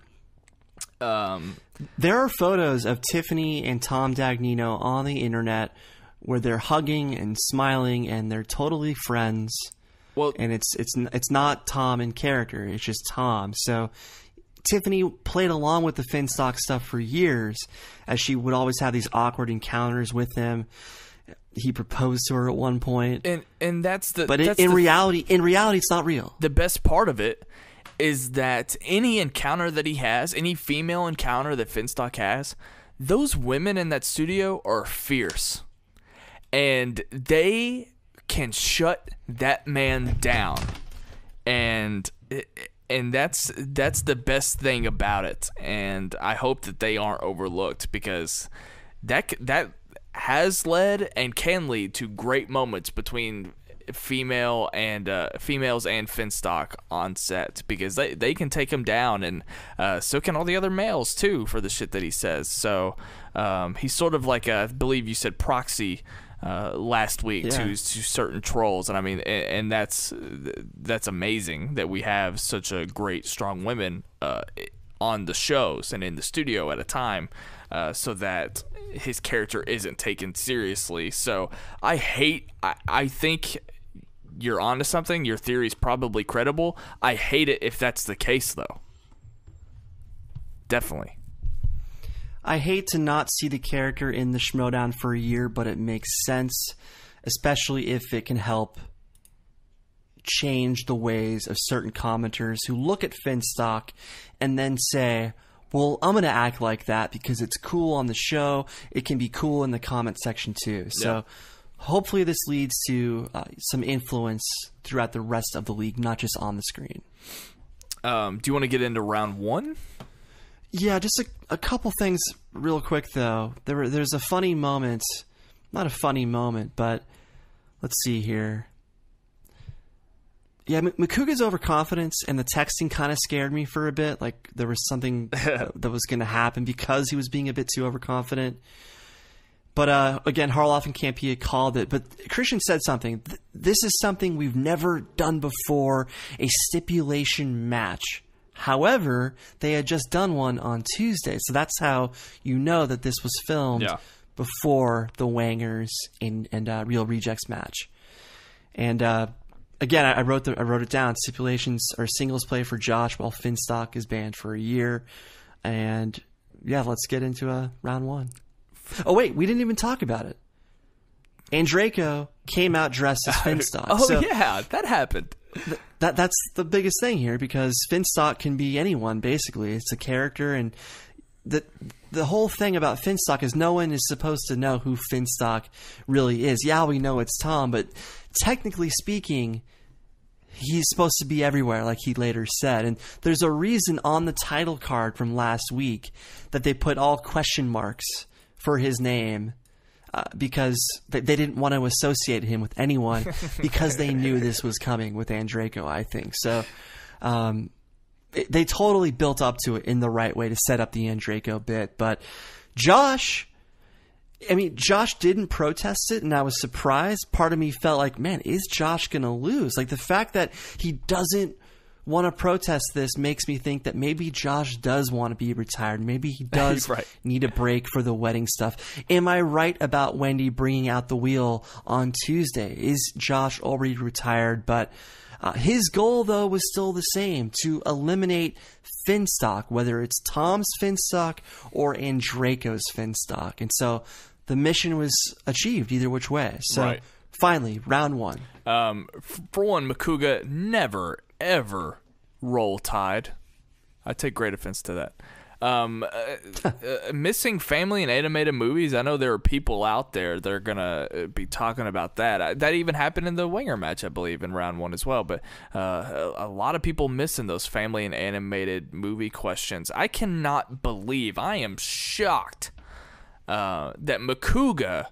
Um, There are photos of Tiffany and Tom Dagnino on the internet where they're hugging and smiling and they're totally friends. well, And it's it's it's not Tom in character; it's just Tom. So Tiffany played along with the Finstock stuff for years, as she would always have these awkward encounters with him. He proposed to her at one point, and and that's the but in, in reality, in reality, it's not real. the best part of it is that any encounter that he has, any female encounter that Finstock has, those women in that studio are fierce. And they can shut that man down. And and that's that's the best thing about it. And I hope that they aren't overlooked because that that has led and can lead to great moments between female and uh, females and Finstock on set because they, they can take him down and uh, so can all the other males too for the shit that he says. So um, he's sort of like a, I believe you said proxy uh, last week Yeah. to to certain trolls, and I mean, and, and that's that's amazing that we have such a great strong women uh, on the shows and in the studio at a time, uh, so that his character isn't taken seriously. So I hate. I, I think you're onto something. Your theory's probably credible. I hate it if that's the case, though. Definitely. I hate to not see the character in the Schmoedown for a year, but it makes sense, especially if it can help change the ways of certain commenters who look at Finstock and then say, well, I'm going to act like that because it's cool on the show. It can be cool in the comment section too. So Yeah. Hopefully this leads to uh, some influence throughout the rest of the league, not just on the screen. Um, do you want to get into round one? Yeah, just a, a couple things real quick though. There there's a funny moment, not a funny moment, but let's see here. Yeah, Macuga's overconfidence and the texting kind of scared me for a bit. Like there was something that was going to happen because he was being a bit too overconfident. But uh, again, Harloff and Campea called it. But Kristian said something. This is something we've never done before a stipulation match. However, they had just done one on Tuesday. So that's how you know that this was filmed Yeah. before the Wangers and, and uh, Real Rejects match. And uh, again, I, wrote the, I wrote it down. Stipulations are singles play for Josh, while Finstock is banned for a year. And yeah, let's get into uh, round one. Oh wait, we didn't even talk about it. Andraco came out dressed as oh, Finstock. Oh so yeah, that happened. that that's the biggest thing here because Finstock can be anyone basically. It's a character and the the whole thing about Finstock is no one is supposed to know who Finstock really is. Yeah, we know it's Tom, but technically speaking, he's supposed to be everywhere, like he later said. And there's a reason on the title card from last week that they put all question marks for his name. Uh, because they, they didn't want to associate him with anyone because they knew this was coming with Andraco, I think. So um, it- they totally built up to it in the right way to set up the Andraco bit. But Josh, I mean, Josh didn't protest it, and I was surprised. Part of me felt like, man, is Josh going to lose? Like the fact that he doesn't want to protest this makes me think that maybe Josh does want to be retired. Maybe he does Right. need a break for the wedding stuff. Am I right about Wendy bringing out the wheel on Tuesday? Is Josh already retired? But uh, his goal, though, was still the same to eliminate Finstock, whether it's Tom's Finstock or Andraco's Finstock. And so the mission was achieved either which way. So Right. finally, round one. Um, for one, Macuga never ever roll tide. I take great offense to that. Um, uh, uh, missing family and animated movies. I know there are people out there that are gonna uh, be talking about that. Uh, that even happened in the winger match, I believe, in round one as well. But uh, a, a lot of people missing those family and animated movie questions. I cannot believe. I am shocked uh, that Macuga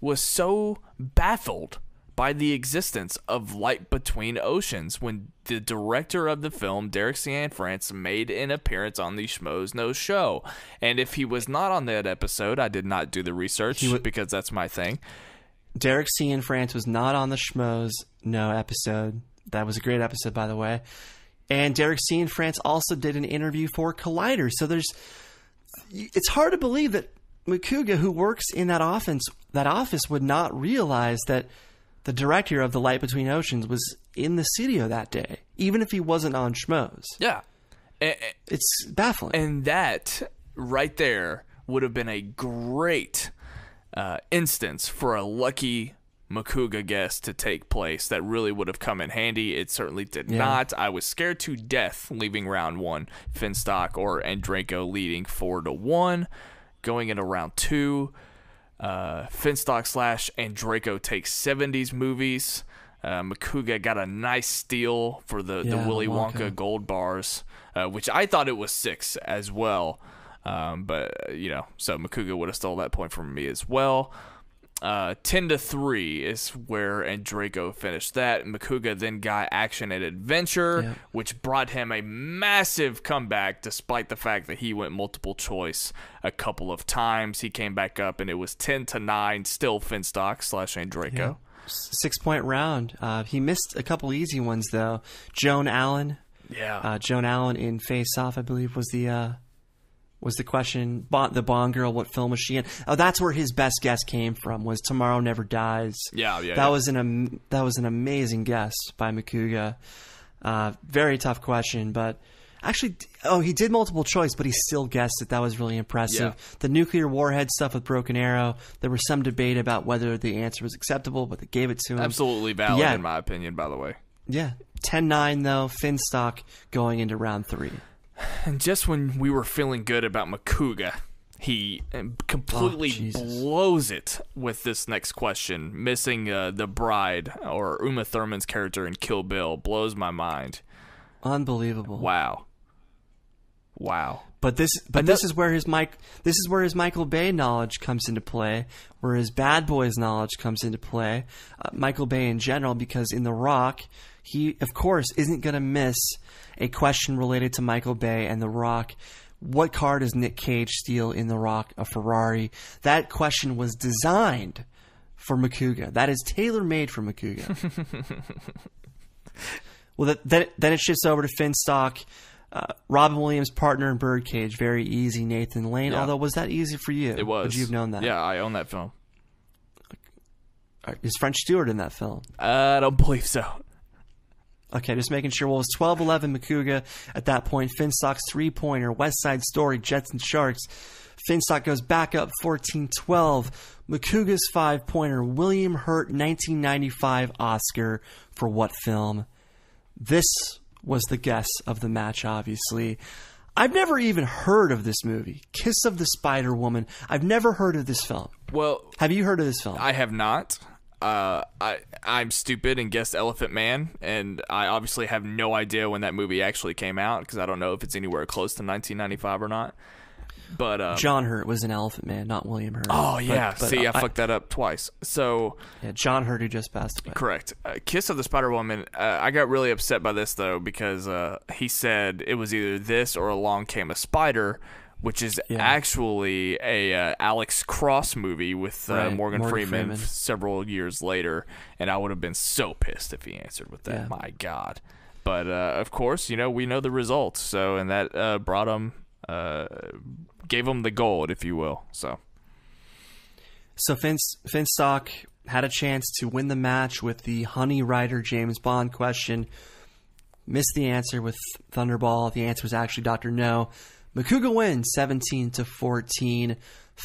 was so baffled by the existence of Light Between Oceans when the director of the film, Derek Cianfrance, made an appearance on the Schmoes Know Show. And if he was not on that episode, I did not do the research wa- because that's my thing. Derek Cianfrance was not on the Schmoes No episode. That was a great episode, by the way. And Derek Cianfrance also did an interview for Collider. So there's, it's hard to believe that Macuga, who works in that office, that office would not realize that the director of The Light Between Oceans was in the studio that day, even if he wasn't on Schmoes. Yeah. A- It's baffling. And that right there would have been a great uh, instance for a lucky Macuga guest to take place that really would have come in handy. It certainly did Yeah. not. I was scared to death leaving round one. Finstock or Andrenko leading four to one. Going into round two, uh, Finstock slash Draco takes 70s movies. Uh, Macuga got a nice steal for the, the Willy Wonka. Wonka gold bars, uh, which I thought it was six as well. Um, but uh, you know, so Macuga would have stole that point from me as well. Uh, ten to three is where Andreko finished that. Macuga then got action and adventure, Yeah. which brought him a massive comeback, despite the fact that he went multiple choice a couple of times. He came back up, and it was ten to nine, still Finstock slash and Andreko. Six point round. Uh, he missed a couple easy ones, though. Joan Allen, Yeah, uh, Joan Allen in Face Off, I believe, was the uh, was the question. Bon- the Bond girl, what film was she in? Oh, that's where his best guess came from. Was Tomorrow Never Dies. yeah, yeah. that yeah. was an am- that was an amazing guess by Macuga. Uh, very tough question, but actually, oh, he did multiple choice, but he still guessed it. That was really impressive. Yeah. The nuclear warhead stuff with Broken Arrow, there was some debate about whether the answer was acceptable, but they gave it to him. absolutely valid Yeah. in my opinion. By the way. Yeah, 10-9 though. Finstock going into round three. And just when we were feeling good about Macuga, he uh, completely Oh, blows it with this next question, missing uh, the bride or Uma Thurman's character in Kill Bill. Blows my mind. Unbelievable. Wow. Wow. But this, but this is where his Mike, this is where his Michael Bay knowledge comes into play, where his Bad Boys knowledge comes into play. Uh, Michael Bay in general, because in The Rock, he of course isn't going to miss a question related to Michael Bay and The Rock. What car does Nick Cage steal in The Rock? A Ferrari. That question was designed for Macuga. That is tailor made for Macuga. Well, that, then, then it shifts over to Finstock. Uh, Robin Williams' partner in Birdcage, very easy. Nathan Lane. Yeah. Although, was that easy for you? It was. Would you have known that? Yeah, I own that film. Uh, Is French Stewart in that film? I don't believe so. Okay, just making sure. Well, it was 12 11 Macuga at that point. Finstock's three pointer, West Side Story, Jets and Sharks. Finstock goes back up 14 12. Macuga's five pointer, William Hurt, 1995 Oscar for what film? This was the guess of the match, obviously. I've never even heard of this movie, Kiss of the Spider Woman. I've never heard of this film. Well, Have you heard of this film? I have not. Uh, I I'm stupid and guessed Elephant Man, and I obviously have no idea when that movie actually came out because I don't know if it's anywhere close to 1995 or not. But uh, John Hurt was an Elephant Man, not William Hurt. oh But- yeah, but see, I, I- fucked that up twice. So Yeah, John Hurt who just passed away. correct. Uh, Kiss of the Spider Woman. Uh, I got really upset by this though because uh, he said it was either this or Along Came a Spider. Which is Yeah. actually a uh, Alex Cross movie with uh, Right, Morgan, Morgan Freeman, Freeman. several years later, and I would have been so pissed if he answered with that. Yeah. My God! But uh, of course, you know we know the results, so and that uh, brought him, uh, gave him the gold, if you will. So So Finst- Finstock had a chance to win the match with the Honey Rider James Bond question. Missed the answer with Thunderball. The answer was actually Doctor No. Macuga wins 17 to 14.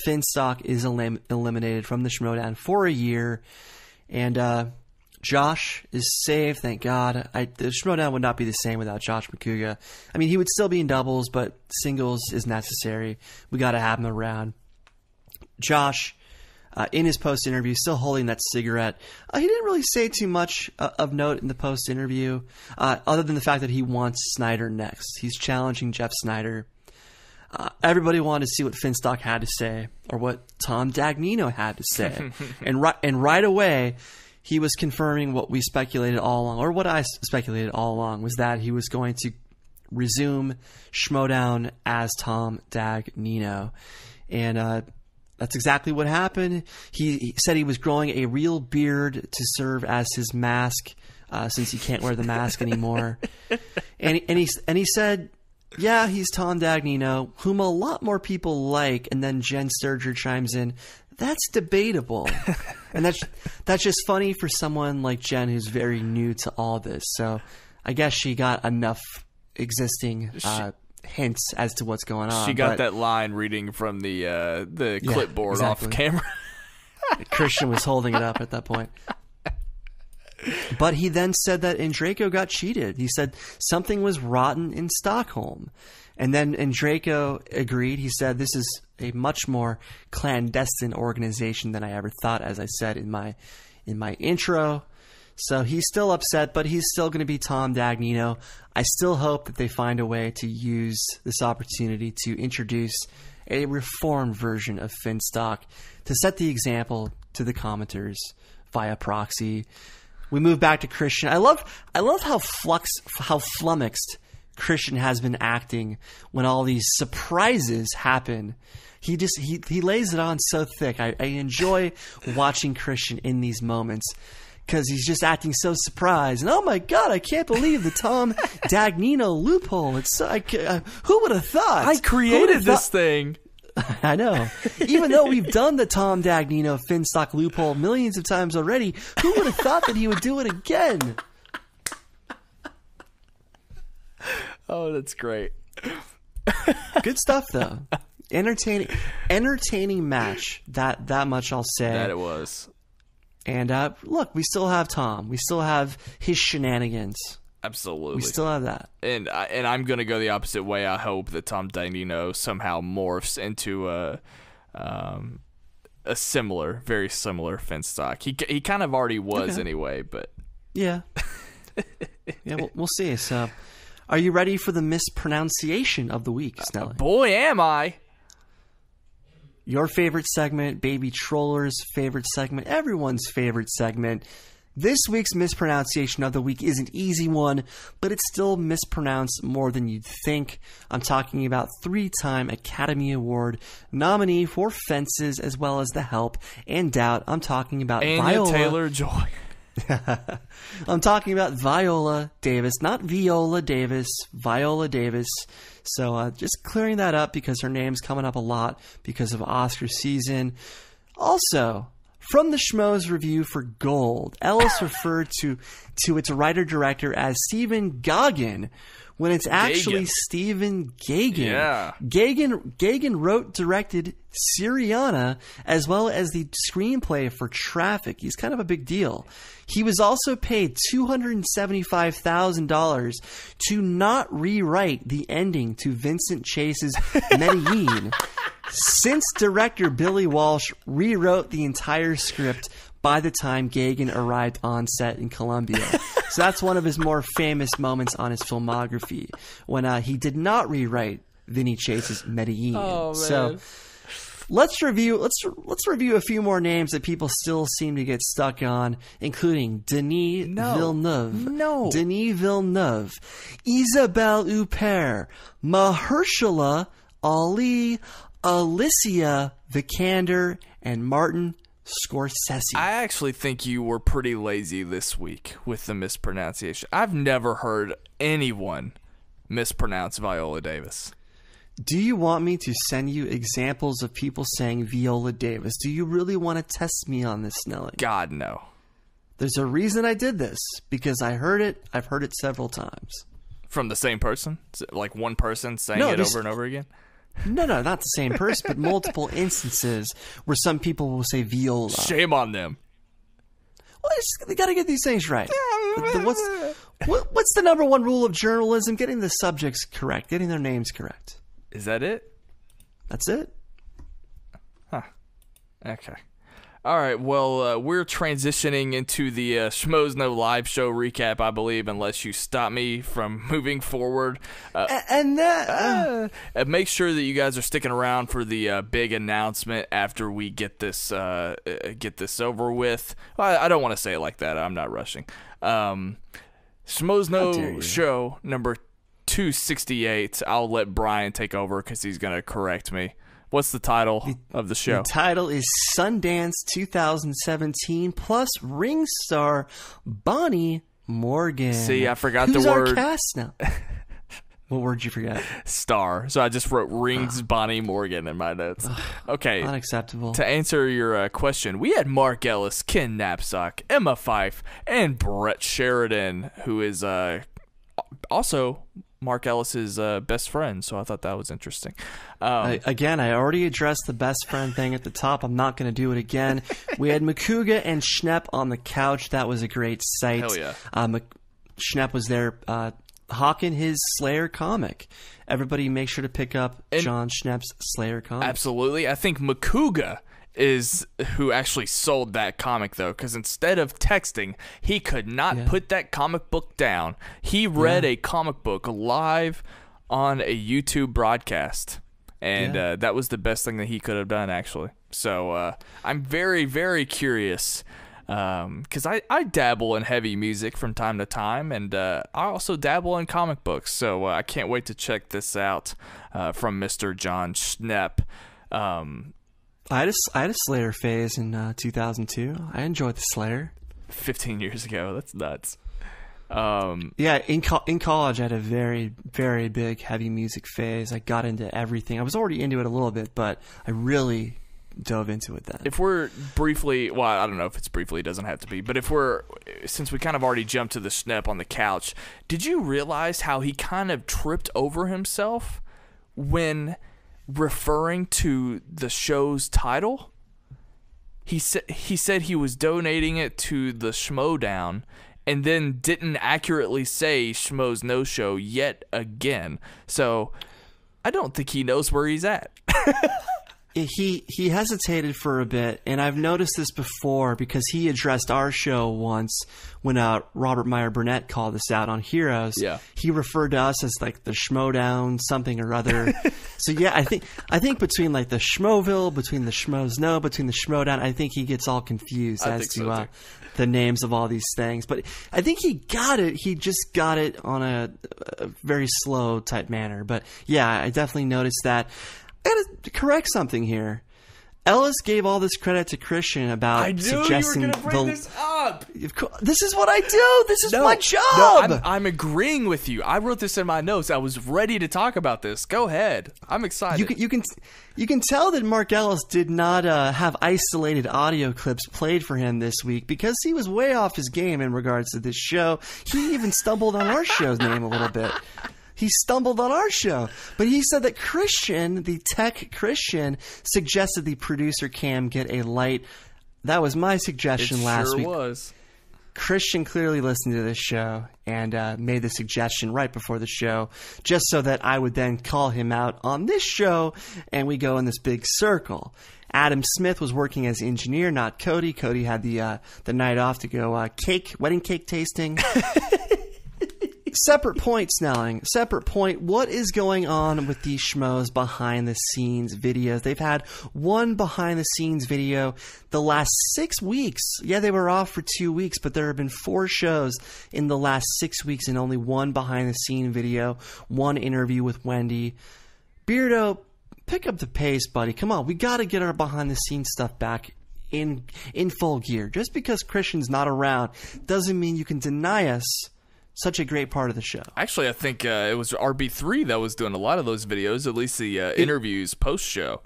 Finstock is elim- eliminated from the Schmoedown for a year, and uh, Josh is saved. Thank God. I, the Schmoedown would not be the same without Josh Macuga. I mean, he would still be in doubles, but singles is necessary. We got to have him around. Josh, uh, in his post interview, still holding that cigarette. Uh, he didn't really say too much uh, of note in the post interview, uh, other than the fact that he wants Sneider next. He's challenging Jeff Sneider. Uh, everybody wanted to see what Finstock had to say or what Tom Dagnino had to say, and right and right away, he was confirming what we speculated all along, or what I speculated all along, was that he was going to resume Schmoedown as Tom Dagnino, and uh, that's exactly what happened. He, he, said he was growing a real beard to serve as his mask, uh, since he can't wear the mask anymore, and and he and he said yeah, he's Tom Dagnino, whom a lot more people like, and then Jen Sturger chimes in, that's debatable. and that's that's just funny for someone like Jen who's very new to all this. So I guess she got enough existing uh, hints as to what's going on. She got but that line reading from the uh, the Yeah, clipboard exactly. off camera. Kristian was holding it up at that point. But he then said that Andraco got cheated. He said something was rotten in Stockholm. And then Andraco agreed. He said this is a much more clandestine organization than I ever thought, as I said in my in my intro. So he's still upset, but he's still going to be Tom Dagnino. I still hope that they find a way to use this opportunity to introduce a reformed version of Finstock to set the example to the commenters via proxy. We move back to Kristian. I love I love how flux how flummoxed Kristian has been acting when all these surprises happen. He just he he lays it on so thick. I, I enjoy watching Kristian in these moments because he's just acting so surprised. And oh my god, I can't believe the Tom Dagnino loophole. It's so, I, uh, who would have thought? I created this thought- thing. I know. Even though we've done the Tom Dagnino Finstock loophole millions of times already, who would have thought that he would do it again? Oh, that's great. Good stuff though. Entertaining, entertaining match. That that much I'll say. That it was. and uh, look, we still have Tom. We still have his shenanigans. Absolutely. We still have that. and I, and I'm gonna go the opposite way. I hope that Tom Dagnino somehow morphs into a um, a similar, very similar Finstock. He he kind of already was Okay. anyway, but Yeah. yeah, we'll, we'll see. So, are you ready for the mispronunciation of the week, Snelly? boy, am I! your favorite segment, Baby Troller's favorite segment, everyone's favorite segment. This week's mispronunciation of the week is an easy one, but it's still mispronounced more than you'd think. I'm talking about three time Academy Award nominee for Fences as well as The Help and Doubt. I'm talking about Anya Viola. Taylor Joy. I'm talking about Viola Davis, not Viola Davis, Viola Davis. So uh, just clearing that up because her name's coming up a lot because of Oscar season. Also, from the Schmoes review for Gold, Ellis referred to to its writer director as Stephen Goggin when it's actually Gaghan. Stephen Gaghan. Yeah. Gaghan Gaghan wrote, directed Syriana as well as the screenplay for Traffic. He's kind of a big deal. He was also paid two hundred and seventy-five thousand dollars to not rewrite the ending to Vincent Chase's Medellin, since director Billy Walsh rewrote the entire script by the time Gaghan arrived on set in Colombia. So that's one of his more famous moments on his filmography when uh, he did not rewrite Vinny Chase's Medellin. Oh, So let's review let's let's review a few more names that people still seem to get stuck on, including Denis No. Villeneuve, No. Denis Villeneuve, Isabelle Huppert, Mahershala Ali, Alicia Vikander, and Martin Scorsese. I actually think you were pretty lazy this week with the mispronunciation. I've never heard anyone mispronounce Viola Davis. Do you want me to send you examples of people saying Viola Davis? Do you really want to test me on this, Snelling? God no. There's a reason I did this because I heard it. I've heard it several times. From the same person? Like one person saying No, it over and over again? No, no, not the same person, but multiple instances where some people will say viola. Uh, Shame on them. Well, it's- they got to get these things right. The- the- what's, what, what's the number one rule of journalism? Getting the subjects correct, getting their names correct. Is that it? That's it. Okay. All right, well, uh, we're transitioning into the uh, Schmoes Know live show recap, I believe, unless you stop me from moving forward. Uh, and that uh, and make sure that you guys are sticking around for the uh, big announcement after we get this uh, uh, get this over with. I, I don't want to say it like that. I'm not rushing. Um, Schmoes Know show number 268. I'll let Brian take over because he's gonna correct me. What's the title of the show? The title is Sundance 2017 plus ring star Bonnie Morgan. See, I forgot Who's the our word. cast now. what word did you forget? Star. So I just wrote rings Bonnie Morgan in my notes. Okay. Unacceptable. To answer your uh, question, we had Mark Ellis, Ken Napzok, Emma Fyffe, and Brett Sheridan, who is uh, also Mark Ellis's uh, best friend. So I thought that was interesting. Um, I, again, I already addressed the best friend thing at the top. I'm not going to do it again. we had Macuga and Schnepp on the couch. That was a great sight. Hell yeah. Uh, Mc- Schnepp was there uh, hawking his Slayer comic. Everybody make sure to pick up And- Jon Schnepp's Slayer comic. Absolutely. I think Macuga is who actually sold that comic though because instead of texting he could not Yeah. put that comic book down. He read a comic book live on a youtube broadcast and Yeah. uh, that was the best thing that he could have done actually. So uh, i'm very very curious because I, I dabble in heavy music from time to time and uh, i also dabble in comic books. So uh, i can't wait to check this out uh, from mr jon schnepp. Um, I had a, I had a Slayer phase in uh, 2002. I enjoyed the Slayer. 15 years ago that's nuts um, Yeah, in co- in college, I had a very very big heavy music phase. I got into everything. I was already into it a little bit, but I really dove into it then. if we're briefly well i don't know if it's briefly it doesn't have to be but if we're since we kind of already jumped to the snap on the couch did you realize how he kind of tripped over himself when referring to the show's title he said he said he was donating it to the Schmoedown and then didn't accurately say Schmoes Know show yet again. So i don't think he knows where he's at he he hesitated for a bit, and I've noticed this before because he addressed our show once when uh, Robert Meyer Burnett called us out on Heroes. Yeah. he referred to us as like the Schmoedown something or other. so yeah, I think I think between like the Schmoeville, between the Schmoes Know, between the Schmoedown, I think he gets all confused I as to so, uh, the names of all these things. But I think he got it. He just got it on a, a very slow type manner. But yeah, I definitely noticed that. I gotta correct something here. Ellis gave all this credit to Christian about I knew you were suggesting going to bring the. this up. This is what I do. This is my job. No, I'm, I'm agreeing with you. I wrote this in my notes. I was ready to talk about this. Go ahead. I'm excited. you can you can you can tell that Mark Ellis did not uh, have isolated audio clips played for him this week because he was way off his game in regards to this show. He even stumbled on our show's name a little bit. He stumbled on our show, but he said that Christian, the tech Christian, suggested the producer cam get a light. That was my it suggestion last sure week. was. Christian clearly listened to this show and uh, made the suggestion right before the show, just so that I would then call him out on this show, and we go in this big circle. Adam Smith was working as engineer, not Cody. Cody had the uh, the night off to go uh, cake wedding cake tasting. Separate point, Snelling. Separate point. What is going on with these schmoes behind the scenes videos? They've had one behind the scenes video the last six weeks. Yeah, they were off for two weeks, but there have been four shows in the last six weeks and only one behind the scene video, one interview with Wendy. Beardo, pick up the pace, buddy. Come on, we got to get our behind the scenes stuff back in in full gear. Just because Kristian's not around doesn't mean you can deny us such a great part of the show. Actually, I think uh, it was RB3 that was doing a lot of those videos, at least the uh, interviews post show.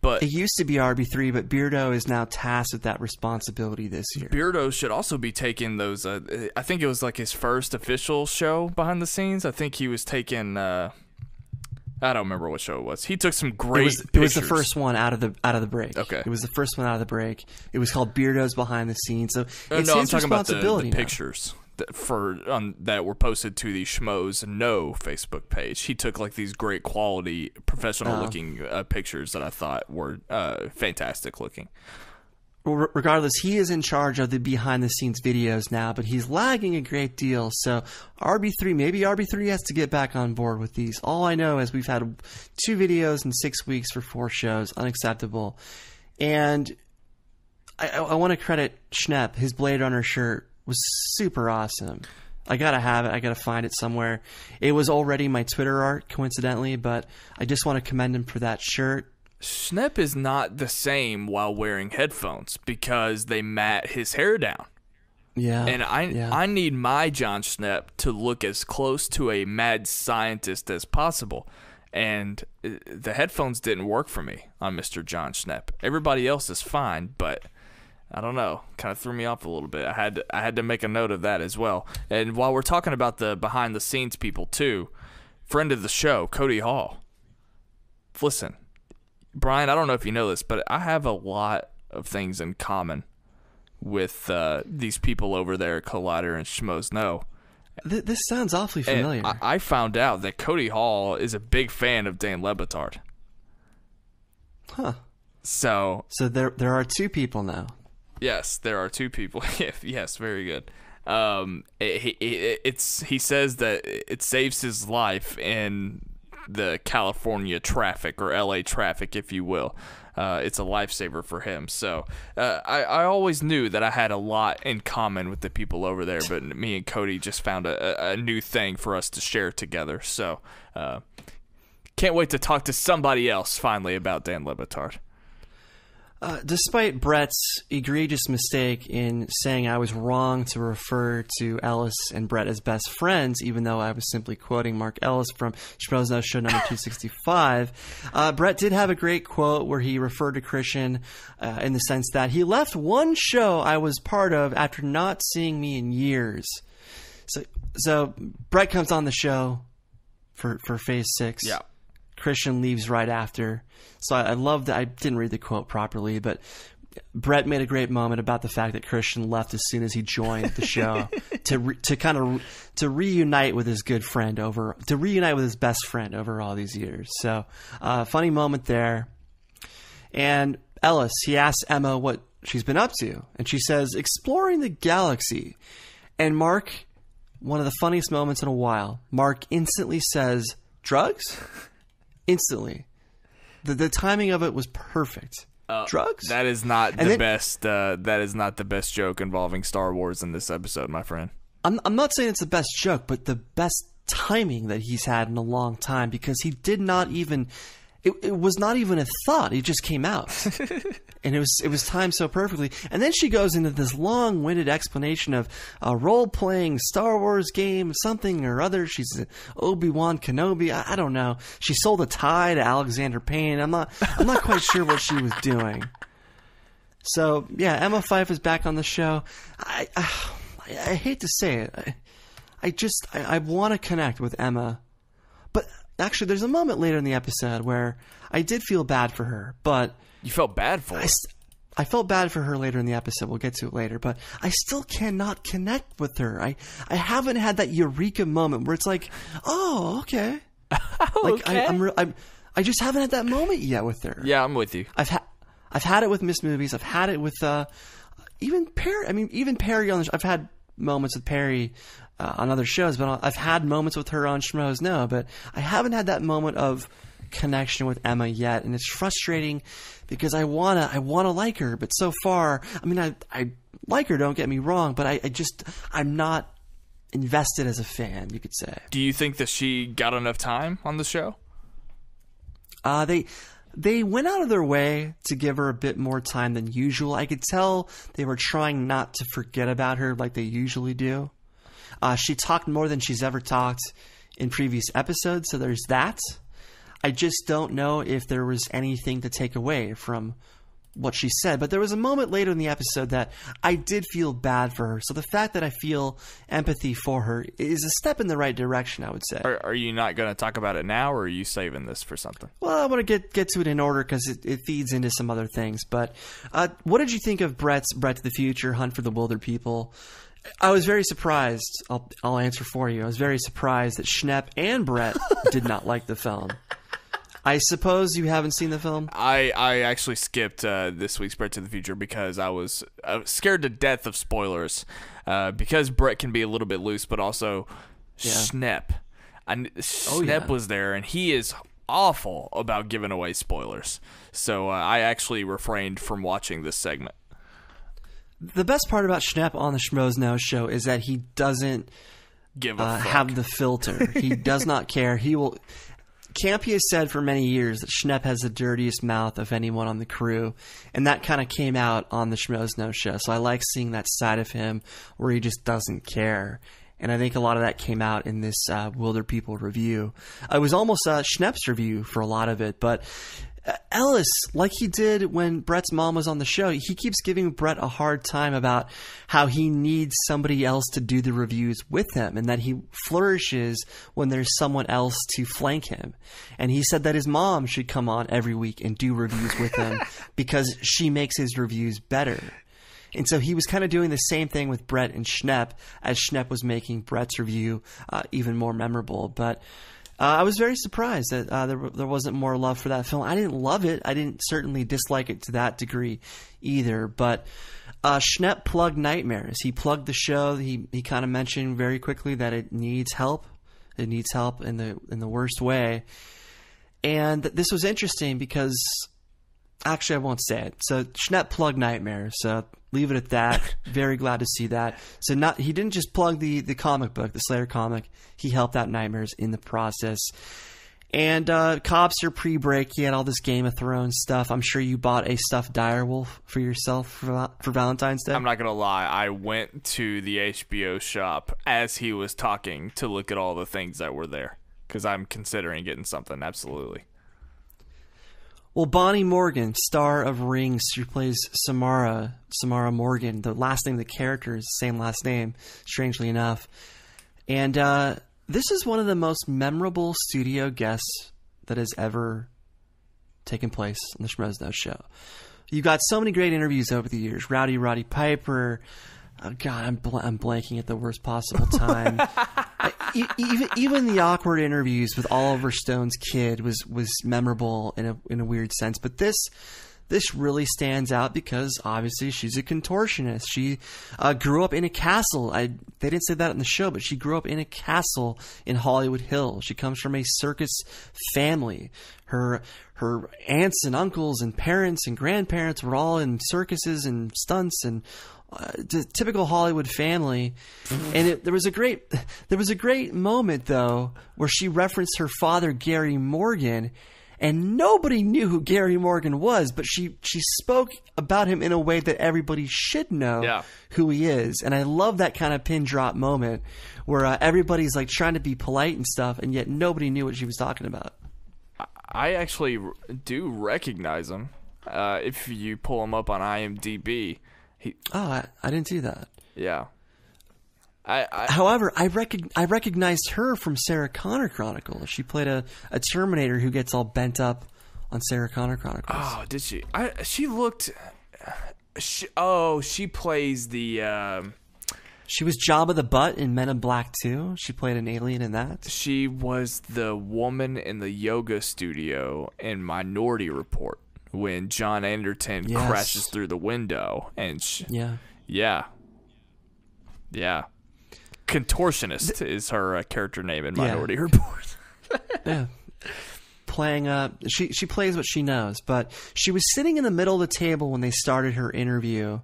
But It used to be RB3, but Beardo is now tasked with that responsibility this year. Beardo should also be taking those. Uh, I think it was like his first official show behind the scenes. I think he was taking. Uh, I don't remember what show it was. He took some great. It was, it was the first one out of the out of the break. Okay. it was the first one out of the break. It was called Beardo's Behind the Scenes. So Uh, it's no, I'm his talking about the, responsibility the now. pictures that for on that were posted to the Schmoes Know Facebook page. He took like these great quality, professional Oh. looking uh, pictures that I thought were uh, fantastic looking. r- regardless, he is in charge of the behind the scenes videos now, but he's lagging a great deal. So RB3, maybe RB3 has to get back on board with these. All I know is we've had two videos in six weeks for four shows, unacceptable. And I, I, I want to credit Schnepp. His Blade Runner shirt was super awesome. I gotta have it. I gotta find it somewhere. It was already my Twitter art, coincidentally, but I just want to commend him for that shirt. Schnepp is not the same while wearing headphones because they mat his hair down. Yeah, And I yeah. I need my Jon Schnepp to look as close to a mad scientist as possible. And uh, the headphones didn't work for me on Mr. Jon Schnepp. Everybody else is fine, but I don't know, kind of threw me off a little bit. I had to, I had to make a note of that as well. And while we're talking about the behind the scenes people too, friend of the show, Cody Hall. Listen, Brian, I don't know if you know this, but I have a lot of things in common with uh, these people over there at Collider and Schmoes Know. Th- this sounds awfully familiar. I, I found out that Cody Hall is a big fan of Dan Le Batard. huh. So So there, there are two people now. Yes, there are two people. yes, very good. Um, it, it, it's he says that it saves his life in the California traffic or LA traffic, if you will. Uh, it's a lifesaver for him. So uh, I, I always knew that I had a lot in common with the people over there, but me and Cody just found a, a, new thing for us to share together. So uh, can't wait to talk to somebody else finally about Dan Le Batard. Uh, despite Brett's egregious mistake in saying I was wrong to refer to Ellis and Brett as best friends, even though I was simply quoting Mark Ellis from Schmoes Show number 265, uh, Brett did have a great quote where he referred to Kristian uh, in the sense that he left one show I was part of after not seeing me in years. So, so Brett comes on the show for, for phase six. Yeah. Kristian leaves right after. So I, I love that. I didn't read the quote properly, but Brett made a great moment about the fact that Kristian left as soon as he joined the show to re, to kind of to reunite with his good friend over to reunite with his best friend over all these years. So uh, funny moment there. And Ellis, he asks Emma what she's been up to, and she says exploring the galaxy. And Mark, one of the funniest moments in a while, Mark instantly says drugs. Instantly, the the timing of it was perfect. drugs. That is not the then- best. Uh, that is not the best joke involving Star Wars in this episode, my friend. I'm I'm not saying it's the best joke, but the best timing that he's had in a long time because he did not even it, it was not even a thought. It just came out. and it was it was timed so perfectly. And then she goes into this long-winded explanation of a role-playing Star Wars game, something or other. She's Obi-Wan Kenobi. I, I don't know. She sold a tie to Alexander Payne. I'm not I'm not quite sure what she was doing. So yeah, Emma Fyffe is back on the show. I I, I hate to say it. I, I just I, I want to connect with Emma, actually, there's a moment later in the episode where I did feel bad for her, but You felt bad for I, her. I felt bad for her later in the episode. We'll get to it later, but I still cannot connect with her. I I haven't had that eureka moment where it's like, oh, okay, like I, I'm, re- I'm I just haven't had that moment yet with her. Yeah, I'm with you. I've had I've had it with Miss Movies. I've had it with uh, even Perri. I mean, even Perri on the. Sh- I've had moments with Perri uh, on other shows, but I've had moments with her on Schmoes. No, but I haven't had that moment of connection with Emma yet, and it's frustrating because I wanna I wanna like her, but so far, I mean, I I like her. Don't get me wrong, but I, I just I'm not invested as a fan. You could say. Do you think that she got enough time on the show? Uh, they they went out of their way to give her a bit more time than usual. I could tell they were trying not to forget about her like they usually do. Uh, she talked more than she's ever talked in previous episodes, so there's that. I just don't know if there was anything to take away from what she said, but there was a moment later in the episode that I did feel bad for her. So the fact that I feel empathy for her is a step in the right direction, I would say. Are, are you not going to talk about it now, or are you saving this for something? Well, I want to get get to it in order because it, it feeds into some other things. But uh, what did you think of Brett's Brett to the Future Hunt for the Wilder People? I was very surprised. I'll I'll answer for you. I was very surprised that Schnepp and Brett did not like the film. I suppose you haven't seen the film. I I actually skipped uh, this week's Brett to the Future because I was uh, scared to death of spoilers. Uh, because Brett can be a little bit loose, but also Yeah. Schnepp. And Oh, yeah. was there, and he is awful about giving away spoilers. So uh, I actually refrained from watching this segment. The best part about Schnepp on the Schmoes Know show is that he doesn't Give a uh, have the filter. He does not care. He will. Campea has said for many years that Schnepp has the dirtiest mouth of anyone on the crew, and that kind of came out on the Schmoes Know show. So I like seeing that side of him where he just doesn't care. And I think a lot of that came out in this uh, Wilder People review. It was almost a Schnepp's review for a lot of it, but Ellis, like he did when Brett's mom was on the show, he keeps giving Brett a hard time about how he needs somebody else to do the reviews with him and that he flourishes when there's someone else to flank him. And he said that his mom should come on every week and do reviews with him because she makes his reviews better. And so he was kind of doing the same thing with Brett and Schnepp as Schnepp was making Brett's review uh, even more memorable. But uh, I was very surprised that uh, there, there wasn't more love for that film. I didn't love it. I didn't certainly dislike it to that degree either. But uh, Schnepp plugged Nightmares. He plugged the show. He he kind of mentioned very quickly that it needs help. It needs help in the in the worst way. And this was interesting because Actually, I won't say it. So Schnepp plugged Nightmares. So leave it at that. Very glad to see that. So not he didn't just plug the the comic book, the Slayer comic. He helped out Nightmares in the process. And uh, Cobster pre-break, he had all this Game of Thrones stuff. I'm sure you bought a stuffed direwolf for yourself for, for Valentine's Day. I'm not gonna lie. I went to the HBO shop as he was talking to look at all the things that were there because I'm considering getting something. Absolutely. Well, Bonnie Morgan, star of Rings, she plays Samara, Samara Morgan. The last name of the character is the same last name, strangely enough. And uh, this is one of the most memorable studio guests that has ever taken place on the Schmoes Know show. You've got so many great interviews over the years. Rowdy Roddy Piper. Oh God, I'm bl- I'm blanking at the worst possible time. I- even even the awkward interviews with Oliver Stone's kid was was memorable in a in a weird sense. But this this really stands out because obviously she's a contortionist. She uh, grew up in a castle. I they didn't say that in the show, but she grew up in a castle in Hollywood Hill. She comes from a circus family. Her her aunts and uncles and parents and grandparents were all in circuses and stunts and uh, typical Hollywood family. And it, there was a great there was a great moment though where she referenced her father Gary Morgan and nobody knew who Gary Morgan was, but she she spoke about him in a way that everybody should know Yeah. who he is. And I love that kind of pin drop moment where uh, everybody's like trying to be polite and stuff and yet nobody knew what she was talking about. I actually do recognize him. Uh, if you pull him up on IMDb, he Oh, I, I didn't see that. yeah. I, I However, I recog- I recognized her from Sarah Connor Chronicles. She played a, a Terminator who gets all bent up on Sarah Connor Chronicles. oh did she? I she looked. She, oh, she plays the. Um, She was Jabba the Butt in Men in Black 2. She played an alien in that. she was the woman in the yoga studio in Minority Report when John Anderton Yes. crashes through the window and sh Yeah. yeah, yeah. Contortionist is her uh, character name in Minority Report. Yeah. Playing up. she she plays what she knows, but she was sitting in the middle of the table when they started her interview.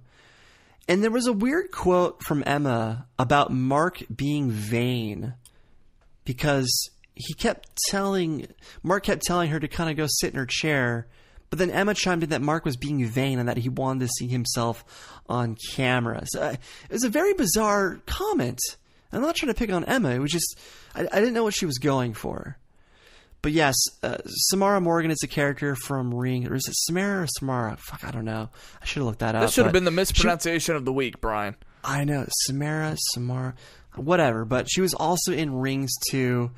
And there was a weird quote from Emma about Mark being vain because he kept telling Mark kept telling her to kind of go sit in her chair, but then Emma chimed in that Mark was being vain and that he wanted to see himself on camera. So uh, it was a very bizarre comment. I'm not trying to pick on Emma. It was just I, I didn't know what she was going for. But yes, uh, Samara Morgan is a character from Ring. Or is it Samara or Samara? Fuck, I don't know. I should have looked that up. That should have been the mispronunciation of the week, Brian. I know Samara, Samara, whatever. But she was also in Rings too.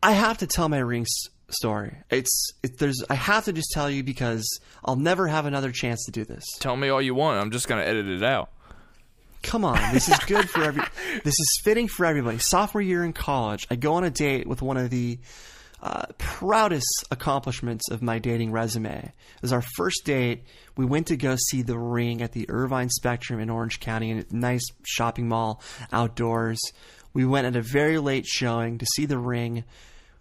I have to tell my Rings story. It's it, there's I have to just tell you because I'll never have another chance to do this. Tell me all you want. I'm just gonna edit it out. Come on, this is good for every. This is fitting for everybody. Sophomore year in college, I go on a date with one of the uh, proudest accomplishments of my dating resume. It was our first date. We went to go see The Ring at the Irvine Spectrum in Orange County, in a nice shopping mall outdoors. We went at a very late showing to see The Ring.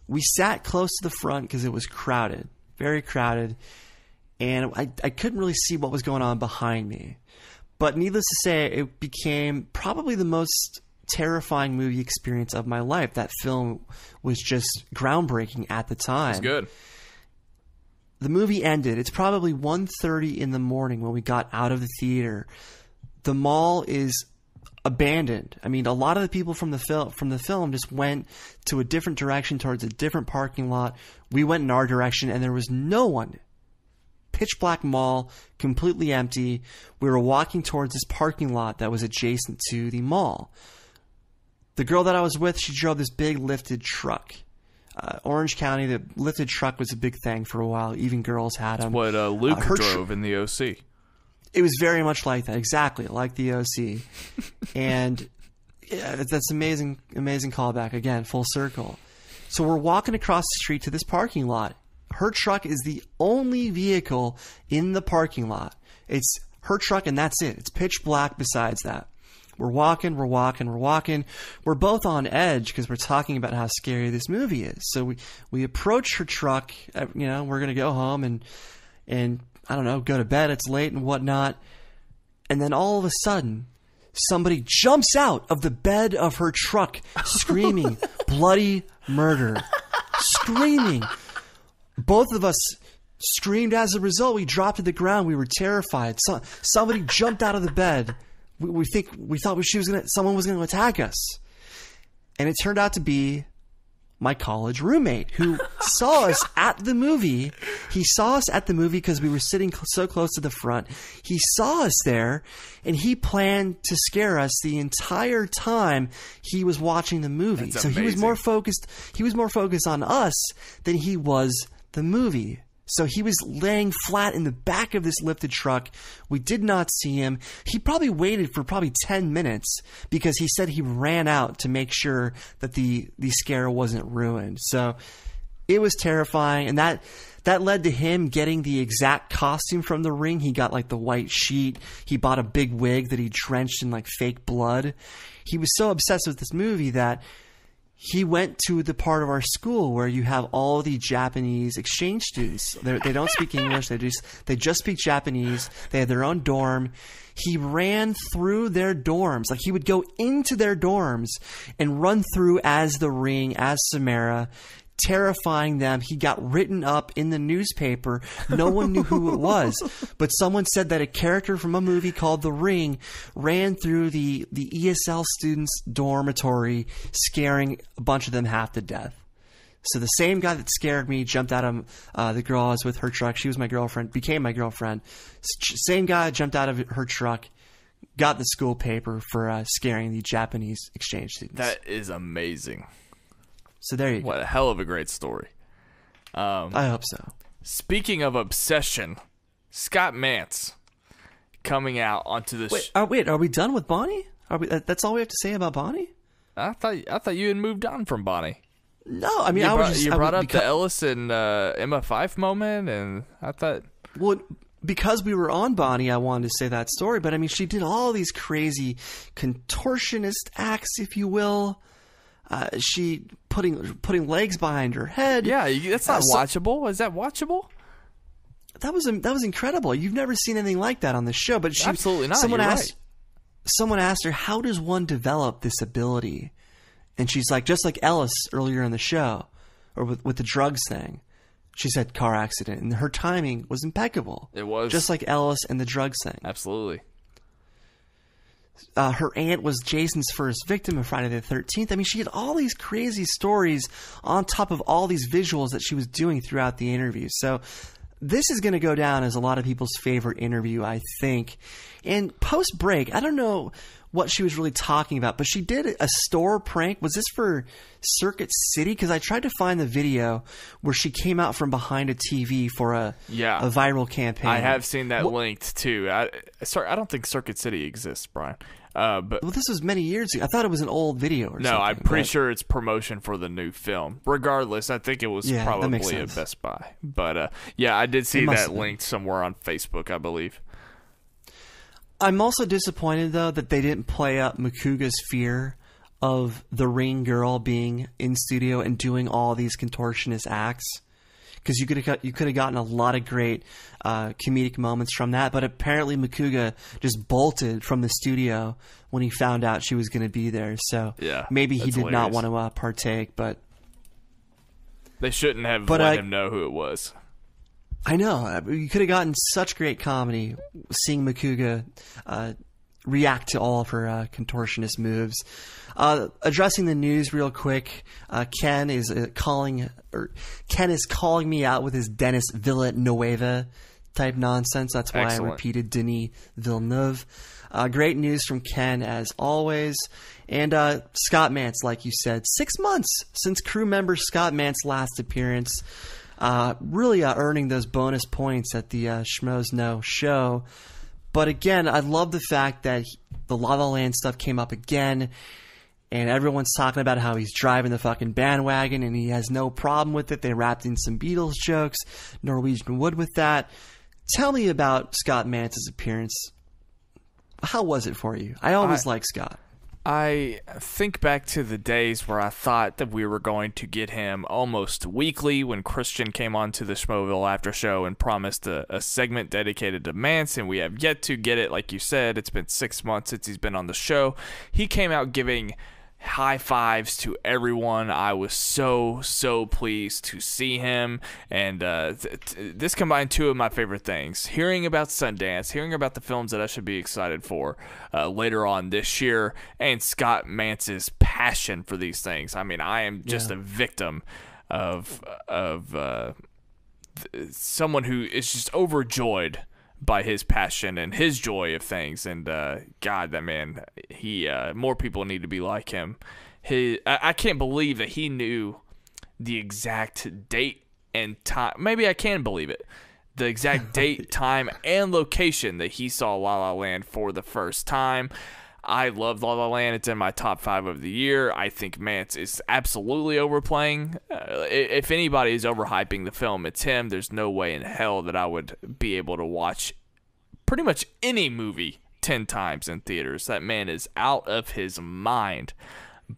We sat close to the front because it was crowded, very crowded, and I, I couldn't really see what was going on behind me. But needless to say, it became probably the most terrifying movie experience of my life. That film was just groundbreaking at the time. It's good. The movie ended. It's probably 1:30 in the morning when we got out of the theater. The mall is abandoned. I mean, a lot of the people from the film from the film just went to a different direction towards a different parking lot. We went in our direction and there was no one. Pitch black mall, completely empty. We were walking towards this parking lot that was adjacent to the mall the girl that I was with, she drove this big lifted truck. Uh, Orange County, the lifted truck was a big thing for a while. Even girls had them. What uh, Luke uh, drove tr- in the OC. It was very much like that, exactly like the OC, and yeah, that's amazing, amazing callback again, full circle. So we're walking across the street to this parking lot. Her truck is the only vehicle in the parking lot. It's her truck, and that's it. It's pitch black. Besides that, we're walking, we're walking, we're walking. We're both on edge because we're talking about how scary this movie is. So we we approach her truck. Uh, you know, we're gonna go home and and I don't know, go to bed. It's late and whatnot. And then all of a sudden, somebody jumps out of the bed of her truck, screaming bloody murder, screaming. Both of us screamed as a result. We dropped to the ground. We were terrified. So, somebody jumped out of the bed we, we think we thought she was gonna someone was gonna attack us, and it turned out to be my college roommate who saw us at the movie. He saw us at the movie because we were sitting cl- so close to the front. He saw us there and he planned to scare us the entire time he was watching the movie. That's so amazing. he was more focused he was more focused on us than he was the movie. So he was laying flat in the back of this lifted truck. We did not see him. He probably waited for probably 10 minutes because he said he ran out to make sure that the, the scare wasn't ruined. So it was terrifying. And that, that led to him getting the exact costume from the ring. He got like the white sheet. He bought a big wig that he drenched in like fake blood. He was so obsessed with this movie that he went to the part of our school where you have all the Japanese exchange students. They're, they do not speak English. They just they just speak Japanese. They have their own dorm. He ran through their dorms. Like he would go into their dorms and run through as the ring, as Samara, terrifying them. He got written up in the newspaper. No one knew who it was, but someone said that a character from a movie called The Ring ran through the, the ESL students' dormitory, scaring a bunch of them half to death. So the same guy that scared me jumped out of uh, the girl I was with her truck. She was my girlfriend, became my girlfriend. Same guy jumped out of her truck, got the school paper for uh, scaring the Japanese exchange students. That is amazing. So there you go. What a hell of a great story. Um, I hope so. Speaking of obsession, Scott Mantz coming out onto the. Wait, uh, wait, are we done with Bonnie? Are we? that's all we have to say about Bonnie? I thought I thought you had moved on from Bonnie. No, I mean you I brought, was just, you brought up because, the Ellis and uh, Emma Fyffe moment, and I thought. Well, because we were on Bonnie, I wanted to say that story. But I mean, she did all these crazy contortionist acts, if you will. Uh, she putting putting legs behind her head. Yeah, that's not uh, so, watchable. Is that watchable? That was that was incredible. You've never seen anything like that on the show. But she absolutely not. Someone You're asked. Right. Someone asked her, "How does one develop this ability?" And she's like, "Just like Ellis earlier in the show, or with with the drugs thing." She said, "Car accident," and her timing was impeccable. It was just like Ellis and the drugs thing. Absolutely uh, her aunt was Jason's first victim of Friday the 13th. I mean, she had all these crazy stories on top of all these visuals that she was doing throughout the interview. So this is going to go down as a lot of people's favorite interview, I think. And post break, I don't know what she was really talking about. But she did a store prank. Was this for Circuit City? Because I tried to find the video where she came out from behind a TV for a Yeah. a viral campaign. I have seen that linked too. I, sorry, I don't think Circuit City exists, Brian. Uh, but Well, this was many years ago. I thought it was an old video or no, something. I'm pretty but- sure it's promotion for the new film. Regardless, I think it was Yeah, probably a. Best Buy. But uh, yeah, I did see that linked somewhere on Facebook, I believe. I'm also disappointed though that they didn't play up Macuga's fear of the ring girl being in studio and doing all these contortionist acts. Because you could have got, you could have gotten a lot of great uh, comedic moments from that, but apparently Macuga just bolted from the studio when he found out she was going to be there. So Yeah, maybe he did not want to uh, partake. But They shouldn't have But let I- him know who it was. I know uh, you could have gotten such great comedy seeing Macuga uh, react to all of her uh, contortionist moves. Uh, addressing the news real quick, uh, Ken is uh, calling or Ken is calling me out with his Dennis Villanueva type nonsense. That's why I repeated Denis Villeneuve. Uh, great news from Ken as always. And uh, Scott Mantz, like you said, six months since crew member Scott Mantz's last appearance uh, really uh, earning those bonus points at the uh, Schmoes Know show. But again, I love the fact that he- the La La Land stuff came up again, and everyone's talking about how he's driving the fucking bandwagon and he has no problem with it. They wrapped in some Beatles jokes, Norwegian Wood with that. Tell me about Scott Mantz's appearance. How was it for you? I always I- like Scott. I think back to the days where I thought that we were going to get him almost weekly when Kristian came on to the Schmoeville after show and promised a, a segment dedicated to Mantz, and we have yet to get it. Like you said, it's been six months since he's been on the show. He came out giving high fives to everyone. I was so so pleased to see him, and uh, th- th- this combined two of my favorite things: hearing about Sundance, hearing about the films that I should be excited for uh, later on this year, and Scott Mantz's passion for these things. I mean, I am just a victim of of. Uh, th- someone who is just overjoyed by his passion and his joy of things. And uh god that man he uh more people need to be like him. He I, I can't believe that he knew the exact date and time. Maybe i can believe it. The exact date time and location that he saw la la land for the first time I love La La Land. It's in my top five of the year. I think Mantz is absolutely overplaying. Uh, if anybody is overhyping the film, it's him. There's no way in hell that I would be able to watch pretty much any movie 10 times in theaters. That man is out of his mind.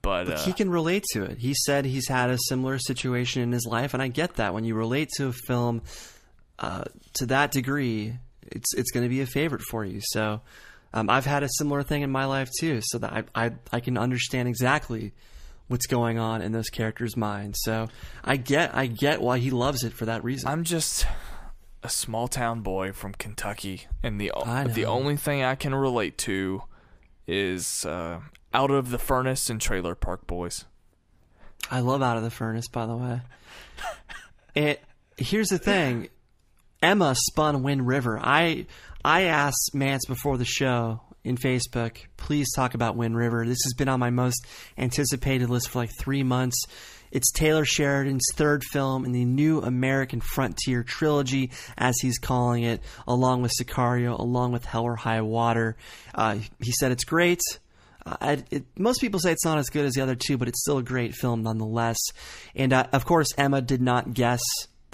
But, uh, he can relate to it. He said he's had a similar situation in his life, and I get that. When you relate to a film uh, to that degree, it's it's going to be a favorite for you. So um, I've had a similar thing in my life too, so that I, I I can understand exactly what's going on in those characters' minds. So I get I get why he loves it for that reason. I'm just a small town boy from Kentucky, and the the only thing I can relate to is uh, Out of the Furnace and Trailer Park Boys. I love Out of the Furnace, by the way. And here's the thing: Emma spun Wind River. I I asked Mantz before the show in Facebook, please talk about Wind River. This has been on my most anticipated list for like three months. It's Taylor Sheridan's third film in the new American Frontier trilogy, as he's calling it, along with Sicario, along with Hell or High Water. Uh, he said it's great. Uh, it, most people say it's not as good as the other two, but it's still a great film nonetheless. And uh, of course, Emma did not guess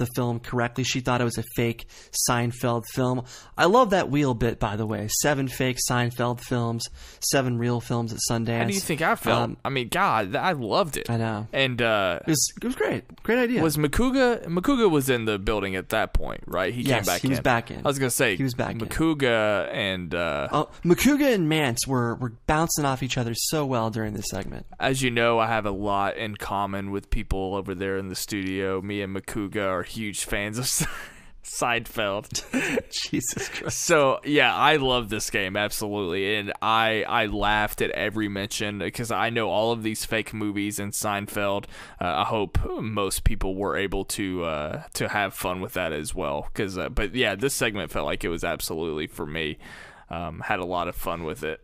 the film correctly. She thought it was a fake Seinfeld film. I love that wheel bit, by the way. Seven fake Seinfeld films, seven real films at Sundance. How do you think I felt? Um, I mean, God, I loved it. I know. And uh, It was, it was great. Great idea. was Macuga? Macuga was in the building at that point, right? He Yes, came back. he was back in. I was gonna say He was back in. Macuga and uh, Oh, Macuga and Mantz were, were bouncing off each other so well during this segment. as you know, I have a lot in common with people over there in the studio. Me and Macuga are huge fans of Seinfeld. Jesus Christ. So yeah, I love this game absolutely, and I I laughed at every mention because I know all of these fake movies and Seinfeld. Uh, I hope most people were able to uh, to have fun with that as well. Because uh, but yeah, this segment felt like it was absolutely for me. Um, had a lot of fun with it.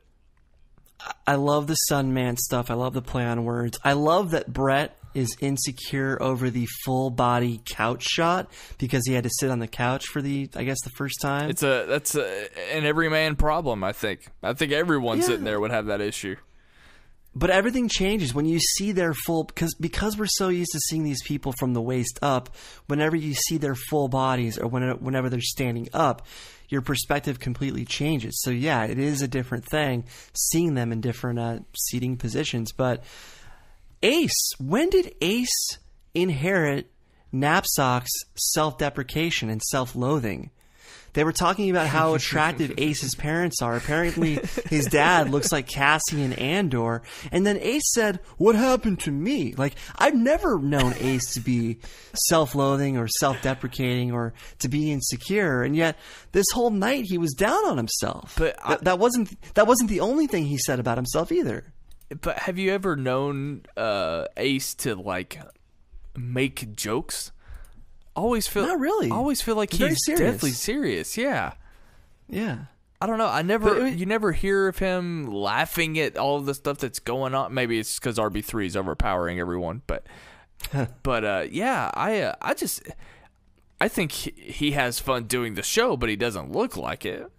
I love the Sun Man stuff. I love the play on words. I love that Brett is insecure over the full body couch shot because he had to sit on the couch for the I guess the first time. It's a that's a, an everyman problem. I think. I think everyone Yeah. sitting there would have that issue. but everything changes when you see their full because because we're so used to seeing these people from the waist up. Whenever you see their full bodies or whenever, whenever they're standing up, your perspective completely changes. So yeah, it is a different thing seeing them in different uh, seating positions. But Ace, when did Ace inherit Napzok's self-deprecation and self-loathing? They were talking about how attractive Ace's parents are. Apparently, his dad looks like Cassian Andor. And then Ace said, What happened to me? Like, I've never known Ace to be self loathing or self deprecating or to be insecure. And yet, this whole night he was down on himself. But I- that wasn't that wasn't the only thing he said about himself either. But have you ever known uh, Ace to like make jokes? Always feel Not really. I always feel like He's very he's serious. definitely serious. Yeah. Yeah. I don't know. I never, it- you never hear of him laughing at all of the stuff that's going on. Maybe it's because RB three is overpowering everyone, but, but uh, yeah, I, uh, I just, I think he, he has fun doing the show, but he doesn't look like it.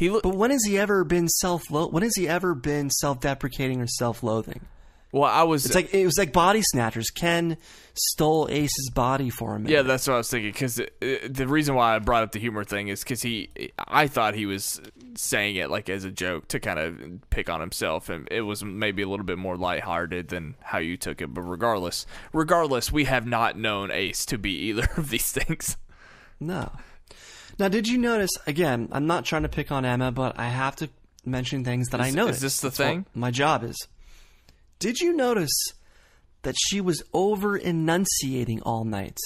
He look But when has he ever been self lo- when has he ever been self deprecating or self loathing? well. I was It's like it was like body snatchers. Ken stole Ace's body for him. Yeah, that's what I was thinking. Because uh, the reason why I brought up the humor thing is because he, I thought he was saying it like as a joke to kind of pick on himself, and it was maybe a little bit more lighthearted than how you took it. But regardless, regardless, we have not known Ace to be either of these things. No. Now, did you notice? Again, I'm not trying to pick on Emma, but I have to mention things that I noticed. is this the That's thing? my job is. Did you notice that she was over enunciating all night?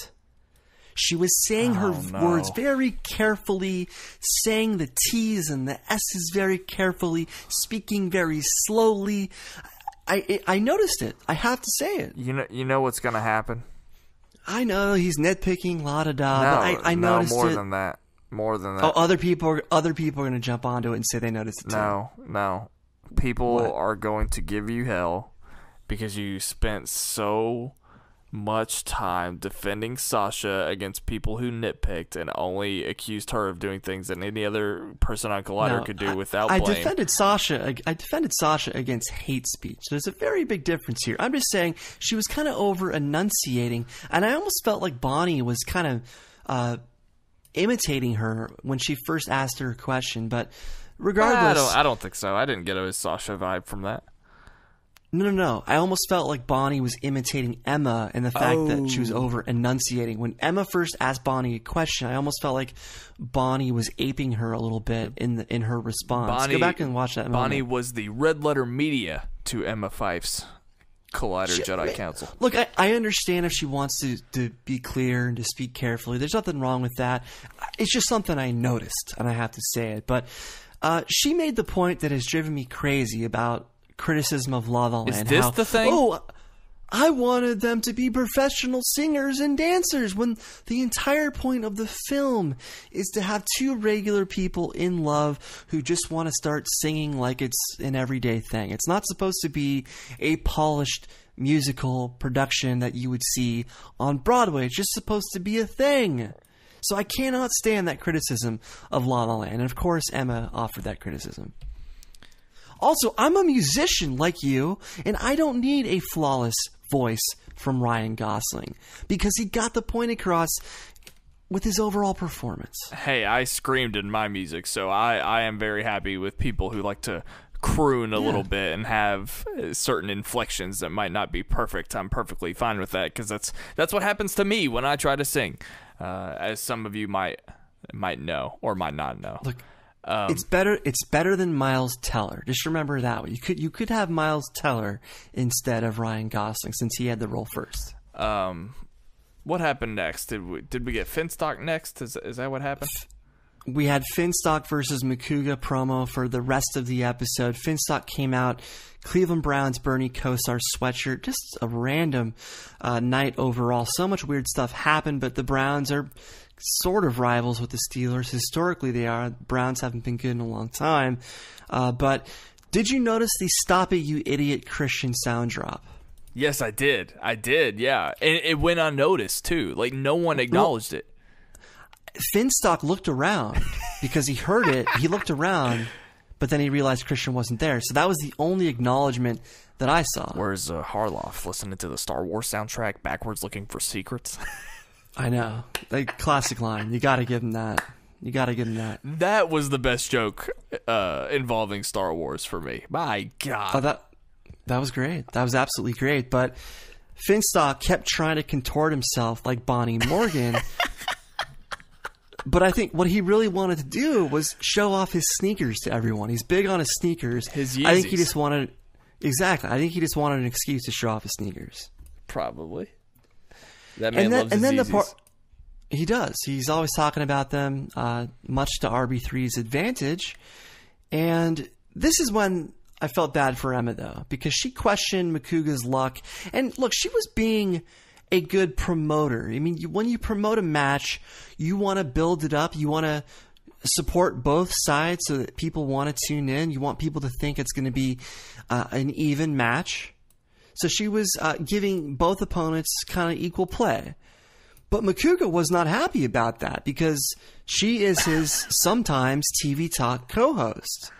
She was saying her Oh, no. words very carefully, saying the T's and the S's very carefully, speaking very slowly. I, I I noticed it. I have to say it. You know, you know what's gonna happen. I know he's nitpicking, la da da. but I, I noticed more it. than that. More than that. Oh, other people, are, other people are going to jump onto it and say they noticed it too. No, no. People What? are going to give you hell because you spent so much time defending Sasha against people who nitpicked and only accused her of doing things that any other person on Collider No, could do I- without I blame. defended Sasha. I defended Sasha against hate speech. There's a very big difference here. I'm just saying she was kind of over enunciating, and I almost felt like Bonnie was kind of uh, imitating her when she first asked her question. But I regardless, don't, I don't think so. I didn't get a Sasha vibe from that. No, no, no. I almost felt like Bonnie was imitating Emma and the fact that she was Oh. over enunciating. When Emma first asked Bonnie a question, I almost felt like Bonnie was aping her a little bit in the, in her response. Bonnie, Go back and watch that. Bonnie moment. was the red letter media to Emma Fyffe's Collider Jedi Council. Look, I, I understand if she wants to, to be clear and to speak carefully. There's nothing wrong with that. It's just something I noticed, and I have to say it. But uh, she made the point that has driven me crazy about criticism of La La Land. Is this how, the thing? Oh, I wanted them to be professional singers and dancers when the entire point of the film is to have two regular people in love who just want to start singing like it's an everyday thing. It's not supposed to be a polished musical production that you would see on Broadway. It's just supposed to be a thing. So I cannot stand that criticism of La La Land. And of course, Emma offered that criticism. Also, I'm a musician like you, and I don't need a flawless voice from Ryan Gosling because he got the point across with his overall performance. Hey, I screamed in my music, so I, I am very happy with people who like to croon a little bit and have uh, certain inflections that might not be perfect. I'm perfectly fine with that because that's that's what happens to me when I try to sing, uh, as some of you might might know or might not know. Look, it's better. It's better than Miles Teller. Just remember that. You could you could have Miles Teller instead of Ryan Gosling since he had the role first. Um, what happened next? Did we did we get Finstock next? Is is that what happened? we had Finstock versus Macuga promo for the rest of the episode. Finstock came out, Cleveland Browns Bernie Kosar sweatshirt, just a random uh, night overall. So much weird stuff happened, but the Browns are sort of rivals with the Steelers. Historically, they are. Browns haven't been good in a long time, uh, but. Did you notice the "Stop It, You Idiot" Kristian sound drop? Yes, I did. I did. Yeah, and it went unnoticed too. Like no one acknowledged it. Finstock looked around because he heard it. He looked around, but then he realized Kristian wasn't there. So that was the only acknowledgement that I saw. Where's uh, Harloff listening to the Star Wars soundtrack backwards, looking for secrets? I know, like classic line. You got to give him that. You got to give him that. that was the best joke uh, involving Star Wars for me. My God. Oh, that that was great. That was absolutely great. But Finstock kept trying to contort himself like Bonnie Morgan. but I think what he really wanted to do was show off his sneakers to everyone. He's big on his sneakers. His Yeezys. I think he just wanted exactly. I think he just wanted an excuse to show off his sneakers. Probably. That man and then loves and then the part he does. He's always talking about them, uh, much to RB3's advantage. And this is when I felt bad for Emma though, because she questioned Macuga's luck. And look, she was being a good promoter. I mean, you, when you promote a match, you want to build it up. You want to support both sides so that people want to tune in. You want people to think it's going to be uh, an even match. So she was uh, giving both opponents kind of equal play. But Macuga was not happy about that because she is his sometimes TV talk co host.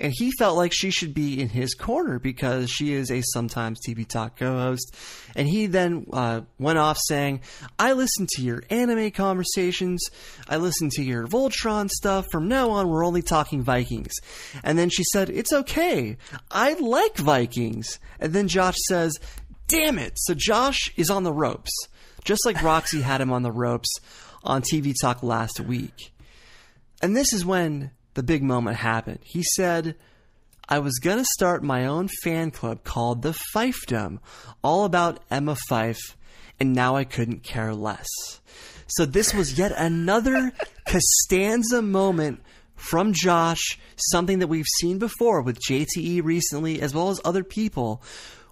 And he felt like she should be in his corner because she is a sometimes TV talk co host. And he then uh, went off saying, I listen to your anime conversations. I listen to your Voltron stuff. From now on, we're only talking Vikings. And then she said, It's okay. I like Vikings. And then Josh says, Damn it. So Josh is on the ropes, just like Roxy had him on the ropes on TV Talk last week. And this is when the big moment happened. He said, I was going to start my own fan club called the Fifedom, all about Emma Fyffe, and now I couldn't care less. So this was yet another Costanza moment from Josh, something that we've seen before with JTE recently, as well as other people,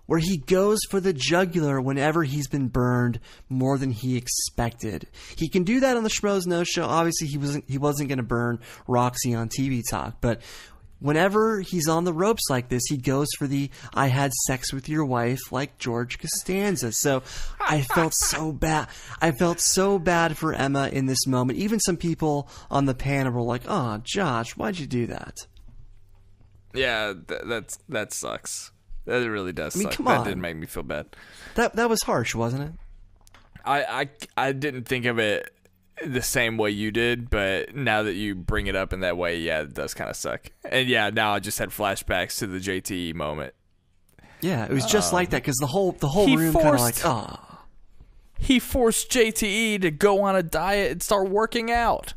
where he goes for the jugular whenever he's been burned more than he expected. He can do that on the Schmoes Know Show. Obviously, he wasn't he wasn't going to burn Roxy on TV Talk, but whenever he's on the ropes like this, he goes for the "I had sex with your wife" like George Costanza. So I felt so bad. I felt so bad for Emma in this moment. Even some people on the panel were like, "Oh, Josh, why'd you do that?" Yeah, th- that's that sucks. That really does I mean, suck. come that on. did make me feel bad. That that was harsh, wasn't it? I, I I didn't think of it the same way you did, but now that you bring it up in that way, yeah, it does kind of suck. And yeah, now I just had flashbacks to the JTE moment. Yeah, it was just um, like that because the whole the whole room kind of forced- like, oh, He forced JTE to go on a diet and start working out.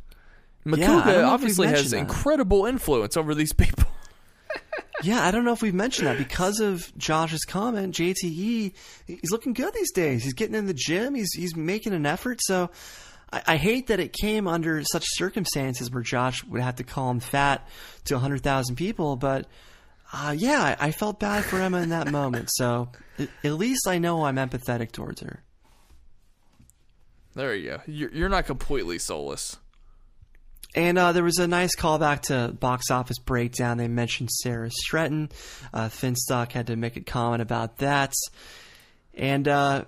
Macuga know obviously has that. incredible influence over these people. yeah. I don't know if we've mentioned that because of Josh's comment. JTE, he's looking good these days. He's getting in the gym. He's he's making an effort. So. I, I hate that it came under such circumstances where Josh would have to call him fat to 100,000 people, but uh, yeah, I, I felt bad for Emma in that moment. So at, least I know I'm empathetic towards her. There you go. You're, you're not completely soulless. And uh, there was a nice callback to box office breakdown. They mentioned Sarah Stretton. Uh, Finstock had to make a comment about that. And uh,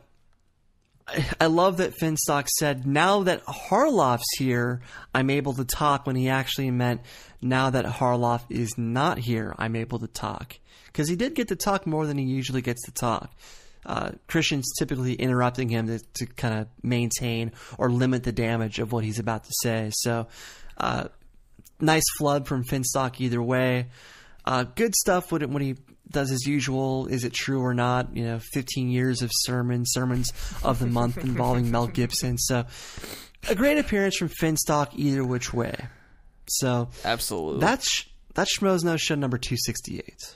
I, love that Finstock said, now that Harloff's here, I'm able to talk, when he actually meant, now that Harloff is not here, I'm able to talk. Because he did get to talk more than he usually gets to talk. Uh, Kristian's typically interrupting him to, to kind of maintain or limit the damage of what he's about to say. So, uh, nice flood from Finstock either way. Uh, good stuff when, it, when he does his usual. Is it true or not? You know, 15 years of sermons, sermons of the month involving Mel Gibson. So, a great appearance from Finstock either which way. So Absolutely. that's that's Schmoes Know Show number 268.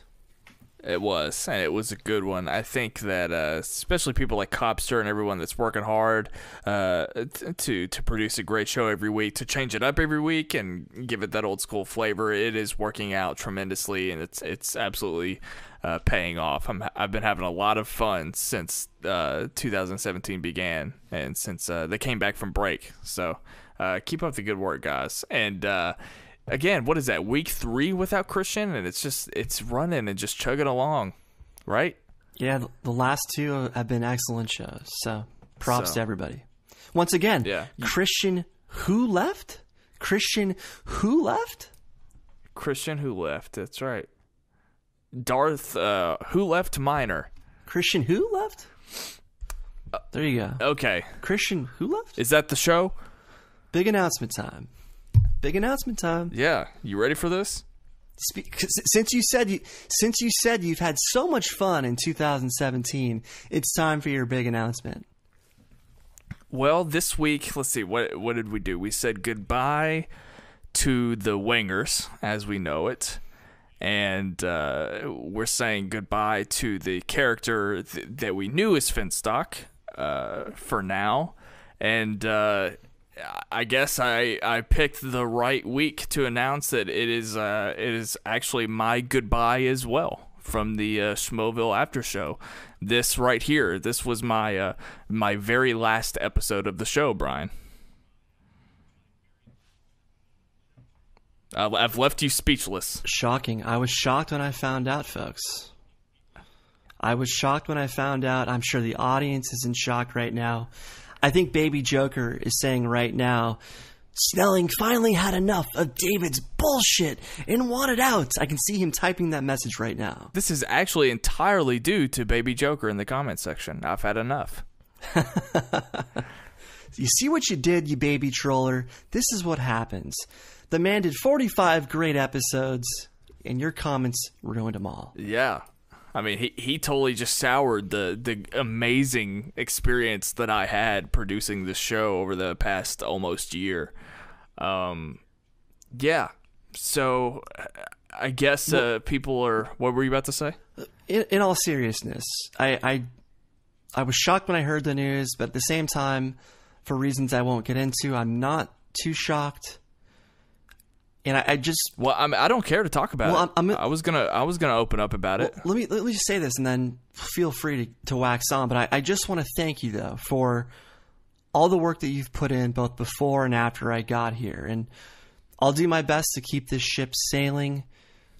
It was, and it was a good one. I think that uh, especially people like Cobster and everyone that's working hard uh, to to produce a great show every week, to change it up every week and give it that old school flavor, it is working out tremendously, and it's it's absolutely uh, paying off. I'm, I've been having a lot of fun since uh, 2017 began, and since uh, they came back from break. So uh, keep up the good work, guys, and. Again, what is that? Week three without Kristian, and it's just it's running and just chugging along, right? Yeah, the last two have been excellent shows. So props So- to everybody. Once again, Yeah. Kristian who left? Kristian who left? Kristian who left? That's right. Darth uh, who left minor. Kristian who left? There you go. Okay, Kristian who left? is that the show? Big announcement time. Big announcement time. Yeah, you ready for this? Spe- since you said you since you said you've had so much fun in 2017, it's time for your big announcement. Well, this week, let's see, what what did we do? We said goodbye to the Wangers as we know it, and uh, we're saying goodbye to the character th- that we knew as Finstock uh, for now, and uh, I guess I I picked the right week to announce that it is uh, it is actually my goodbye as well from the uh, Schmoeville after show. This right here, this was my uh, my very last episode of the show, Brian. I've left you speechless. Shocking. I was shocked when I found out, folks. I was shocked when I found out. I'm sure the audience is in shock right now. I think Baby Joker is saying right now, Snelling finally had enough of David's bullshit and wanted out. I can see him typing that message right now. This is actually entirely due to Baby Joker in the comment section. I've had enough. You see what you did, you baby troller? This is what happens. The man did 45 great episodes, and your comments ruined them all. Yeah. I mean, he, he totally just soured the, the amazing experience that I had producing this show over the past almost year. Um, yeah. So I guess uh, people are. What were you about to say? in, in all seriousness, I, I I was shocked when I heard the news, but at the same time, for reasons I won't get into, I'm not too shocked. And I, I just Well, I mean, I don't care to talk about Well, it. I'm- I'm- I was gonna I was gonna open up about it. let me let me just say this, and then feel free to, to wax on. But I, I just want to thank you though for all the work that you've put in, both before and after I got here, and I'll do my best to keep this ship sailing.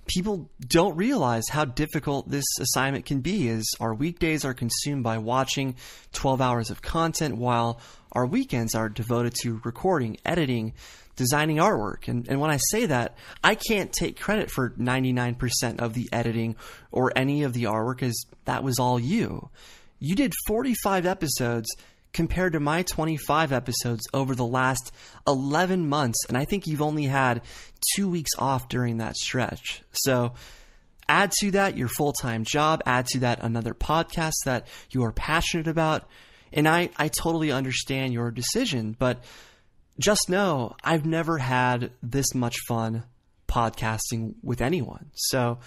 People don't realize how difficult this assignment can be as our weekdays are consumed by watching 12 hours of content while our weekends are devoted to recording, editing, designing artwork. And, and when I say that, I can't take credit for 99% of the editing or any of the artwork as that was all you. You did 45 episodes compared to my 25 episodes over the last 11 months. And I think you've only had two weeks off during that stretch. So add to that your full time job, add to that another podcast that you are passionate about. And I, I totally understand your decision, but just know I've never had this much fun podcasting with anyone. So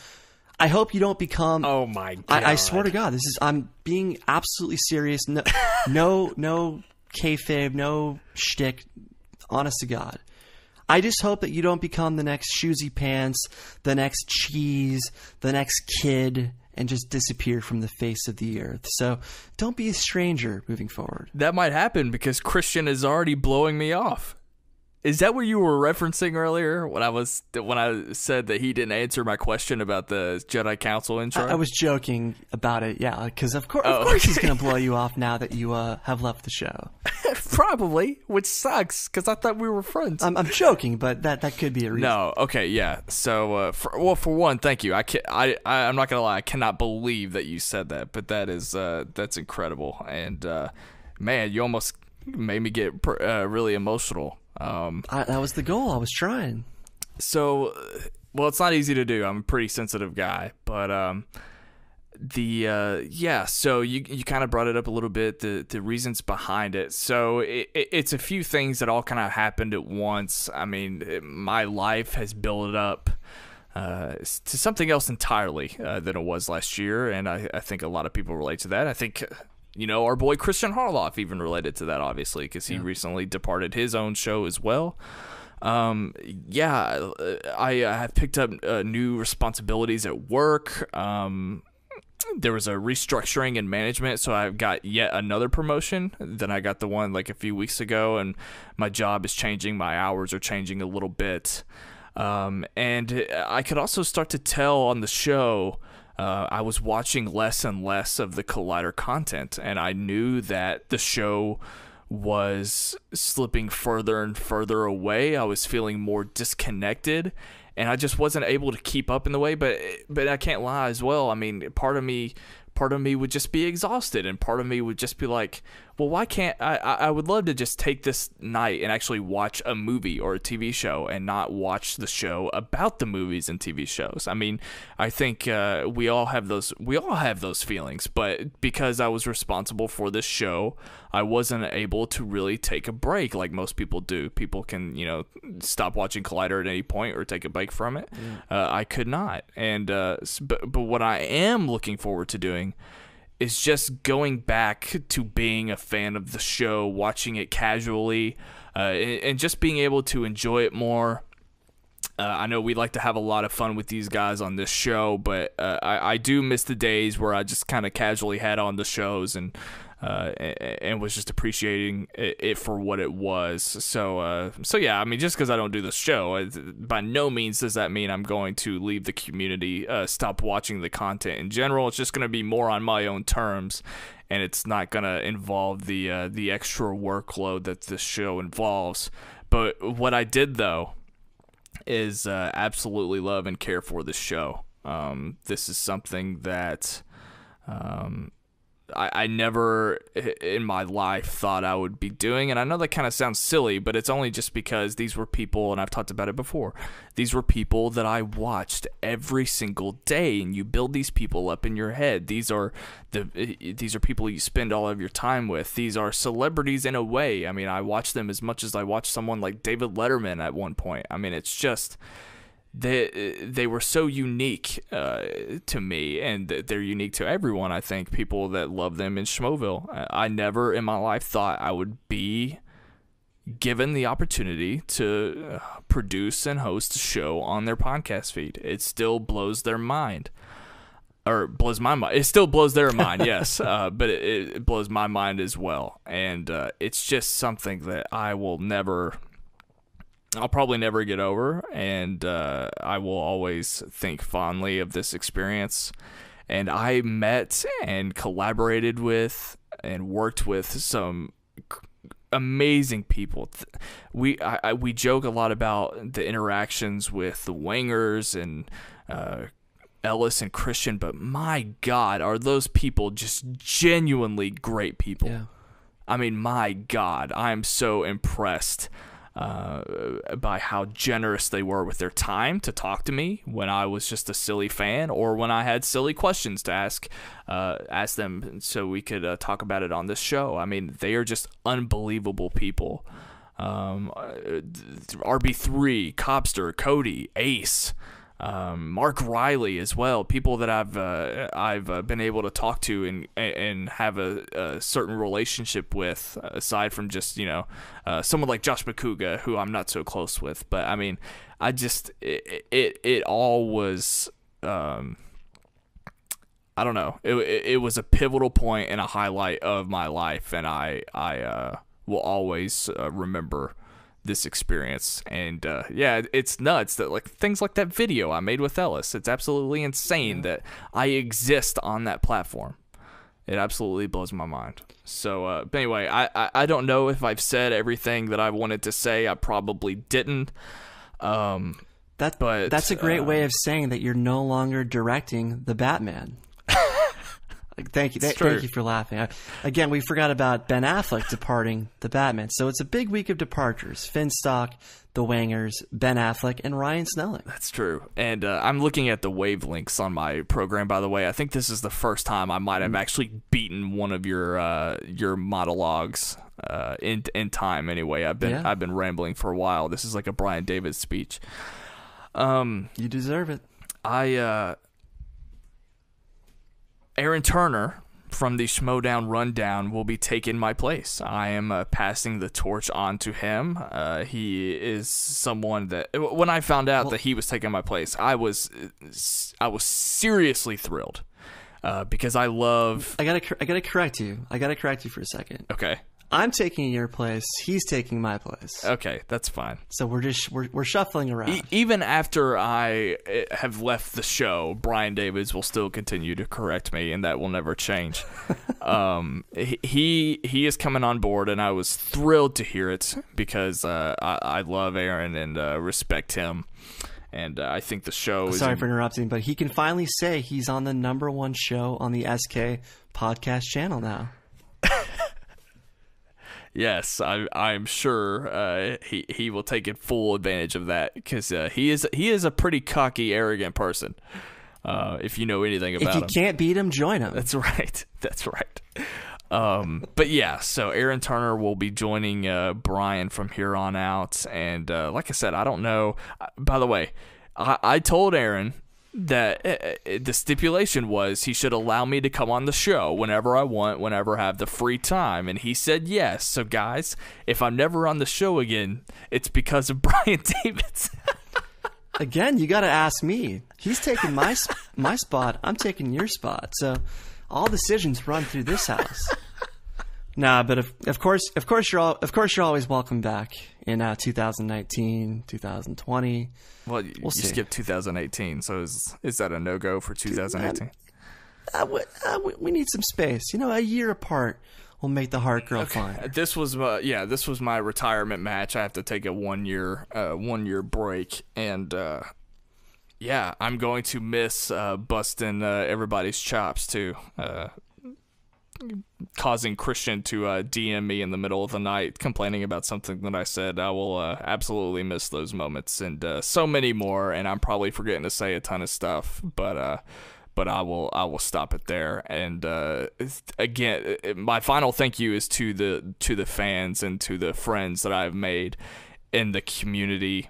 I hope you don't become Oh my god! I, I swear to God, this is I'm being absolutely serious. No, no, no kayfabe, no shtick. Honest to God, I just hope that you don't become the next shoesy pants, the next cheese, the next kid, and just disappear from the face of the earth. So don't be a stranger moving forward. that might happen because Kristian is already blowing me off. Is that what you were referencing earlier when I was when I said that he didn't answer my question about the Jedi Council intro? I, I was joking about it, yeah, because of course, Oh, of course, he's gonna blow you off now that you uh, have left the show. Probably, which sucks because I thought we were friends. I'm, I'm joking, but that that could be a reason. no, okay, yeah. So, uh, for, well, for one, thank you. I can I, I I'm not gonna lie, I cannot believe that you said that, but that is uh, that's incredible, and uh, man, you almost made me get pr- uh, really emotional. Um, I, that was the goal. I was trying. so uh, well it's not easy to do i'm a pretty sensitive guy but um the uh yeah so you you kind of brought it up a little bit the the reasons behind it so it, it, it's a few things that all kind of happened at once i mean it- my life has built up uh, to something else entirely uh, than it was last year, and I, I think a lot of people relate to that. I think, you know, our boy Kristian Harloff even related to that, obviously, because he recently departed his own show as well. Um yeah uh, i have picked up uh, new responsibilities at work. Um there was a restructuring in management so I've got yet another promotion then i got the one like a few weeks ago and my job is changing my hours are changing a little bit. Um, and I could also start to tell on the show. Uh, I was watching less and less of the Collider content, and I knew that the show was slipping further and further away. I was feeling more disconnected, and I just wasn't able to keep up in the way. But but I can't lie as well. I mean, part of me part of me would just be exhausted and part of me would just be like well why can't I, I would love to just take this night and actually watch a movie or a tv show and not watch the show about the movies and tv shows. I mean i think uh, we all have those we all have those feelings but because i was responsible for this show i wasn't able to really take a break like most people do. People can you know stop watching collider at any point or take a break from it. Yeah. uh, i could not. And uh, but, but what i am looking forward to doing is just going back to being a fan of the show, watching it casually, uh, and, and, just being able to enjoy it more. Uh, I know we like to have a lot of fun with these guys on this show, but uh, I, I do miss the days where I just kind of casually had on the shows and uh, and was just appreciating it for what it was. So, uh, so yeah, I mean, just because I don't do the show, by no means does that mean I'm going to leave the community, uh, stop watching the content in general. It's just going to be more on my own terms, and it's not going to involve the uh, the extra workload that this show involves. But what I did though is uh, absolutely love and care for the show. Um, this is something that. Um, I, I never in my life thought I would be doing. And I know that kind of sounds silly, but it's only just because these were people, and I've talked about it before, these were people that I watched every single day. And you build these people up in your head. These are the these are people you spend all of your time with. These are celebrities in a way. I mean, I watch them as much as I watch someone like David Letterman at one point. I mean, it's just they they were so unique uh, to me, and they're unique to everyone. I think people that love them in Schmoeville. I never in my life thought I would be given the opportunity to uh, produce and host a show on their podcast feed. It still blows their mind. Or blows my mind. It still blows their mind, yes, uh, but it, it, blows my mind as well. And uh, it's just something that I will never I'll probably never get over, and uh, I will always think fondly of this experience. And I met and collaborated with and worked with some amazing people. We I, I, we joke a lot about the interactions with the Wangers and uh, Ellis and Kristian, but my God, are those people just genuinely great people? Yeah. I mean, my God, I am so impressed uh, by how generous they were with their time to talk to me when I was just a silly fan or when I had silly questions to ask uh, ask them so we could uh, talk about it on this show. I mean, they are just unbelievable people. Um, uh, RB3, Cobster, Cody, Ace um, Mark Riley as well. People that I've uh, I've uh, been able to talk to and and have a, a, certain relationship with, aside from just you know uh, someone like Josh Macuga, who I'm not so close with. But I mean, I just it it, it all was. Um, I don't know. It, it, it was a pivotal point and a highlight of my life, and I I uh, will always uh, remember this experience. And uh, yeah, it's nuts that like things like that video I made with Ellis. It's absolutely insane that I exist on that platform. It absolutely blows my mind. So, uh, anyway, I, I, I don't know if I've said everything that I wanted to say. I probably didn't. Um, that, but that's a great uh, way of saying that you're no longer directing the Batman. Thank you. Th- thank you for laughing. I, again, we forgot about Ben Affleck departing the Batman. So it's a big week of departures. Finstock, the Wangers, Ben Affleck, and Ryan Snelling. That's true. And uh, I'm looking at the wavelengths on my program, by the way. I think this is the first time I might have mm. actually beaten one of your uh, your monologues uh, in in time. Anyway, I've been yeah. I've been rambling for a while. This is like a Brian David speech. Um, you deserve it. I uh, Aaron Turner from the Schmoedown Rundown will be taking my place. I am uh, passing the torch on to him. Uh, he is someone that when I found out well, that he was taking my place, I was I was seriously thrilled uh, because I love. I gotta I gotta correct you. I gotta correct you for a second. Okay. I'm taking your place. He's taking my place. Okay, that's fine. So we're just we're, we're shuffling around. E- even after I eh, have left the show, Brian Davids will still continue to correct me, and that will never change. um, he he is coming on board, and I was thrilled to hear it because uh, I, I love Aaron and uh, respect him, and uh, I think the show is Sorry for interrupting, but he can finally say he's on the number one show on the SK podcast channel now. Yes, I, I'm sure uh, he he will take full advantage of that because uh, he is he is a pretty cocky, arrogant person. Uh, if you know anything about him, If you him, can't beat him, join him. that's right. That's right. Um, but yeah, so Aaron Turner will be joining uh, Brian from here on out, and uh, like I said, I don't know. uh, By the way, I, I told Aaron that uh, the stipulation was he should allow me to come on the show whenever I want, whenever I have the free time, and he said yes. So guys, if I'm never on the show again, it's because of Brian Davids. Again, you got to ask me. He's taking my my spot. I'm taking your spot. So all decisions run through this house. Nah, but of, of course, of course, you're all, of course you're always welcome back in uh, 2019, 2020. well, you, you skipped 2018, so is is that a no go for 2018? Uh, we, uh, need some space. You know, a year apart will make the heart grow fine. This was my yeah, this was my retirement match. I have to take a one year uh, one year break, and uh, yeah, I'm going to miss uh, busting uh, everybody's chops too. Causing Kristian to uh, DM me in the middle of the night complaining about something that I said. I will uh, absolutely miss those moments and uh, so many more. And I'm probably forgetting to say a ton of stuff, but uh, but I will I will stop it there. And uh, again, my final thank you is to the to the fans and to the friends that I've made in the community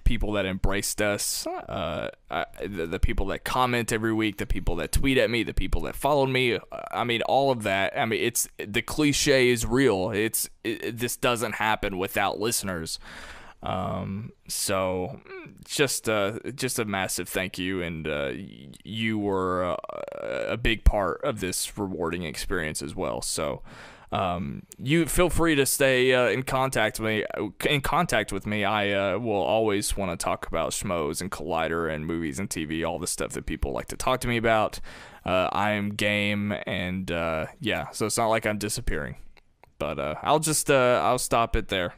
people that embraced us, uh, I, the, the people that comment every week, the people that tweet at me, the people that followed me. uh, I mean, all of that. I mean, it's the cliche is real. It's it, this doesn't happen without listeners. Um, so just uh, just a massive thank you, and uh, you were uh, a big part of this rewarding experience as well. So um, you feel free to stay uh, in contact with me. In contact with me, I uh, will always want to talk about schmoes and Collider and movies and TV, all the stuff that people like to talk to me about. Uh, I am game, and uh, yeah, so it's not like I'm disappearing. But uh, I'll just uh, I'll stop it there,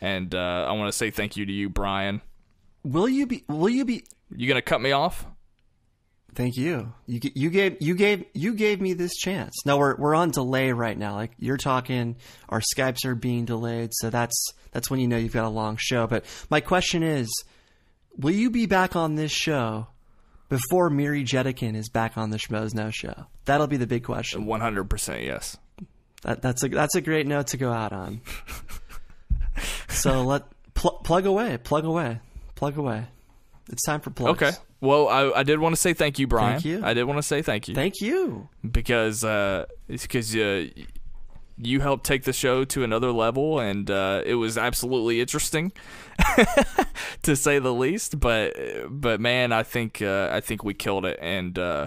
and uh, I want to say thank you to you, Brian. Will you be? Will you be? You gonna cut me off? Thank you. You you gave you gave you gave me this chance. No, we're we're on delay right now. Like you're talking, our Skypes are being delayed, so that's that's when you know you've got a long show. But my question is, will you be back on this show before Miri Jetikin is back on the Schmoes Know show? That'll be the big question. One hundred percent yes. That, that's a that's a great note to go out on. so let pl- plug away, plug away, plug away. It's time for plugs. Okay. Well, I, I did want to say thank you, Brian. Thank you. I did want to say thank you. Thank you. because uh, it's because uh, you helped take the show to another level, and uh, it was absolutely interesting, to say the least. But but man, I think uh, I think we killed it, and uh,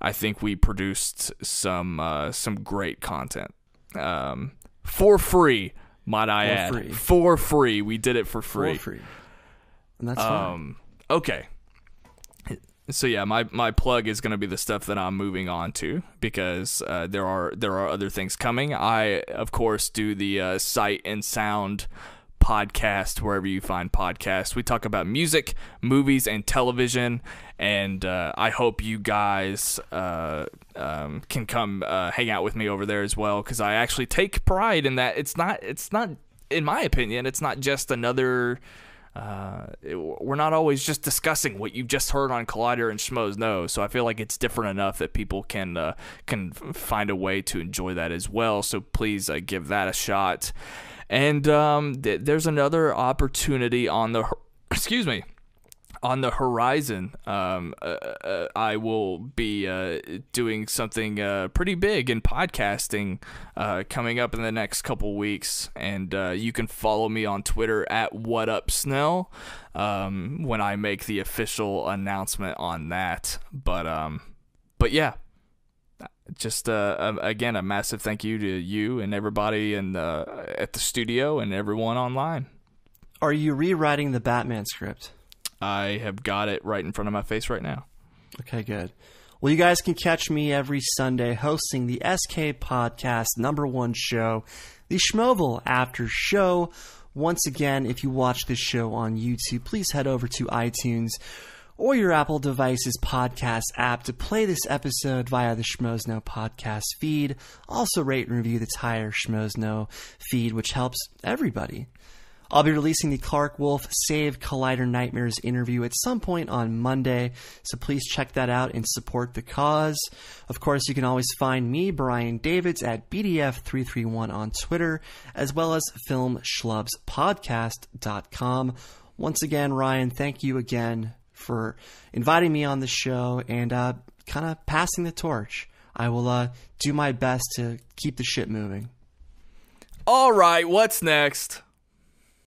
I think we produced some uh, some great content um, for free. Might I For add, free. for free. We did it for free. For free. And that's fine. Um, okay. So yeah, my, my plug is going to be the stuff that I'm moving on to because uh, there are there are other things coming. I of course do the uh, sight and sound podcast wherever you find podcasts. We talk about music, movies, and television, and uh, I hope you guys uh, um, can come uh, hang out with me over there as well because I actually take pride in that. It's not it's not in my opinion, it's not just another uh, it- we're not always just discussing what you've just heard on Collider and Schmoes Know. So I feel like it's different enough that people can uh, can find a way to enjoy that as well. So please uh, give that a shot. And um, th- there's another opportunity on the excuse me on the horizon, um, uh, uh, I will be uh, doing something uh, pretty big in podcasting uh, coming up in the next couple weeks, and uh, you can follow me on Twitter at What Up Snell um, when I make the official announcement on that. But um, but yeah, just again a massive thank you to you and everybody the, at the studio and everyone online. Are you rewriting the Batman script? I have got it right in front of my face right now. Okay, good. Well, you guys can catch me every Sunday hosting the SK Podcast number one show, the Schmoeville After Show. Once again, if you watch this show on YouTube, please head over to iTunes or your Apple device's podcast app to play this episode via the Schmoes podcast feed. Also, rate and review the entire Schmoes feed, which helps everybody. I'll be releasing the Clarke Wolfe Save Collider Nightmares interview at some point on Monday, so please check that out and support the cause. Of course, you can always find me, Brian Davids, at BDF331 on Twitter, as well as FilmSchlubspodcast.com. Once again, Ryan, thank you again for inviting me on the show and uh, kind of passing the torch. I will uh, do my best to keep the shit moving. All right, what's next?